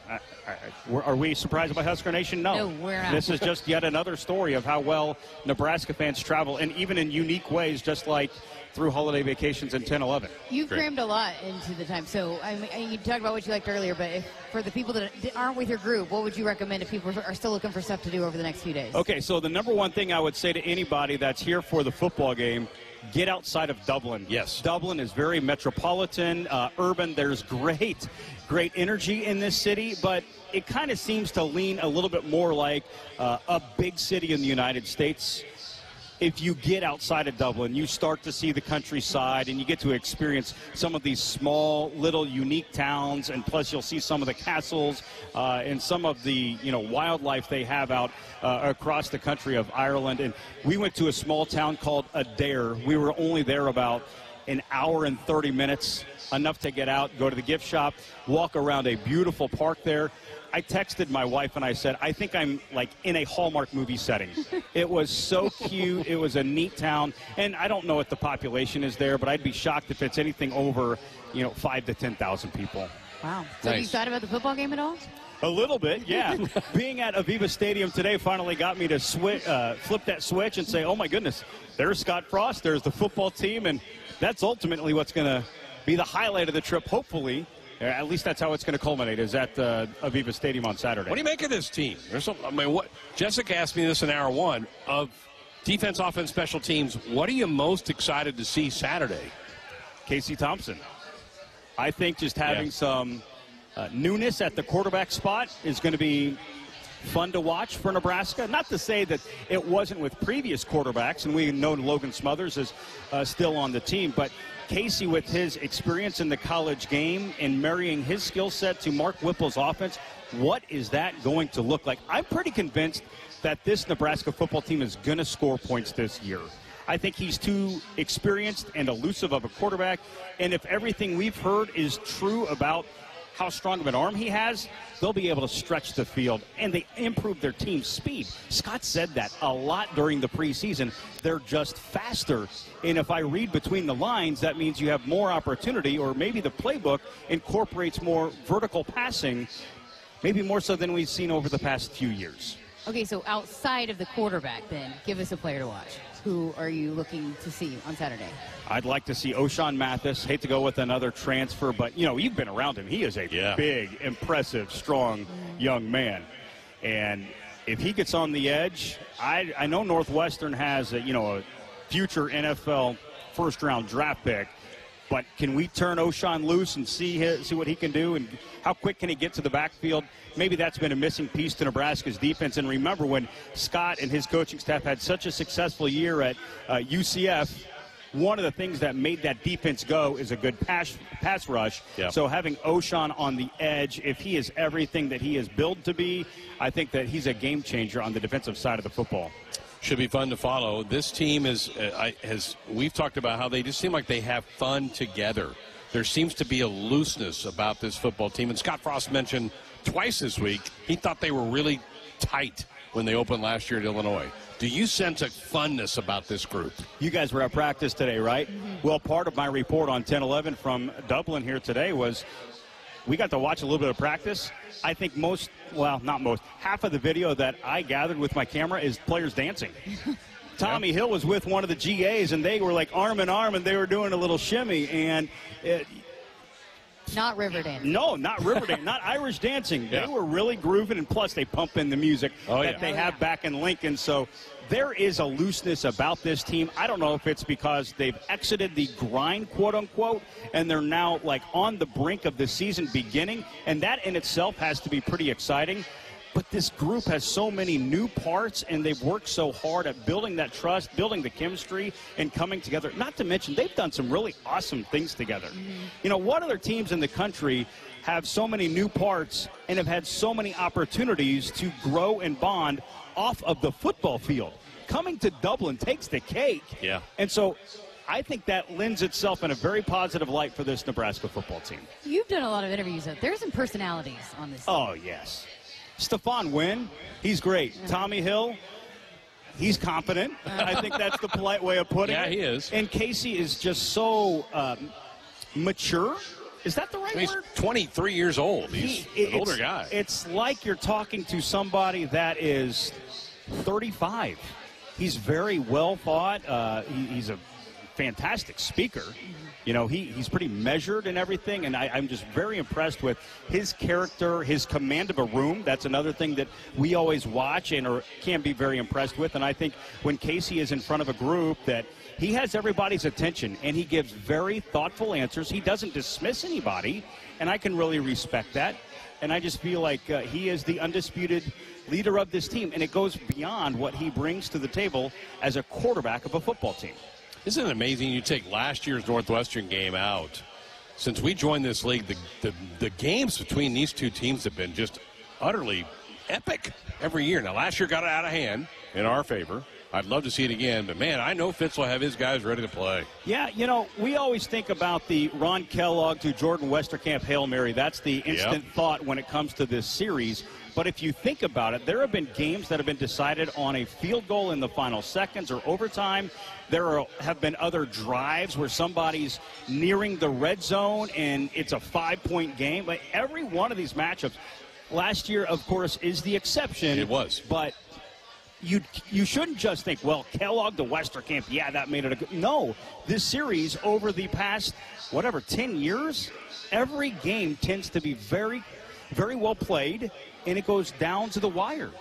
I, I, we're- we surprised by Husker Nation? No. No, we're not. This is just yet another story of how well Nebraska fans travel, and even in unique ways, just like through holiday vacations in 10 11. You've crammed a lot into the time. So, I mean, you talked about what you liked earlier, but if, for the people that aren't with your group, what would you recommend if people are still looking for stuff to do over the next few days? Okay, so the number one thing I would say to anybody that's here for the football game, get outside of Dublin. Yes. Dublin is very metropolitan, uh, urban. There's great, great energy in this city, but it kind of seems to lean a little bit more like uh, a big city in the United States. If you get outside of Dublin, you start to see the countryside and you get to experience some of these small, little, unique towns, and plus you'll see some of the castles uh, and some of the you know wildlife they have out uh, across the country of Ireland. And we went to a small town called Adare. We were only there about an hour and 30 minutes, enough to get out, go to the gift shop, walk around a beautiful park there. I texted my wife and I said, I think I'm like in a Hallmark movie setting. it was so cute. It was a neat town. And I don't know what the population is there, but I'd be shocked if it's anything over, you know, five to 10,000 people. Wow. So, have you Nice. thought about the football game at all? A little bit, yeah. Being at Aviva Stadium today finally got me to swi- uh, flip that switch and say, oh my goodness, there's Scott Frost, there's the football team, and that's ultimately what's going to be the highlight of the trip, hopefully. Uh, At least that's how it's going to culminate, is at uh, Aviva Stadium on Saturday. What do you make of this team? There's some, I mean, what Jessica asked me this in hour one of defense, offense, special teams. What are you most excited to see Saturday? Casey Thompson. I think just having some uh, newness at the quarterback spot is going to be fun to watch for Nebraska. Not to say that it wasn't with previous quarterbacks, and we know Logan Smothers is uh, still on the team, but Casey, with his experience in the college game and marrying his skill set to Mark Whipple's offense, what is that going to look like? I'm pretty convinced that this Nebraska football team is going to score points this year. I think he's too experienced and elusive of a quarterback. And if everything we've heard is true about how strong of an arm he has, they'll be able to stretch the field and they improve their team's speed. Scott said that a lot during the preseason. They're just faster. And if I read between the lines, that means you have more opportunity, or maybe the playbook incorporates more vertical passing, maybe more so than we've seen over the past few years. Okay, so outside of the quarterback, then, give us a player to watch. Who are you looking to see on Saturday? I'd like to see Ochaun Mathis. Hate to go with another transfer, but you know you've been around him. He is a Yeah. big, impressive, strong young man, and if he gets on the edge, I I know Northwestern has a, you know a future NFL first round draft pick. But can we turn Ochaun loose and see his, see what he can do and how quick can he get to the backfield? Maybe that's been a missing piece to Nebraska's defense. And remember when Scott and his coaching staff had such a successful year at uh, UCF, one of the things that made that defense go is a good pass pass rush. Yeah. So having Ochaun on the edge, if he is everything that he is built to be, I think that he's a game changer on the defensive side of the football. Should be fun to follow. This team is uh, I, has we've talked about how they just seem like they have fun together. There seems to be a looseness about this football team, and Scott Frost mentioned twice this week he thought they were really tight when they opened last year at Illinois. Do you sense a funness about this group? You guys were at practice today, right? Well, part of my report on 10-11 from Dublin here today was we got to watch a little bit of practice. I think most, well, not most, half of the video that I gathered with my camera is players dancing. Tommy Hill was with one of the GAs, and they were like arm in arm, and they were doing a little shimmy. And it, Not Riverdance. no, not Riverdance, not Irish dancing. Yeah. They were really grooving, and plus they pump in the music Oh, that yeah. they Oh, have yeah. back in Lincoln. So there is a looseness about this team. I don't know if it's because they've exited the grind, quote unquote, and they're now like on the brink of the season beginning, and that in itself has to be pretty exciting. But this group has so many new parts, and they've worked so hard at building that trust, building the chemistry, and coming together. Not to mention, they've done some really awesome things together. Mm-hmm. You know, what other teams in the country have so many new parts and have had so many opportunities to grow and bond off of the football field? Coming to Dublin takes the cake. Yeah. And so I think that lends itself in a very positive light for this Nebraska football team. You've done a lot of interviews. Though. There's some personalities on this. Oh, yes. Stephon Wynn, he's great. Tommy Hill, he's confident. I think that's the polite way of putting Yeah, it. Yeah, he is. And Casey is just so um, mature. Is that the right He's word? 23 years old. He's He- an older guy. It's like you're talking to somebody that is 35. He's very well thought. Uh, he, he's a fantastic speaker. You know, he, he's pretty measured and everything, and I, I'm just very impressed with his character, his command of a room. That's another thing that we always watch and are, can be very impressed with. And I think when Casey is in front of a group that he has everybody's attention and he gives very thoughtful answers. He doesn't dismiss anybody, and I can really respect that. And I just feel like uh, he is the undisputed leader of this team, and it goes beyond what he brings to the table as a quarterback of a football team. Isn't it amazing? You take last year's Northwestern game out. Since we joined this league, the, the, the games between these two teams have been just utterly epic every year. Now, last year got it out of hand in our favor. I'd love to see it again, but man, I know Fitz will have his guys ready to play. Yeah, you know, we always think about the Ron Kellogg to Jordan Westerkamp Hail Mary. That's the instant thought when it comes to this series. But if you think about it, there have been games that have been decided on a field goal in the final seconds or overtime. There are, have been other drives where somebody's nearing the red zone and it's a five point game. But every one of these matchups, last year, of course, is the exception. It was. But you you shouldn't just think, well, Kellogg the to Westerkamp, yeah, that made it a good. No, this series over the past whatever ten years, every game tends to be very, very well played, and it goes down to the wire.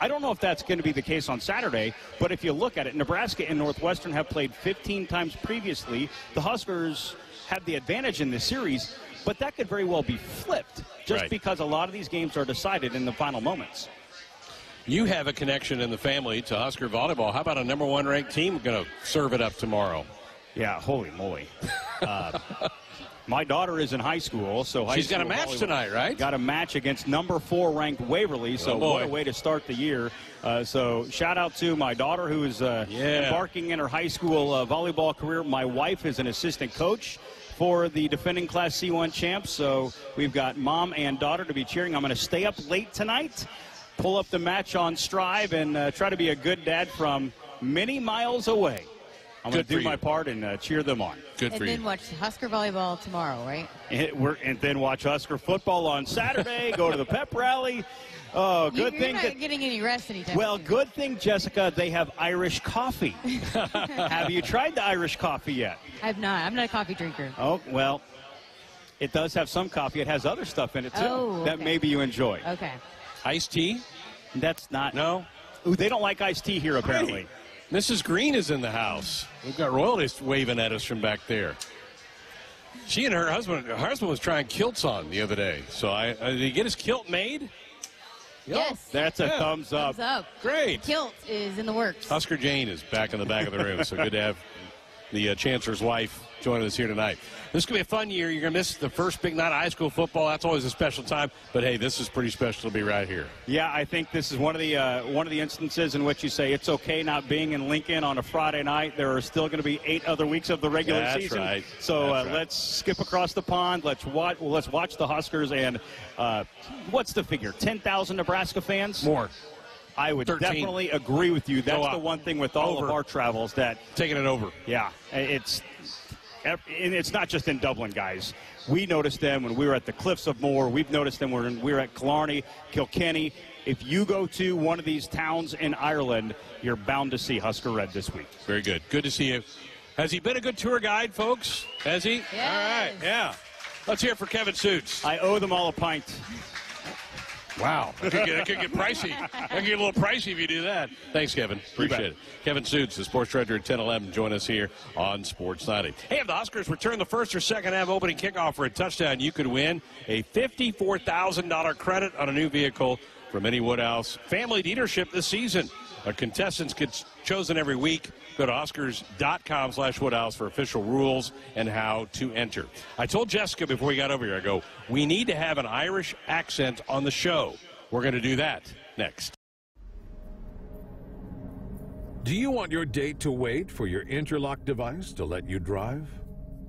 I don't know if that's going to be the case on Saturday, but if you look at it, Nebraska and Northwestern have played 15 times previously. The Huskers have the advantage in this series, but that could very well be flipped just Right. because a lot of these games are decided in the final moments. You have a connection in the family to Husker volleyball. How about a number one ranked team going to serve it up tomorrow? Yeah, holy moly. Uh, my daughter is in high school, so high She's got a match volleyball- tonight, right? Got a match against number four ranked Waverly. So Oh, boy. what a way to start the year. Uh, so shout out to my daughter who is uh, Yeah. embarking in her high school uh, volleyball career. My wife is an assistant coach for the defending Class C1 champs. So we've got mom and daughter to be cheering. I'm going to stay up late tonight, pull up the match on Strive, and uh, try to be a good dad from many miles away. I'm going to do you. my part and uh, cheer them on. Good and then watch Husker volleyball tomorrow, right? And, we're, and then watch Husker football on Saturday. go to the pep rally. Oh, You- good You're thing not that. getting any rest anytime Well, soon. good thing, Jessica, they have Irish coffee. have you tried the Irish coffee yet? I've not. I'm not a coffee drinker. Oh, well, it does have some coffee. It has other stuff in it, too, Oh, that maybe you enjoy. Okay. Iced tea? That's not. No. Ooh, they don't like iced tea here, apparently. Mrs. Green is in the house. We've got royalties waving at us from back there. She and her husband, her husband was trying kilts on the other day. So I, uh, did he get his kilt made? Yes. That's a Yeah. thumbs up. Thumbs up. Great. Kilt is in the works. Husker Jane is back in the back of the room, so good to have the uh, Chancellor's wife joining us here tonight. This is going to be a fun year. You're going to miss the first big night of high school football. That's always a special time. But hey, this is pretty special to be right here. Yeah, I think this is one of the uh, one of the instances in which you say it's okay not being in Lincoln on a Friday night. There are still going to be eight other weeks of the regular That's season. right. So uh, right. let's skip across the pond. Let's watch. Well, let's watch the Huskers and uh, what's the figure? Ten thousand Nebraska fans. More. I would 13. definitely agree with you. That's the one thing with all Over. of our travels that Taking it over. yeah, it's and it's not just in Dublin, guys. We noticed them when we were at the Cliffs of Moher. We've noticed them when we were at Killarney, Kilkenny. If you go to one of these towns in Ireland, you're bound to see Husker Red this week. Very good. Good to see you. Has he been a good tour guide, folks? Has he? All right. Yeah. Let's hear it for Kevin Sjuts. I owe them all a pint. Wow. That could, get, that could get pricey. That could get a little pricey if you do that. Thanks, Kevin. Appreciate it. Kevin Sjuts, the sports director at 1011, join us here on Sports Nightly. Hey, if the Huskers return the first or second half opening kickoff for a touchdown, you could win a $54,000 credit on a new vehicle from any Woodhouse family dealership this season. Our contestants get chosen every week. Go to huskers.com slash Woodhouse for official rules and how to enter. I told Jessica before we got over here, I go, we need to have an Irish accent on the show. We're going to do that next. Do you want your date to wait for your interlock device to let you drive?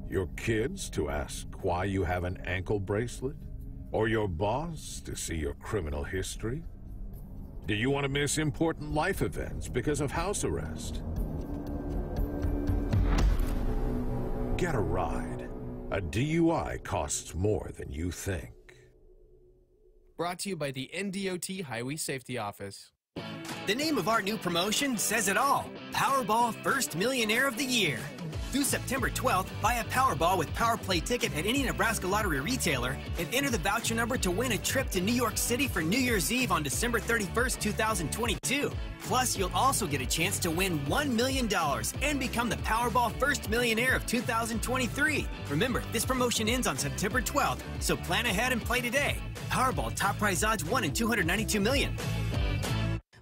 Your kids to ask why you have an ankle bracelet? Or your boss to see your criminal history? Do you want to miss important life events because of house arrest? Get a ride. A DUI costs more than you think. Brought to you by the NDOT Highway Safety Office. The name of our new promotion says it all Powerball First Millionaire of the Year. Through September 12th, buy a Powerball with Power Play ticket at any Nebraska Lottery retailer and enter the voucher number to win a trip to New York City for New Year's Eve on December 31st, 2022. Plus, you'll also get a chance to win $1 million and become the Powerball First Millionaire of 2023. Remember, this promotion ends on September 12th, so plan ahead and play today. Powerball top prize odds 1 in 292 million.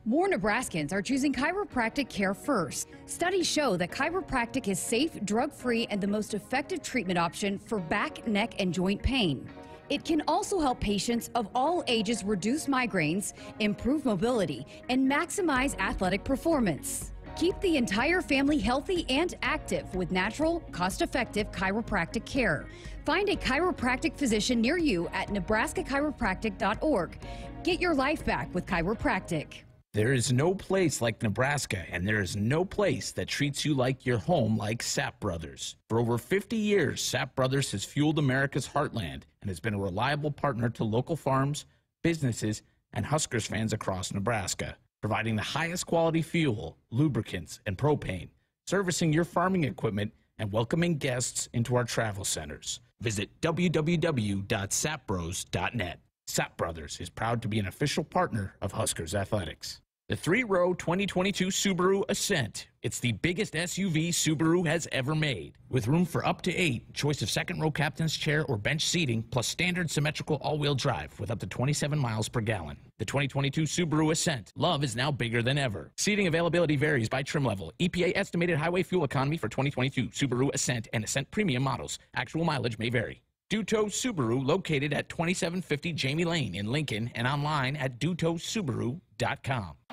More Nebraskans are choosing chiropractic care first. Studies show that chiropractic is safe, drug free, and the most effective treatment option for back, neck, and joint pain. It can also help patients of all ages reduce migraines, improve mobility, and maximize athletic performance. Keep the entire family healthy and active with natural, cost effective chiropractic care. Find a chiropractic physician near you at nebraskachiropractic.org. Get your life back with chiropractic. There is no place like Nebraska, and there is no place that treats you like your home like Sapp Brothers. For over 50 years, Sapp Brothers has fueled America's heartland and has been a reliable partner to local farms, businesses, and Huskers fans across Nebraska, providing the highest quality fuel, lubricants, and propane, servicing your farming equipment, and welcoming guests into our travel centers. Visit www.sappbros.net. Sapp Brothers is proud to be an official partner of Huskers Athletics. The three row 2022 Subaru Ascent. It's the biggest SUV Subaru has ever made. With room for up to eight, choice of second row captain's chair or bench seating, plus standard symmetrical all wheel drive with up to 27 miles per gallon. The 2022 Subaru Ascent. Love is now bigger than ever. Seating availability varies by trim level. EPA estimated highway fuel economy for 2022 Subaru Ascent and Ascent Premium models. Actual mileage may vary. Duteau Subaru, located at 2750 Jamie Lane in Lincoln and online at duteausubaru.com.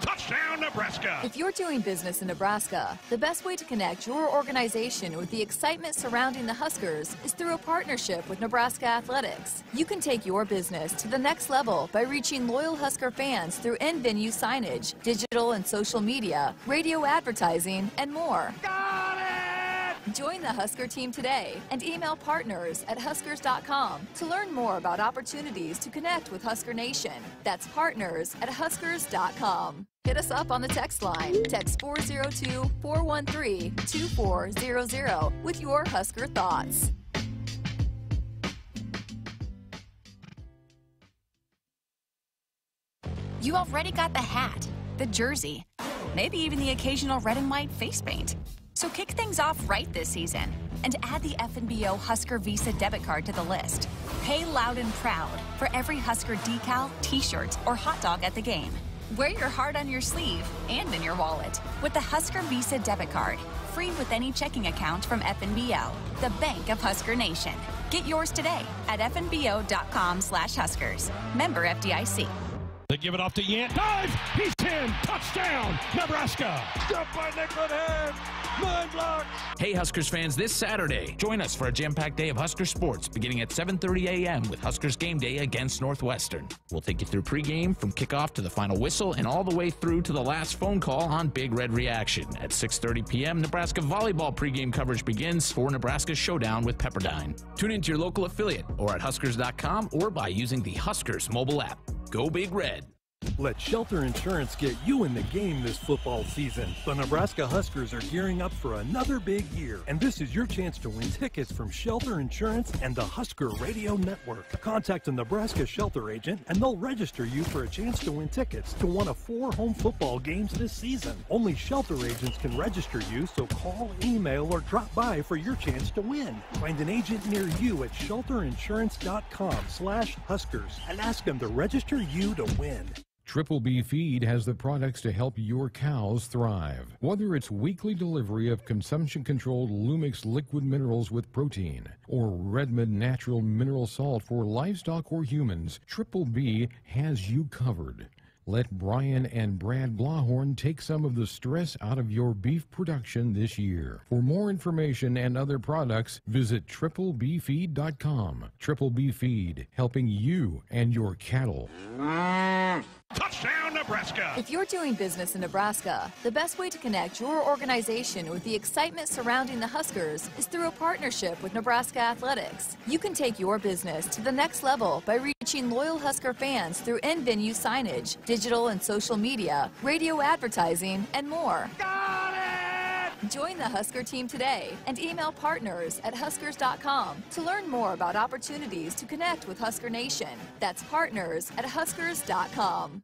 Touchdown, Nebraska! If you're doing business in Nebraska, the best way to connect your organization with the excitement surrounding the Huskers is through a partnership with Nebraska Athletics. You can take your business to the next level by reaching loyal Husker fans through in venue signage, digital and social media, radio advertising, and more. Join the Husker team today and email partners at huskers.com to learn more about opportunities to connect with Husker Nation. That's partners at huskers.com. Hit us up on the text line. Text 402 413 2400 with your Husker thoughts. You already got the hat, the jersey, maybe even the occasional red and white face paint. So kick things off right this season and add the FNBO Husker Visa debit card to the list. Pay loud and proud for every Husker decal, t-shirt, or hot dog at the game. Wear your heart on your sleeve and in your wallet with the Husker Visa debit card, free with any checking account from FNBO, the bank of Husker Nation. Get yours today at fnbo.com slash huskers. Member FDIC. They give it off to Yant. Dive! He's 10. Touchdown, Nebraska. Stop by Nicklin Hames. Blocks. Hey Huskers fans, this Saturday, join us for a jam-packed day of Husker sports beginning at 7:30 a.m. with Huskers game day against Northwestern. We'll take you through pregame from kickoff to the final whistle and all the way through to the last phone call on Big Red Reaction. At 6:30 p.m., Nebraska volleyball pregame coverage begins for Nebraska showdown with Pepperdine. Tune into your local affiliate or at huskers.com or by using the Huskers mobile app. Go Big Red. Let Shelter Insurance get you in the game this football season. The Nebraska Huskers are gearing up for another big year, and this is your chance to win tickets from Shelter Insurance and the Husker Radio Network. Contact a Nebraska Shelter agent, and they'll register you for a chance to win tickets to one of four home football games this season. Only Shelter agents can register you, so call, email, or drop by for your chance to win. Find an agent near you at shelterinsurance.com slash Huskers and ask them to register you to win. Triple B Feed has the products to help your cows thrive. Whether it's weekly delivery of consumption controlled Lumix liquid minerals with protein or Redmond natural mineral salt for livestock or humans, Triple B has you covered. Let Brian and Brad Blahorn take some of the stress out of your beef production this year. For more information and other products, visit triplebfeed.com. Triple B Feed, helping you and your cattle. Mm. Touchdown, Nebraska! If you're doing business in Nebraska, the best way to connect your organization with the excitement surrounding the Huskers is through a partnership with Nebraska Athletics. You can take your business to the next level by reaching loyal Husker fans through in venue signage, digital and social media, radio advertising, and more. Got it! Join the Husker team today and email partners at huskers.com to learn more about opportunities to connect with Husker Nation. That's partners at huskers.com.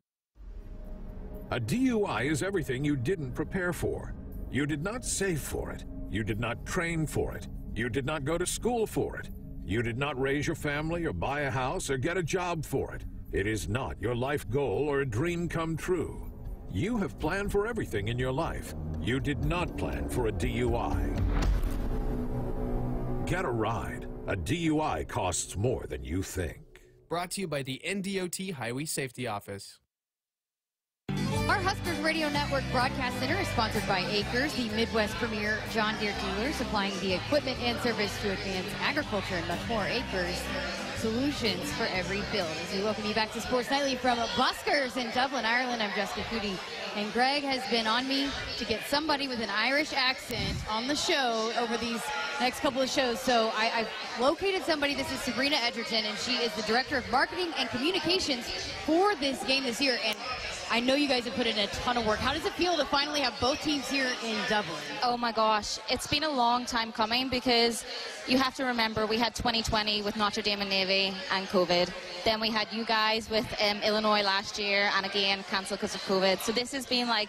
A DUI is everything you didn't prepare for. You did not save for it. You did not train for it. You did not go to school for it. You did not raise your family or buy a house or get a job for it. It is not your life goal or a dream come true. You have planned for everything in your life. You did not plan for a DUI. Get a ride. A DUI costs more than you think. Brought to you by the NDOT Highway Safety Office. Our Huskers Radio Network Broadcast Center is sponsored by AKRS, the Midwest premier John Deere dealer, supplying the equipment and service to advance agriculture and much more. AKRS solutions for every field. As we welcome you back to Sports Nightly from Buskers in Dublin, Ireland, I'm Jessica Coody. And Greg has been on me to get somebody with an Irish accent on the show over these next couple of shows. So I, have located somebody. This is Sabrina Edgerton, and she is the Director of Marketing and Communications for this game this year. And I know you guys have put in a ton of work. How does it feel to finally have both teams here in Dublin? Oh my gosh, it's been a long time coming because you have to remember we had 2020 with Notre Dame and Navy and COVID. Then we had you guys with um, Illinois last year and again cancelled because of COVID. So this has been like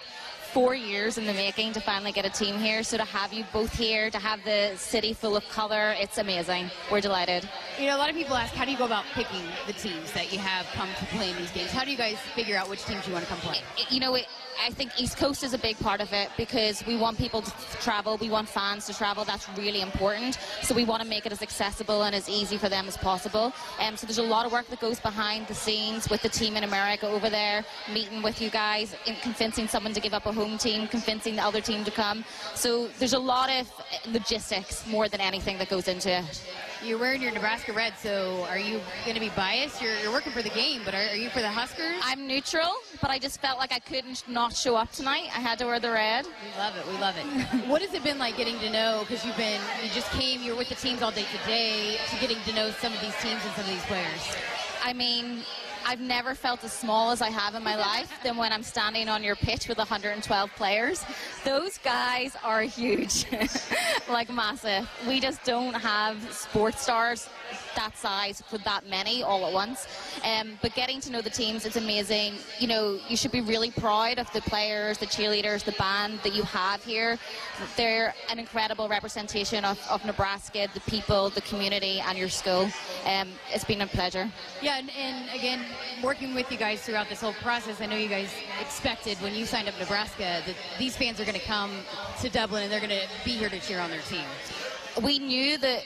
four years in the making to finally get a team here. So to have you both here, to have the city full of colour, it's amazing. We're delighted. You know, a lot of people ask, how do you go about picking the teams that you have come to play in these games? How do you guys figure out which teams you want to come play? It, you know, it, I think East Coast is a big part of it because we want people to travel, we want fans to travel. That's really important. So we want to make it as accessible and as easy for them as possible. Um, so there's a lot of work that goes behind the scenes with the team in America over there, meeting with you guys, convincing someone to give up a home team, convincing the other team to come. So there's a lot of logistics more than anything that goes into it. You're wearing your Nebraska red, so are you going to be biased? You're, you're, working for the game, but are, are, you for the Huskers? I'm neutral, but I just felt like I couldn't not show up tonight. I had to wear the red. We love it. We love it. what has it been like getting to know? Because you've been, you just came, you were with the teams all day today, to getting to know some of these teams and some of these players. I mean, I've never felt as small as I have in my life than when I'm standing on your pitch with 112 players. Those guys are huge, like massive. We just don't have sports stars that size with that many all at once. Um, but getting to know the teams, is amazing. You know, you should be really proud of the players, the cheerleaders, the band that you have here. They're an incredible representation of, of Nebraska, the people, the community, and your school. Um, it's been a pleasure. Yeah, and, and again, working with you guys throughout this whole process, I know you guys expected when you signed up Nebraska that these fans are going to come to Dublin and they're going to be here to cheer on their team. We knew that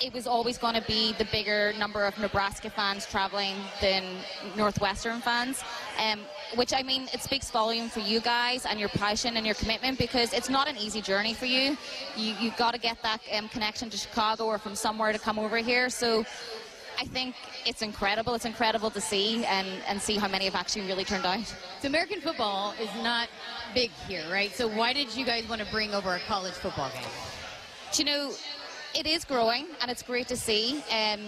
it was always going to be the bigger number of Nebraska fans traveling than Northwestern fans. Um, which I mean, it speaks volume for you guys and your passion and your commitment because it's not an easy journey for you. You you got to get that um, connection to Chicago or from somewhere to come over here. So I think it's incredible. It's incredible to see and, and see how many have actually really turned out. So American football is not big here, right? So why did you guys want to bring over a college football game? Do you know, it is growing and it's great to see. Um,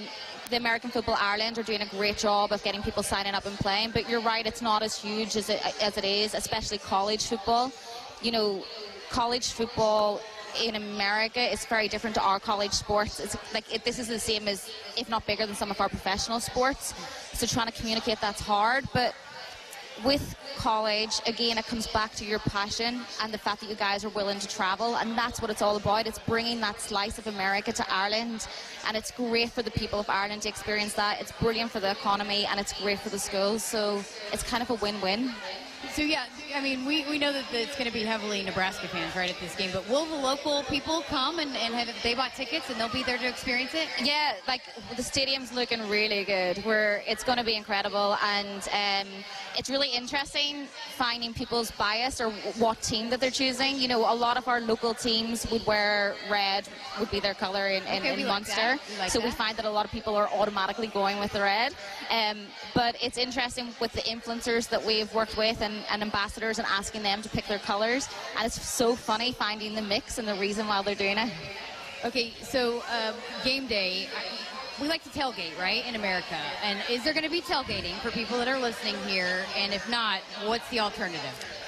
the American Football Ireland are doing a great job of getting people signing up and playing, but you're right, it's not as huge as it, as it is, especially college football. You know, college football in America is very different to our college sports. It's like it, this is the same as, if not bigger than some of our professional sports. So trying to communicate that's hard, but with college, again, it comes back to your passion and the fact that you guys are willing to travel, and that's what it's all about. It's bringing that slice of America to Ireland, and it's great for the people of Ireland to experience that. It's brilliant for the economy, and it's great for the schools. So it's kind of a win-win. So yeah, I mean, we, we know that it's going to be heavily Nebraska fans right at this game, but will the local people come and, and have they bought tickets and they'll be there to experience it? Yeah, like the stadium's looking really good. Where it's going to be incredible, and um, it's really interesting finding people's bias or what team that they're choosing. You know, a lot of our local teams would wear red, would be their colour in, in, okay, in Munster. Like like so that. we find that a lot of people are automatically going with the red. Um, but it's interesting with the influencers that we've worked with and, and ambassadors and asking them to pick their colours. And it's so funny finding the mix and the reason why they're doing it. Okay, so uh, game day, we like to tailgate, right, in America. And is there going to be tailgating for people that are listening here? And if not, what's the alternative?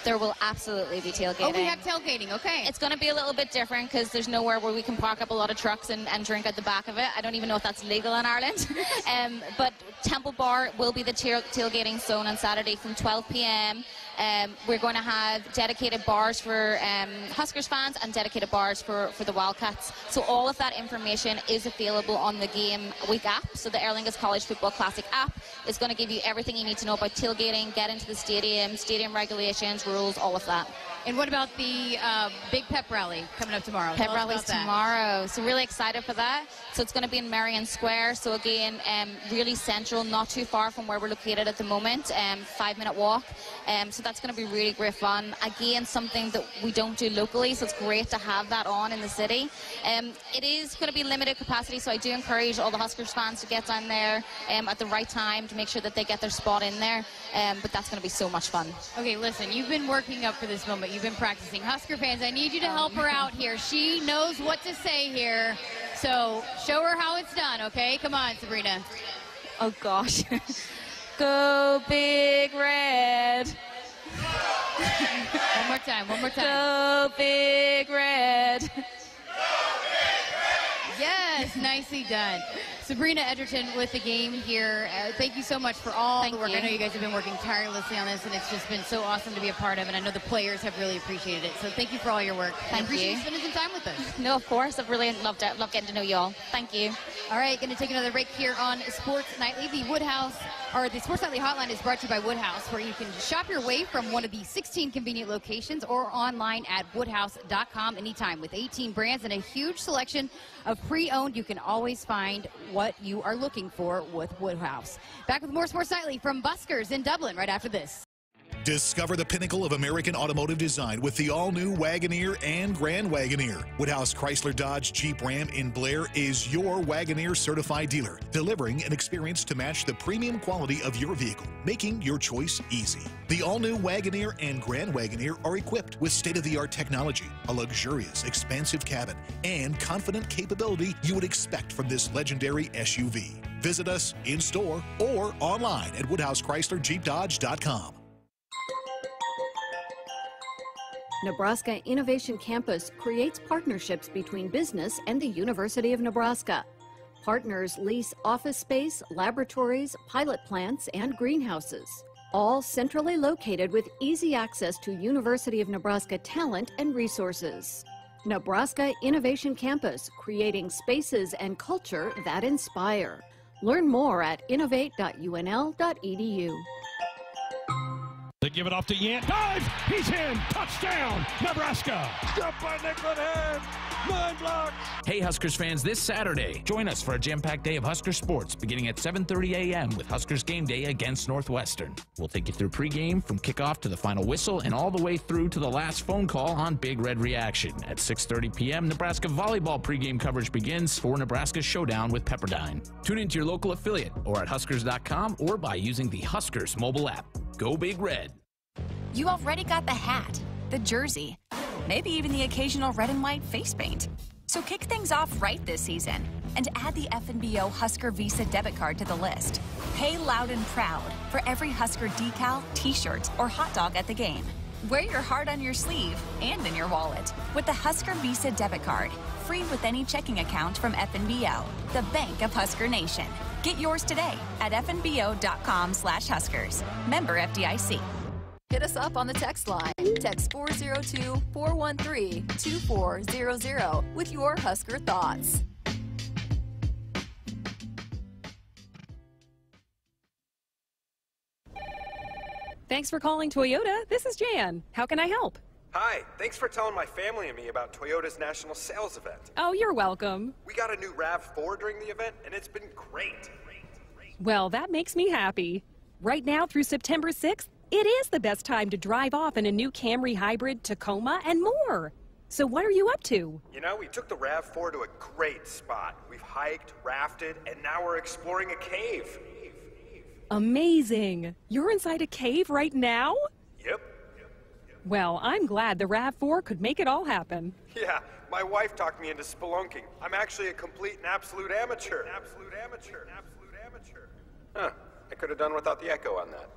There will absolutely be tailgating. Oh, we have tailgating. Okay. It's going to be a little bit different because there's nowhere where we can park up a lot of trucks and, and drink at the back of it. I don't even know if that's legal in Ireland. um, but Temple Bar will be the tail- tailgating zone on Saturday from 12 p.m. Um, we're going to have dedicated bars for um, Huskers fans and dedicated bars for, for the Wildcats. So all of that information is available on the Game Week app. So the Aer Lingus College Football Classic app is going to give you everything you need to know about tailgating, get into the stadium, stadium regulations, rules, all of that. And what about the uh, big pep rally coming up tomorrow? Pep rally's tomorrow, so really excited for that. So it's going to be in Merrion Square. So again, um, really central, not too far from where we're located at the moment. Um, five minute walk. Um, so that's going to be really great fun. Again, something that we don't do locally, so it's great to have that on in the city. Um, it is going to be limited capacity, so I do encourage all the Huskers fans to get down there um, at the right time to make sure that they get their spot in there. Um, but that's going to be so much fun. Okay, listen, you've been working up for this moment. You've been practicing. Husker fans, I need you to help her out here. She knows what to say here. So show her how it's done, okay? Come on, Sabrina. Oh, gosh. Go Big Red. one more time, one more time. Go Big Red. Yes, nicely done. Sabrina Edgerton with the game here. Uh, thank you so much for all Thank the work. you. I know you guys have been working tirelessly on this, and it's just been so awesome to be a part of. And I know the players have really appreciated it. So thank you for all your work. Thank appreciate you. you spending some time with us. No, of course. I've really loved it. Love getting to know you all. Thank you. All right, going to take another break here on Sports Nightly. The Woodhouse, or the Sports Nightly Hotline is brought to you by Woodhouse, where you can shop your way from one of the 16 convenient locations or online at woodhouse.com anytime. With 18 brands and a huge selection of pre-owned, you can always find what you are looking for with Woodhouse. Back with more Sports Nightly from Buskers in Dublin right after this. Discover the pinnacle of American automotive design with the all-new Wagoneer and Grand Wagoneer. Woodhouse Chrysler Dodge Jeep Ram in Blair is your Wagoneer certified dealer, delivering an experience to match the premium quality of your vehicle, making your choice easy. The all-new Wagoneer and Grand Wagoneer are equipped with state-of-the-art technology, a luxurious, expansive cabin, and confident capability you would expect from this legendary SUV. Visit us in-store or online at WoodhouseChryslerJeepDodge.com. Nebraska Innovation Campus creates partnerships between business and the University of Nebraska. Partners lease office space, laboratories, pilot plants, and greenhouses, all centrally located with easy access to University of Nebraska talent and resources. Nebraska Innovation Campus, creating spaces and culture that inspire. Learn more at innovate.unl.edu. They give it off to Yant. Dives! He's in! Touchdown! Nebraska! Stop by Nicklin Hames. Nine blocks. Hey Huskers fans, this Saturday, join us for a jam-packed day of Husker sports beginning at 7:30 a.m. with Huskers game day against Northwestern. We'll take you through pregame from kickoff to the final whistle and all the way through to the last phone call on Big Red Reaction. At 6:30 p.m., Nebraska volleyball pregame coverage begins for Nebraska showdown with Pepperdine. Tune in to your local affiliate or at huskers.com or by using the Huskers mobile app. Go Big Red. You already got the hat, the jersey, maybe even the occasional red and white face paint. So kick things off right this season and add the FNBO Husker Visa debit card to the list. Pay loud and proud for every Husker decal, t-shirt, or hot dog at the game. Wear your heart on your sleeve and in your wallet with the Husker Visa debit card, free with any checking account from FNBO, the bank of Husker Nation. Get yours today at fnbo.com/huskers. Member FDIC. Hit us up on the text line. Text 402 413 2400 with your Husker thoughts. Thanks for calling Toyota. This is Jan. How can I help? Hi, thanks for telling my family and me about Toyota's national sales event. Oh, you're welcome. We got a new RAV4 during the event, and it's been great. Well, that makes me happy. Right now through September 6th, it is the best time to drive off in a new Camry Hybrid, Tacoma, and more. So what are you up to? You know, we took the RAV4 to a great spot. We've hiked, rafted, and now we're exploring a cave. Amazing. You're inside a cave right now? Yep. Well, I'm glad the RAV4 could make it all happen. Yeah, my wife talked me into spelunking. I'm actually a complete and absolute amateur. Absolute amateur. Absolute amateur. Huh. I could have done without the echo on that.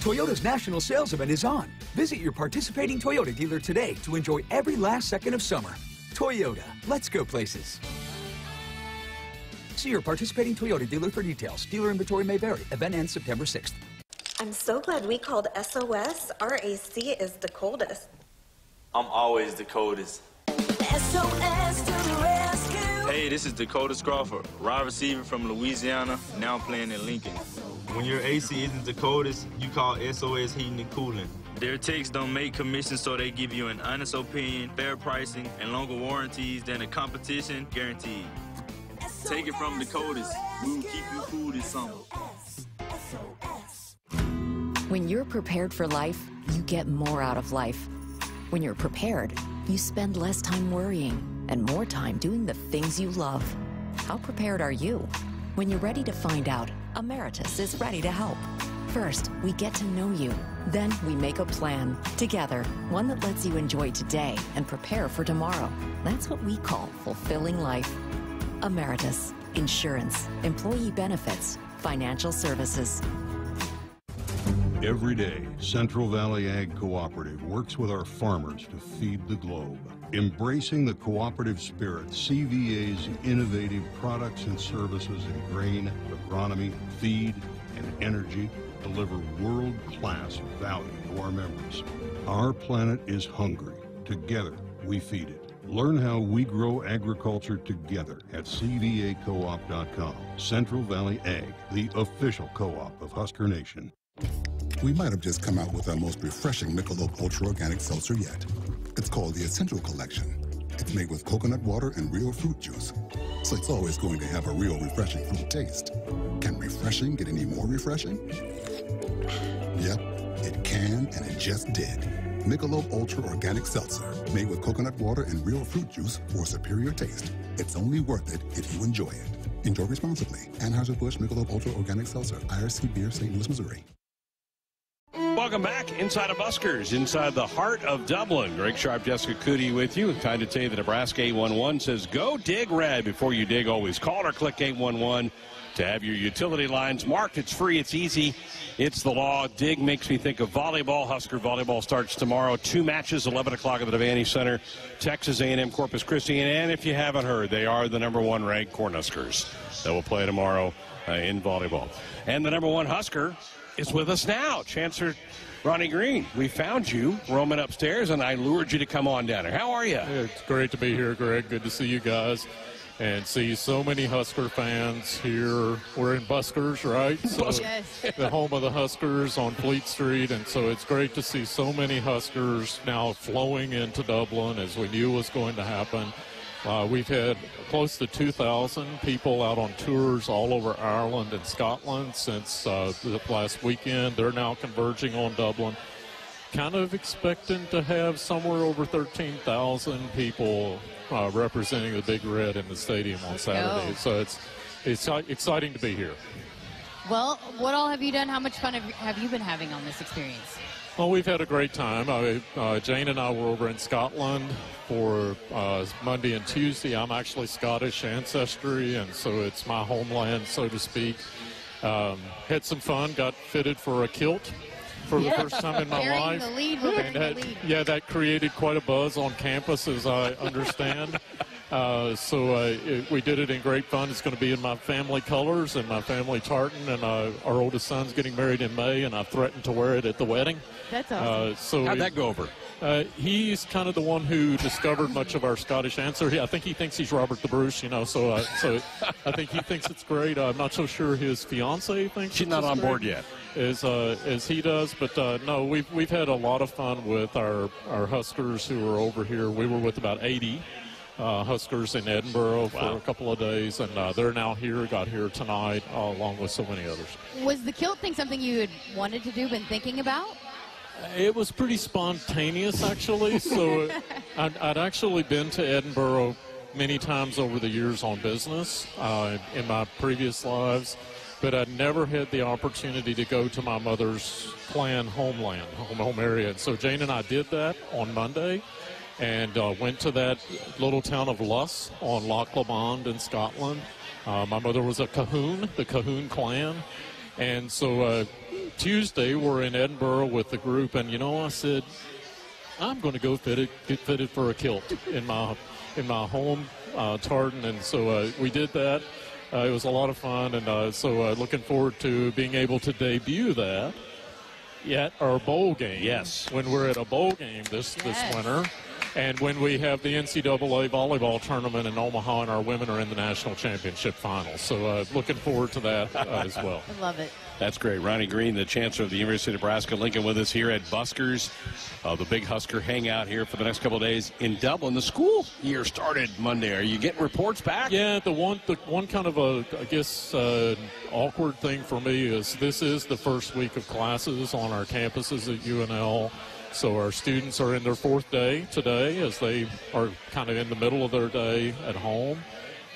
Toyota's national sales event is on. Visit your participating Toyota dealer today to enjoy every last second of summer. Toyota, let's go places. See your participating Toyota dealer for details. Dealer inventory may vary. Event ends September 6th. I'm so glad we called SOS. Our AC is the coldest. I'm always the coldest. SOS to the rescue. Hey, this is Dakota Crawford, wide receiver from Louisiana, now playing in Lincoln. When your AC isn't the coldest, you call SOS Heating and Cooling. Their ticks don't make commissions, so they give you an honest opinion, fair pricing, and longer warranties than the competition guaranteed. Take it from the coldest. We will keep you cool this summer. When you're prepared for life, you get more out of life. When you're prepared, you spend less time worrying and more time doing the things you love. How prepared are you? When you're ready to find out, Ameritas is ready to help. First, we get to know you. Then we make a plan together, one that lets you enjoy today and prepare for tomorrow. That's what we call fulfilling life. Ameritas, insurance, employee benefits, financial services. Every day, Central Valley Ag Cooperative works with our farmers to feed the globe. Embracing the cooperative spirit, CVA's innovative products and services in grain, agronomy, feed, and energy deliver world-class value to our members. Our planet is hungry. Together, we feed it. Learn how we grow agriculture together at cvacoop.com. Central Valley Ag, the official co-op of Husker Nation. We might have just come out with our most refreshing Michelob Ultra Organic Seltzer yet. It's called the Essential Collection. It's made with coconut water and real fruit juice, so it's always going to have a real refreshing fruit taste. Can refreshing get any more refreshing? Yep, it can, and it just did. Michelob Ultra Organic Seltzer, made with coconut water and real fruit juice for superior taste. It's only worth it if you enjoy it. Enjoy responsibly. Anheuser-Busch Michelob Ultra Organic Seltzer, IRC Beer, St. Louis, Missouri. Welcome back inside of Buskers, inside the heart of Dublin. Greg Sharpe, Jessica Coody with you. Time to tell you the Nebraska 811 says go dig red. Before you dig, always call or click 811 to have your utility lines marked. It's free, it's easy, it's the law. Dig makes me think of volleyball. Husker volleyball starts tomorrow. Two matches, 11 o'clock at the Devaney Center, Texas A&M Corpus Christi. And if you haven't heard, they are the number one ranked Cornhuskers that will play tomorrow uh, in volleyball. And the number one Husker is with us now, Chancellor Ronnie Green. We found you roaming upstairs, and I lured you to come on down here. How are you? It's great to be here, Greg. Good to see you guys and see so many Husker fans here. We're in Buskers, right? So yes. the home of the Huskers on Fleet Street, and so it's great to see so many Huskers now flowing into Dublin as we knew was going to happen. Uh, we've had close to 2,000 people out on tours all over Ireland and Scotland since uh, the last weekend. They're now converging on Dublin. Kind of expecting to have somewhere over 13,000 people uh, representing the Big Red in the stadium on Saturday. So it's it's exciting to be here. Well, what all have you done? How much fun have, have you been having on this experience? Well, we've had a great time. I, uh, Jane and I were over in Scotland for uh, Monday and Tuesday. I'm actually Scottish ancestry, and so it's my homeland, so to speak. Um, had some fun. Got fitted for a kilt for Yeah. the first time in my Bearing life. lead, And that-. Yeah, that created quite a buzz on campus, as I understand. Uh, so uh, it, we did it in great fun. It's going to be in my family colors and my family tartan. And uh, our oldest son's getting married in May, and I threatened to wear it at the wedding. That's Uh, so How'd that go over? Uh, he's kind of the one who discovered much of our Scottish answer. He, I think he thinks he's Robert the Bruce, you know. So, uh, so I think he thinks it's great. I'm not so sure his fiance thinks She's it's not on great board yet. as uh, as he does. But uh, no, we've we've had a lot of fun with our our Huskers who are over here. We were with about 80. Uh, Huskers in Edinburgh for a couple of days, and uh, they're now here. Got here tonight, uh, along with so many others. Was the kilt thing something you had wanted to do, been thinking about? It was pretty spontaneous, actually. So I'd, I'd actually been to Edinburgh many times over the years on business uh, in my previous lives, but I'd never had the opportunity to go to my mother's clan homeland, home, home area. And so Jane and I did that on Monday and uh, went to that little town of Luss on Loch Lomond in Scotland. Uh, my mother was a Colquhoun, the Colquhoun clan. And so uh, Tuesday we're in Edinburgh with the group, and you know, I said, I'm going to go fit it, get fitted for a kilt in my in my home uh, tartan, and so uh, we did that. Uh, it was a lot of fun, and uh, so uh, looking forward to being able to debut that at our bowl game. Yes. when we're at a bowl game this Yes. this winter. And when we have the NCAA volleyball tournament in Omaha, and our women are in the national championship finals. So uh, looking forward to that uh, as well. I love it. That's great. Ronnie Green, the chancellor of the University of Nebraska Lincoln, with us here at Buskers, uh, the big Husker hangout here for the next couple of days in Dublin. The school year started Monday. Are you getting reports back? Yeah, the one, the one kind of a, I guess, uh, awkward thing for me is this is the first week of classes on our campuses at UNL. So our students are in their fourth day today as they are kind of in the middle of their day at home.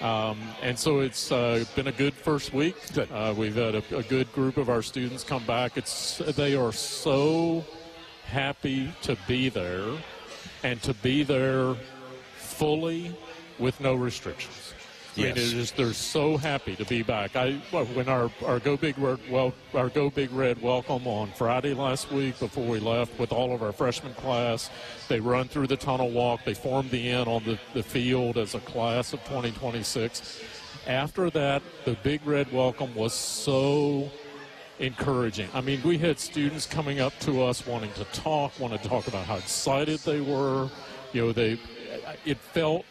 Um, and so it's uh, been a good first week. Good. Uh, we've had a, a, good group of our students come back. It's they are so happy to be there, and to be there fully with no restrictions. Yes. I mean, it is, they're so happy to be back. I when our, our go big red well our go big red welcome on Friday last week before we left with all of our freshman class, they run through the tunnel walk. They formed the end on the, the field as a class of 2026. After that, the big red welcome was so encouraging. I mean, we had students coming up to us wanting to talk, want to talk about how excited they were. You know, they it felt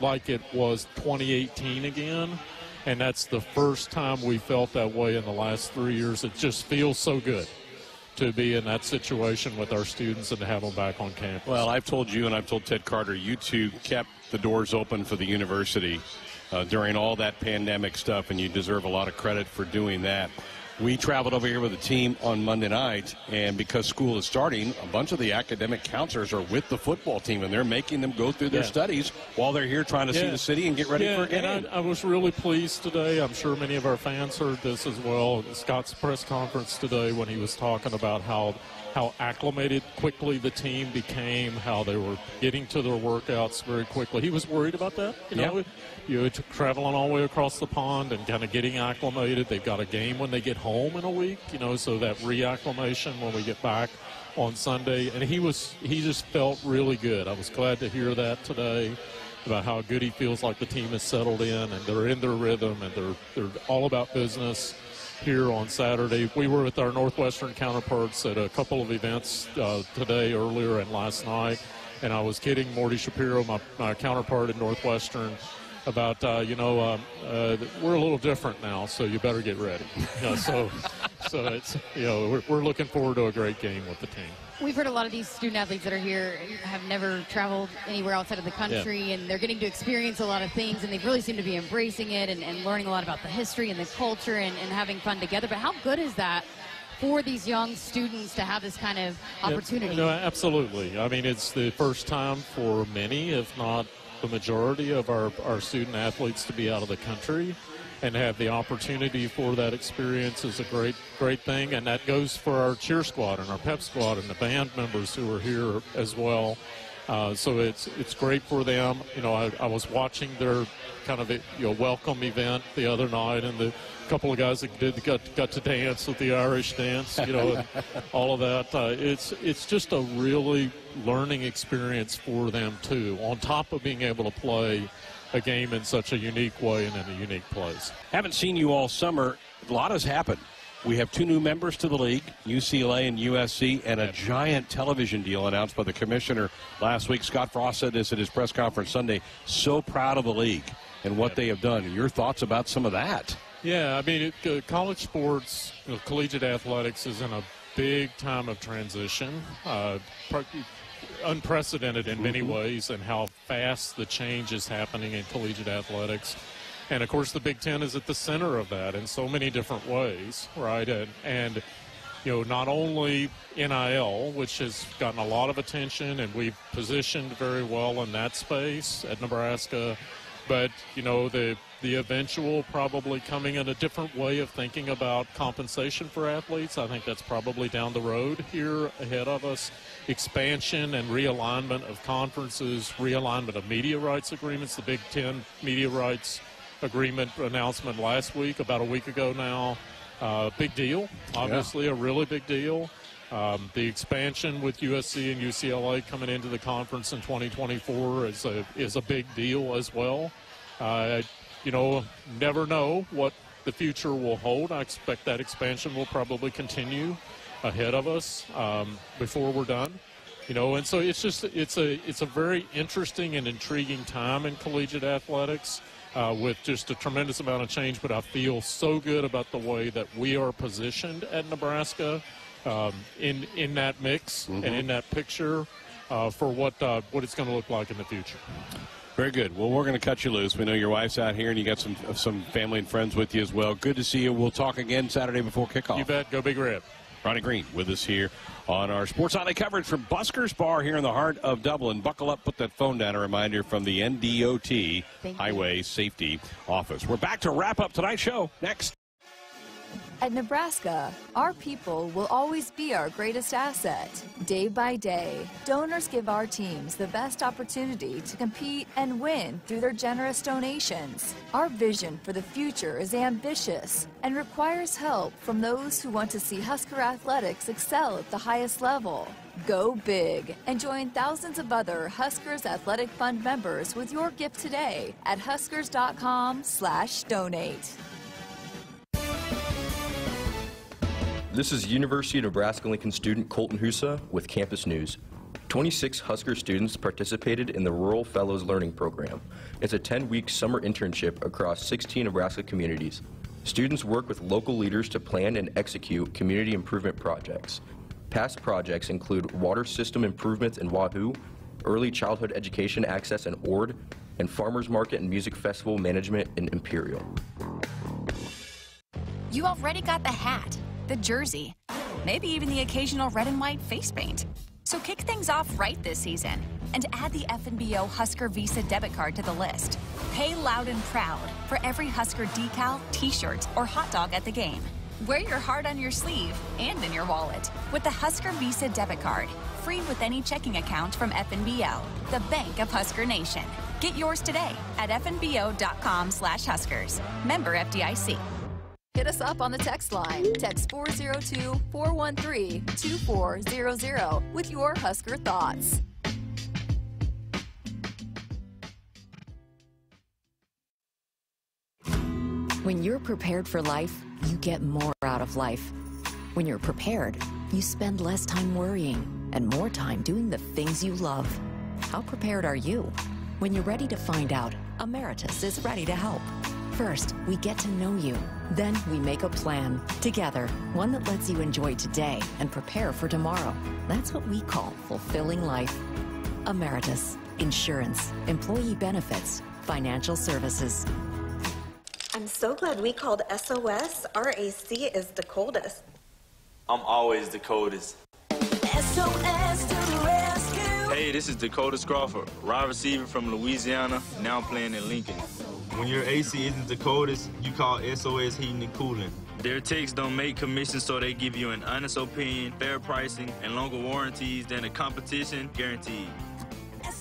like it was 2018 again. And that's the first time we felt that way in the last three years. It just feels so good to be in that situation with our students and to have them back on campus. Well, I've told you and I've told Ted Carter, you two kept the doors open for the university uh, during all that pandemic stuff, and you deserve a lot of credit for doing that. We traveled over here with the team on Monday night, and because school is starting, a bunch of the academic counselors are with the football team, and they're making them go through their Yeah. studies while they're here trying to see the city and get ready yeah, for a game. And I, I was really pleased today. I'm sure many of our fans heard this as well. Scott's press conference today when he was talking about how how acclimated quickly the team became, how they were getting to their workouts very quickly. He was worried about that. You know, Yeah. you traveling all the way across the pond and kind of getting acclimated. They've got a game when they get home in a week, you know, so that reacclimation when we get back on Sunday. And he was he just felt really good. I was glad to hear that today about how good he feels like the team is settled in and they're in their rhythm and they're they're all about business here on Saturday. We were with our Northwestern counterparts at a couple of events uh, today, earlier, and last night. And I was kidding Morty Schapiro, my, my counterpart at Northwestern, about uh, you know um, uh, we're a little different now, so you better get ready. So so it's you know we're, we're looking forward to a great game with the team. We've heard a lot of these student athletes that are here have never traveled anywhere outside of the country, and they're getting to experience a lot of things, and they really seem to be embracing it and, and learning a lot about the history and the culture and, and having fun together. But how good is that for these young students to have this kind of opportunity? No, absolutely. I mean, it's the first time for many, if not the majority, of our, our student athletes to be out of the country and have the opportunity for that experience is a great, great thing. And that goes for our cheer squad and our pep squad and the band members who are here as well. Uh, so it's it's great for them. You know, I, I was watching their kind of you know welcome event the other night, and the couple of guys that did got got to dance with the Irish dance. You know, all of that. Uh, it's it's just a really learning experience for them too. On top of being able to play a game in such a unique way and in a unique place. Haven't seen you all summer. A lot has happened. We have two new members to the league, UCLA and USC, and a giant television deal announced by the commissioner last week. Scott Frost said this at his press conference Sunday. So proud of the league and what they have done. Your thoughts about some of that? Yeah, I mean, it, uh, college sports, you know, collegiate athletics is in a big time of transition. Uh, unprecedented in many Mhm. ways, and how fast the change is happening in collegiate athletics. And of course, the Big Ten is at the center of that in so many different ways, right? And, and you know, not only NIL, which has gotten a lot of attention, and we've positioned very well in that space at Nebraska, but you know, the the eventual probably coming in a different way of thinking about compensation for athletes. I think that's probably down the road here ahead of us. Expansion and realignment of conferences, realignment of media rights agreements. The Big Ten media rights agreement announcement last week, about a week ago now. Uh, big deal, obviously, a really big deal. Um, the expansion with USC and UCLA coming into the conference in 2024 is a is a big deal as well. Uh, you know, never know what the future will hold. I expect that expansion will probably continue ahead of us um, before we're done. You know, and so it's just it's a it's a very interesting and intriguing time in collegiate athletics. Uh, with just a tremendous amount of change, but I feel so good about the way that we are positioned at Nebraska um, in in that mix Mm-hmm. and in that picture uh, for what uh, what it's going to look like in the future. Very good. Well, we're going to cut you loose. We know your wife's out here, and you got some some family and friends with you as well. Good to see you. We'll talk again Saturday before kickoff. You bet. Go Big Red. Ronnie Green with us here on our Sports Nightly coverage from Buskers Bar here in the heart of Dublin. Buckle up, put that phone down. A reminder from the NDOT Thank you. Highway Safety Office. We're back to wrap up tonight's show next. At Nebraska, our people will always be our greatest asset. Day by day, donors give our teams the best opportunity to compete and win through their generous donations. Our vision for the future is ambitious and requires help from those who want to see Husker athletics excel at the highest level. Go big and join thousands of other Huskers Athletic Fund members with your gift today at huskers.com/donate. This is University of Nebraska-Lincoln student Colton Husa with Campus News. 26 Husker students participated in the Rural Fellows Learning Program. It's a 10-week summer internship across 16 Nebraska communities. Students work with local leaders to plan and execute community improvement projects. Past projects include water system improvements in Wahoo, early childhood education access in Ord, and farmers market and music festival management in Imperial. You already got the hat, the jersey, maybe even the occasional red and white face paint. So kick things off right this season and add the FNBO Husker Visa debit card to the list. Pay loud and proud for every Husker decal, t-shirt, or hot dog at the game. Wear your heart on your sleeve and in your wallet with the Husker Visa debit card, free with any checking account from FNBO, the bank of Husker Nation. Get yours today at fnbo.com slash huskers. Member FDIC. Hit us up on the text line. Text 402 413 2400 with your Husker thoughts. When you're prepared for life, you get more out of life. When you're prepared, you spend less time worrying and more time doing the things you love. How prepared are you? When you're ready to find out, Ameritas is ready to help. First, we get to know you. Then we make a plan together, one that lets you enjoy today and prepare for tomorrow. That's what we call fulfilling life. Ameritas, insurance, employee benefits, financial services. I'm so glad we called SOS. RAC is the coldest. I'm always the coldest. SOS to the rescue. Hey, this is Dakota Crawford, wide receiver from Louisiana, now playing in Lincoln. When your AC isn't the coldest, you call SOS Heating and Cooling. Their techs don't make commissions, so they give you an honest opinion, fair pricing, and longer warranties than the competition guaranteed.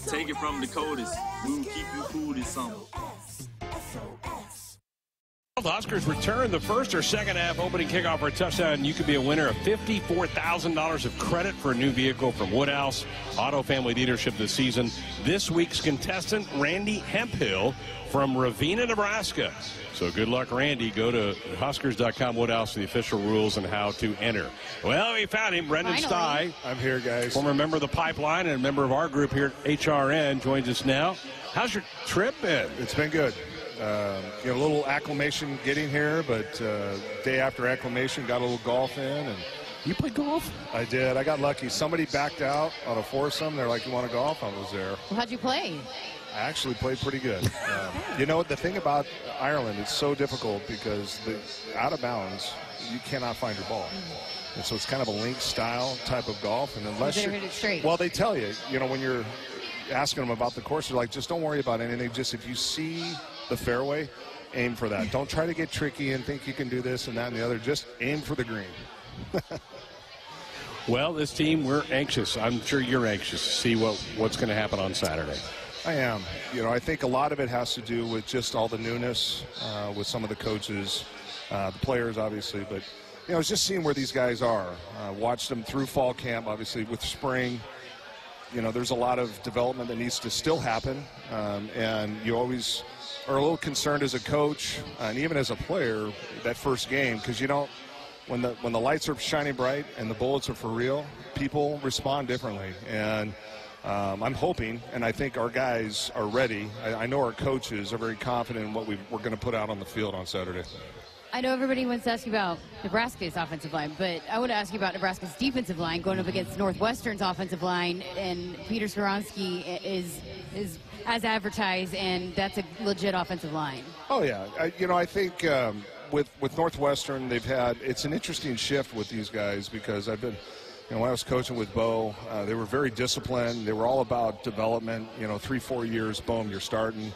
Take it from the coldest. We will keep you cool this summer. The Huskers return the first or second half opening kickoff for a touchdown. You could be a winner of $54,000 of credit for a new vehicle from Woodhouse Auto Family Dealership this season. This week's contestant, Randy Hemphill from Ravenna, Nebraska. So good luck, Randy. Go to Huskers.com, Woodhouse, for the official rules and how to enter. Well, we found him, Brenden Finally. Stai. I'm here, guys. Former member of the Pipeline and a member of our group here at HRN joins us now. How's your trip been? It's been good. Uh, you know, a little acclimation getting here, but uh, day after acclimation, got a little golf in, and you played golf? I did. I got lucky. Somebody backed out on a foursome. They're like, "You want to golf?" I was there. Well, how'd you play? I actually played pretty good. Um, you know, the thing about Ireland, it's so difficult because the out of bounds, you cannot find your ball. And so it's kind of a link style type of golf. And unless you hit it straight. well, they tell you, you know, when you're asking them about the course, they're like, just don't worry about anything. Just if you see the fairway, aim for that. Don't try to get tricky and think you can do this and that and the other. Just aim for the green. Well, this team, we're anxious. I'm sure you're anxious to see what, what's going to happen on Saturday. I am. You know, I think a lot of it has to do with just all the newness uh, with some of the coaches, uh, the players, obviously. But, you know, it's just seeing where these guys are. Uh, watched them through fall camp, obviously, with spring. You know, there's a lot of development that needs to still happen. Um, and you always are a little concerned as a coach and even as a player that first game because you don't when the when the lights are shining bright and the bullets are for real, people respond differently. And um, I'm hoping, and I think our guys are ready. I, I know our coaches are very confident in what we, we're going to put out on the field on Saturday. I know everybody wants to ask you about Nebraska's offensive line, but I want to ask you about Nebraska's defensive line going up against Northwestern's offensive line, and Peter Skoronski is is as advertised, and that's a legit offensive line. Oh yeah, I, you know I think um, with with Northwestern they've had it's an interesting shift with these guys because I've been. You know, when I was coaching with Bo, uh, they were very disciplined. They were all about development. You know, three, four years, boom, you're starting.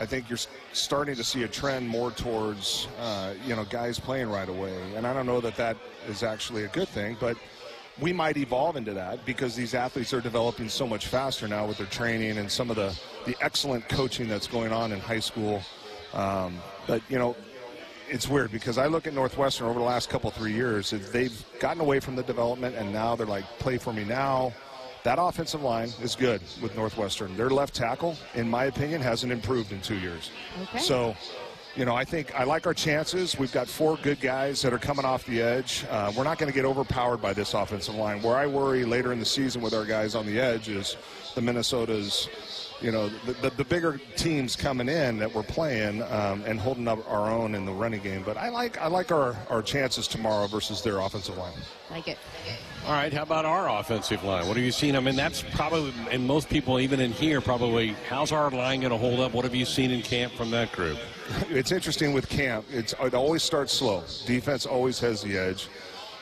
I think you're starting to see a trend more towards, uh, you know, guys playing right away. And I don't know that that is actually a good thing, but we might evolve into that because these athletes are developing so much faster now with their training and some of the, the excellent coaching that's going on in high school. Um, but, you know, it's weird because I look at Northwestern over the last couple, three years, they've gotten away from the development and now they're like, play for me now. That offensive line is good with Northwestern. Their left tackle, in my opinion, hasn't improved in two years. Okay. So, you know, I think I like our chances. We've got four good guys that are coming off the edge. Uh, we're not going to get overpowered by this offensive line. Where I worry later in the season with our guys on the edge is the Minnesota's you know, the, the, the, bigger teams coming in that we're playing um, and holding up our own in the running game. But I like I like our, our chances tomorrow versus their offensive line. Like it. All right, how about our offensive line? What have you seen? I mean, that's probably, and most people, even in here, probably, how's our line going to hold up? What have you seen in camp from that group? It's interesting with camp. It's, it always starts slow. Defense always has the edge.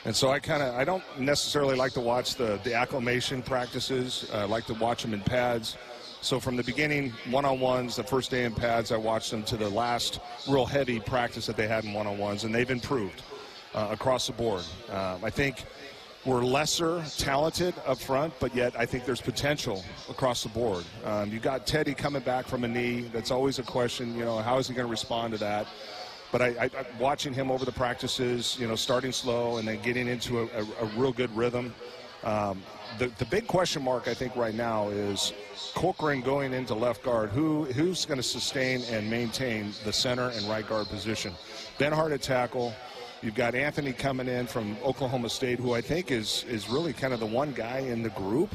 And so I kind of I don't necessarily like to watch the the acclimation practices. I like to watch them in pads. So from the beginning, one-on-ones, the first day in pads, I watched them to the last real heavy practice that they had in one-on-ones, and they've improved uh, across the board. Um, I think we're lesser talented up front, but yet I think there's potential across the board. Um, you got Teddy coming back from a knee. That's always a question. You know, how is he going to respond to that? But I, I, watching him over the practices, you know, starting slow and then getting into a, a, a real good rhythm. Um, the, the big question mark I think right now is Corcoran going into left guard. Who who's going to sustain and maintain the center and right guard position? Benhart at tackle. You've got Anthony coming in from Oklahoma State, who I think is is really kind of the one guy in the group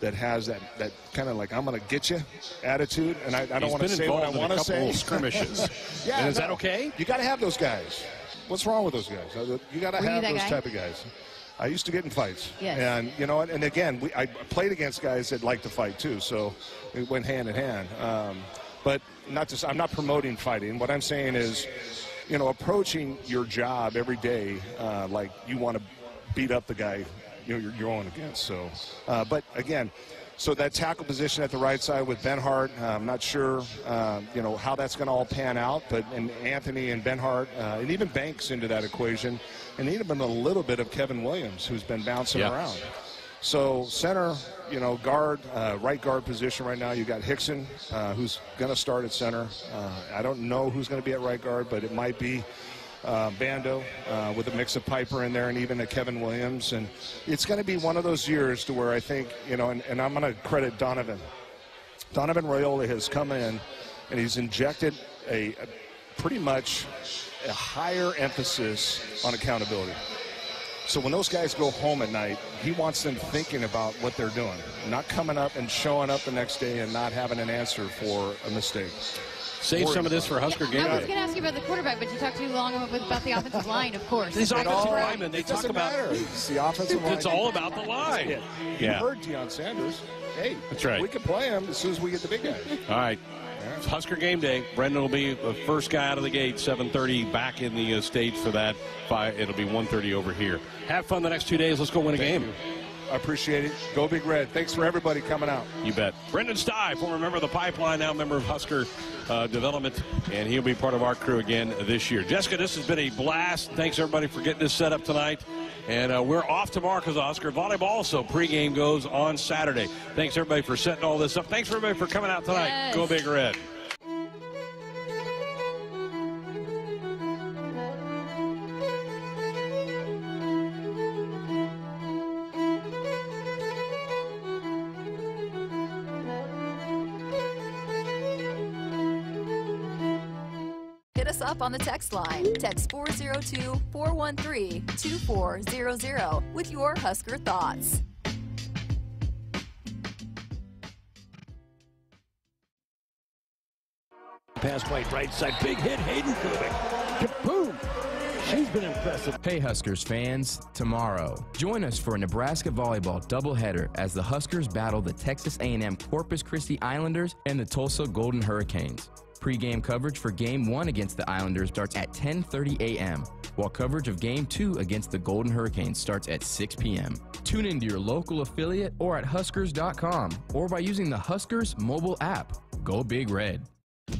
that has that, that kind of like I'm going to get you attitude, and I, I don't want to say what I want to say. Skirmishes. yeah, and is no, that okay? You got to have those guys. What's wrong with those guys? Uh, You got to have those guy? type of guys. I used to get in fights. Yes. And you know, what? and again, we, I played against guys that like to fight too, so it went hand in hand. Um, but not just, I'm not promoting fighting. What I'm saying is, you know, approaching your job every day uh, like you want to beat up the guy you know, you're, you're going against. So, uh, but again. So that tackle position at the right side with Benhart, uh, I'm not sure, uh, you know, how that's going to all pan out. But and Anthony and Benhart, uh, and even Banks into that equation, and even a little bit of Kevin Williams, who's been bouncing Yeah. around. So center, you know, guard, uh, right guard position right now. You got Hixson, uh, who's going to start at center. Uh, I don't know who's going to be at right guard, but it might be uh, Bando uh, with a mix of Piper in there and even a Kevin Williams. And it's going to be one of those years to where I think, you know, and, and I'm going to credit Donovan. Donovan Raiola has come in and he's injected a, a pretty much a higher emphasis on accountability. So when those guys go home at night, he wants them thinking about what they're doing, not coming up and showing up the next day and not having an answer for a mistake. Save some of this for Husker game I was going to ask you about the quarterback, but you talked too long about the offensive line, of course. These Right. offensive linemen, they talk doesn't about. matter. It's the offensive line. It's all about the line. You Yeah. heard Deion Sanders. Hey, That's right. We can play him as soon as we get the big guys. All right. It's Husker game day. Brenden will be the first guy out of the gate. 7:30 back in the uh, stage for that. Five. It'll be 1:30 over here. Have fun the next two days. Let's go win a Thank game. you. I appreciate it. Go Big Red. Thanks for everybody coming out. You bet. Brenden Stai, former member of the Pipeline, now member of Husker uh, Development, and he'll be part of our crew again this year. Jessica, this has been a blast. Thanks everybody for getting this set up tonight. And uh, we're off tomorrow because Husker volleyball, so pregame goes on Saturday. Thanks everybody for setting all this up. Thanks everybody for coming out tonight. Yes. Go Big Red. Up on the text line. Text 402 413 2400 with your Husker thoughts. Pass play right side. Big hit. Hayden Kubik. Kaboom! She's been impressive. Hey Huskers fans, tomorrow, join us for a Nebraska volleyball doubleheader as the Huskers battle the Texas A&M Corpus Christi Islanders and the Tulsa Golden Hurricanes. Pre-game coverage for Game 1 against the Islanders starts at 10:30 a.m., while coverage of Game 2 against the Golden Hurricanes starts at 6 p.m. Tune into your local affiliate or at huskers.com or by using the Huskers mobile app. Go Big Red.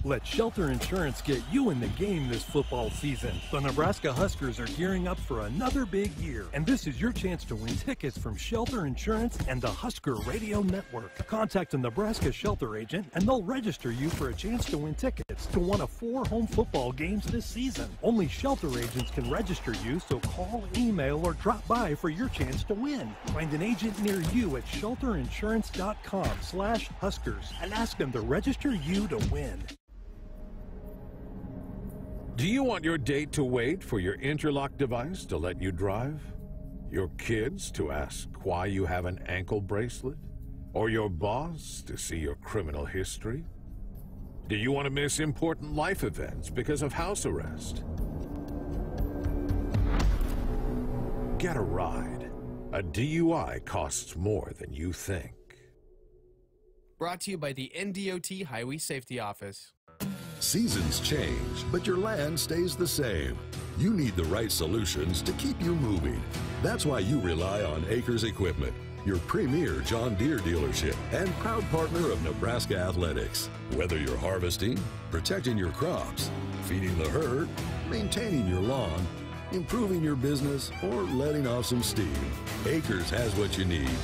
Let Shelter Insurance get you in the game this football season. The Nebraska Huskers are gearing up for another big year, and this is your chance to win tickets from Shelter Insurance and the Husker Radio Network. Contact a Nebraska Shelter agent, and they'll register you for a chance to win tickets to one of four home football games this season. Only Shelter agents can register you, so call, email, or drop by for your chance to win. Find an agent near you at shelterinsurance.com slash Huskers and ask them to register you to win. Do you want your date to wait for your interlock device to let you drive? Your kids to ask why you have an ankle bracelet? Or your boss to see your criminal history? Do you want to miss important life events because of house arrest? Get a ride. A DUI costs more than you think. Brought to you by the NDOT Highway Safety Office. Seasons change, but your land stays the same. You need the right solutions to keep you moving. That's why you rely on Acres Equipment, your premier John Deere dealership and proud partner of Nebraska Athletics. Whether you're harvesting, protecting your crops, feeding the herd, maintaining your lawn, improving your business, or letting off some steam, Acres has what you need to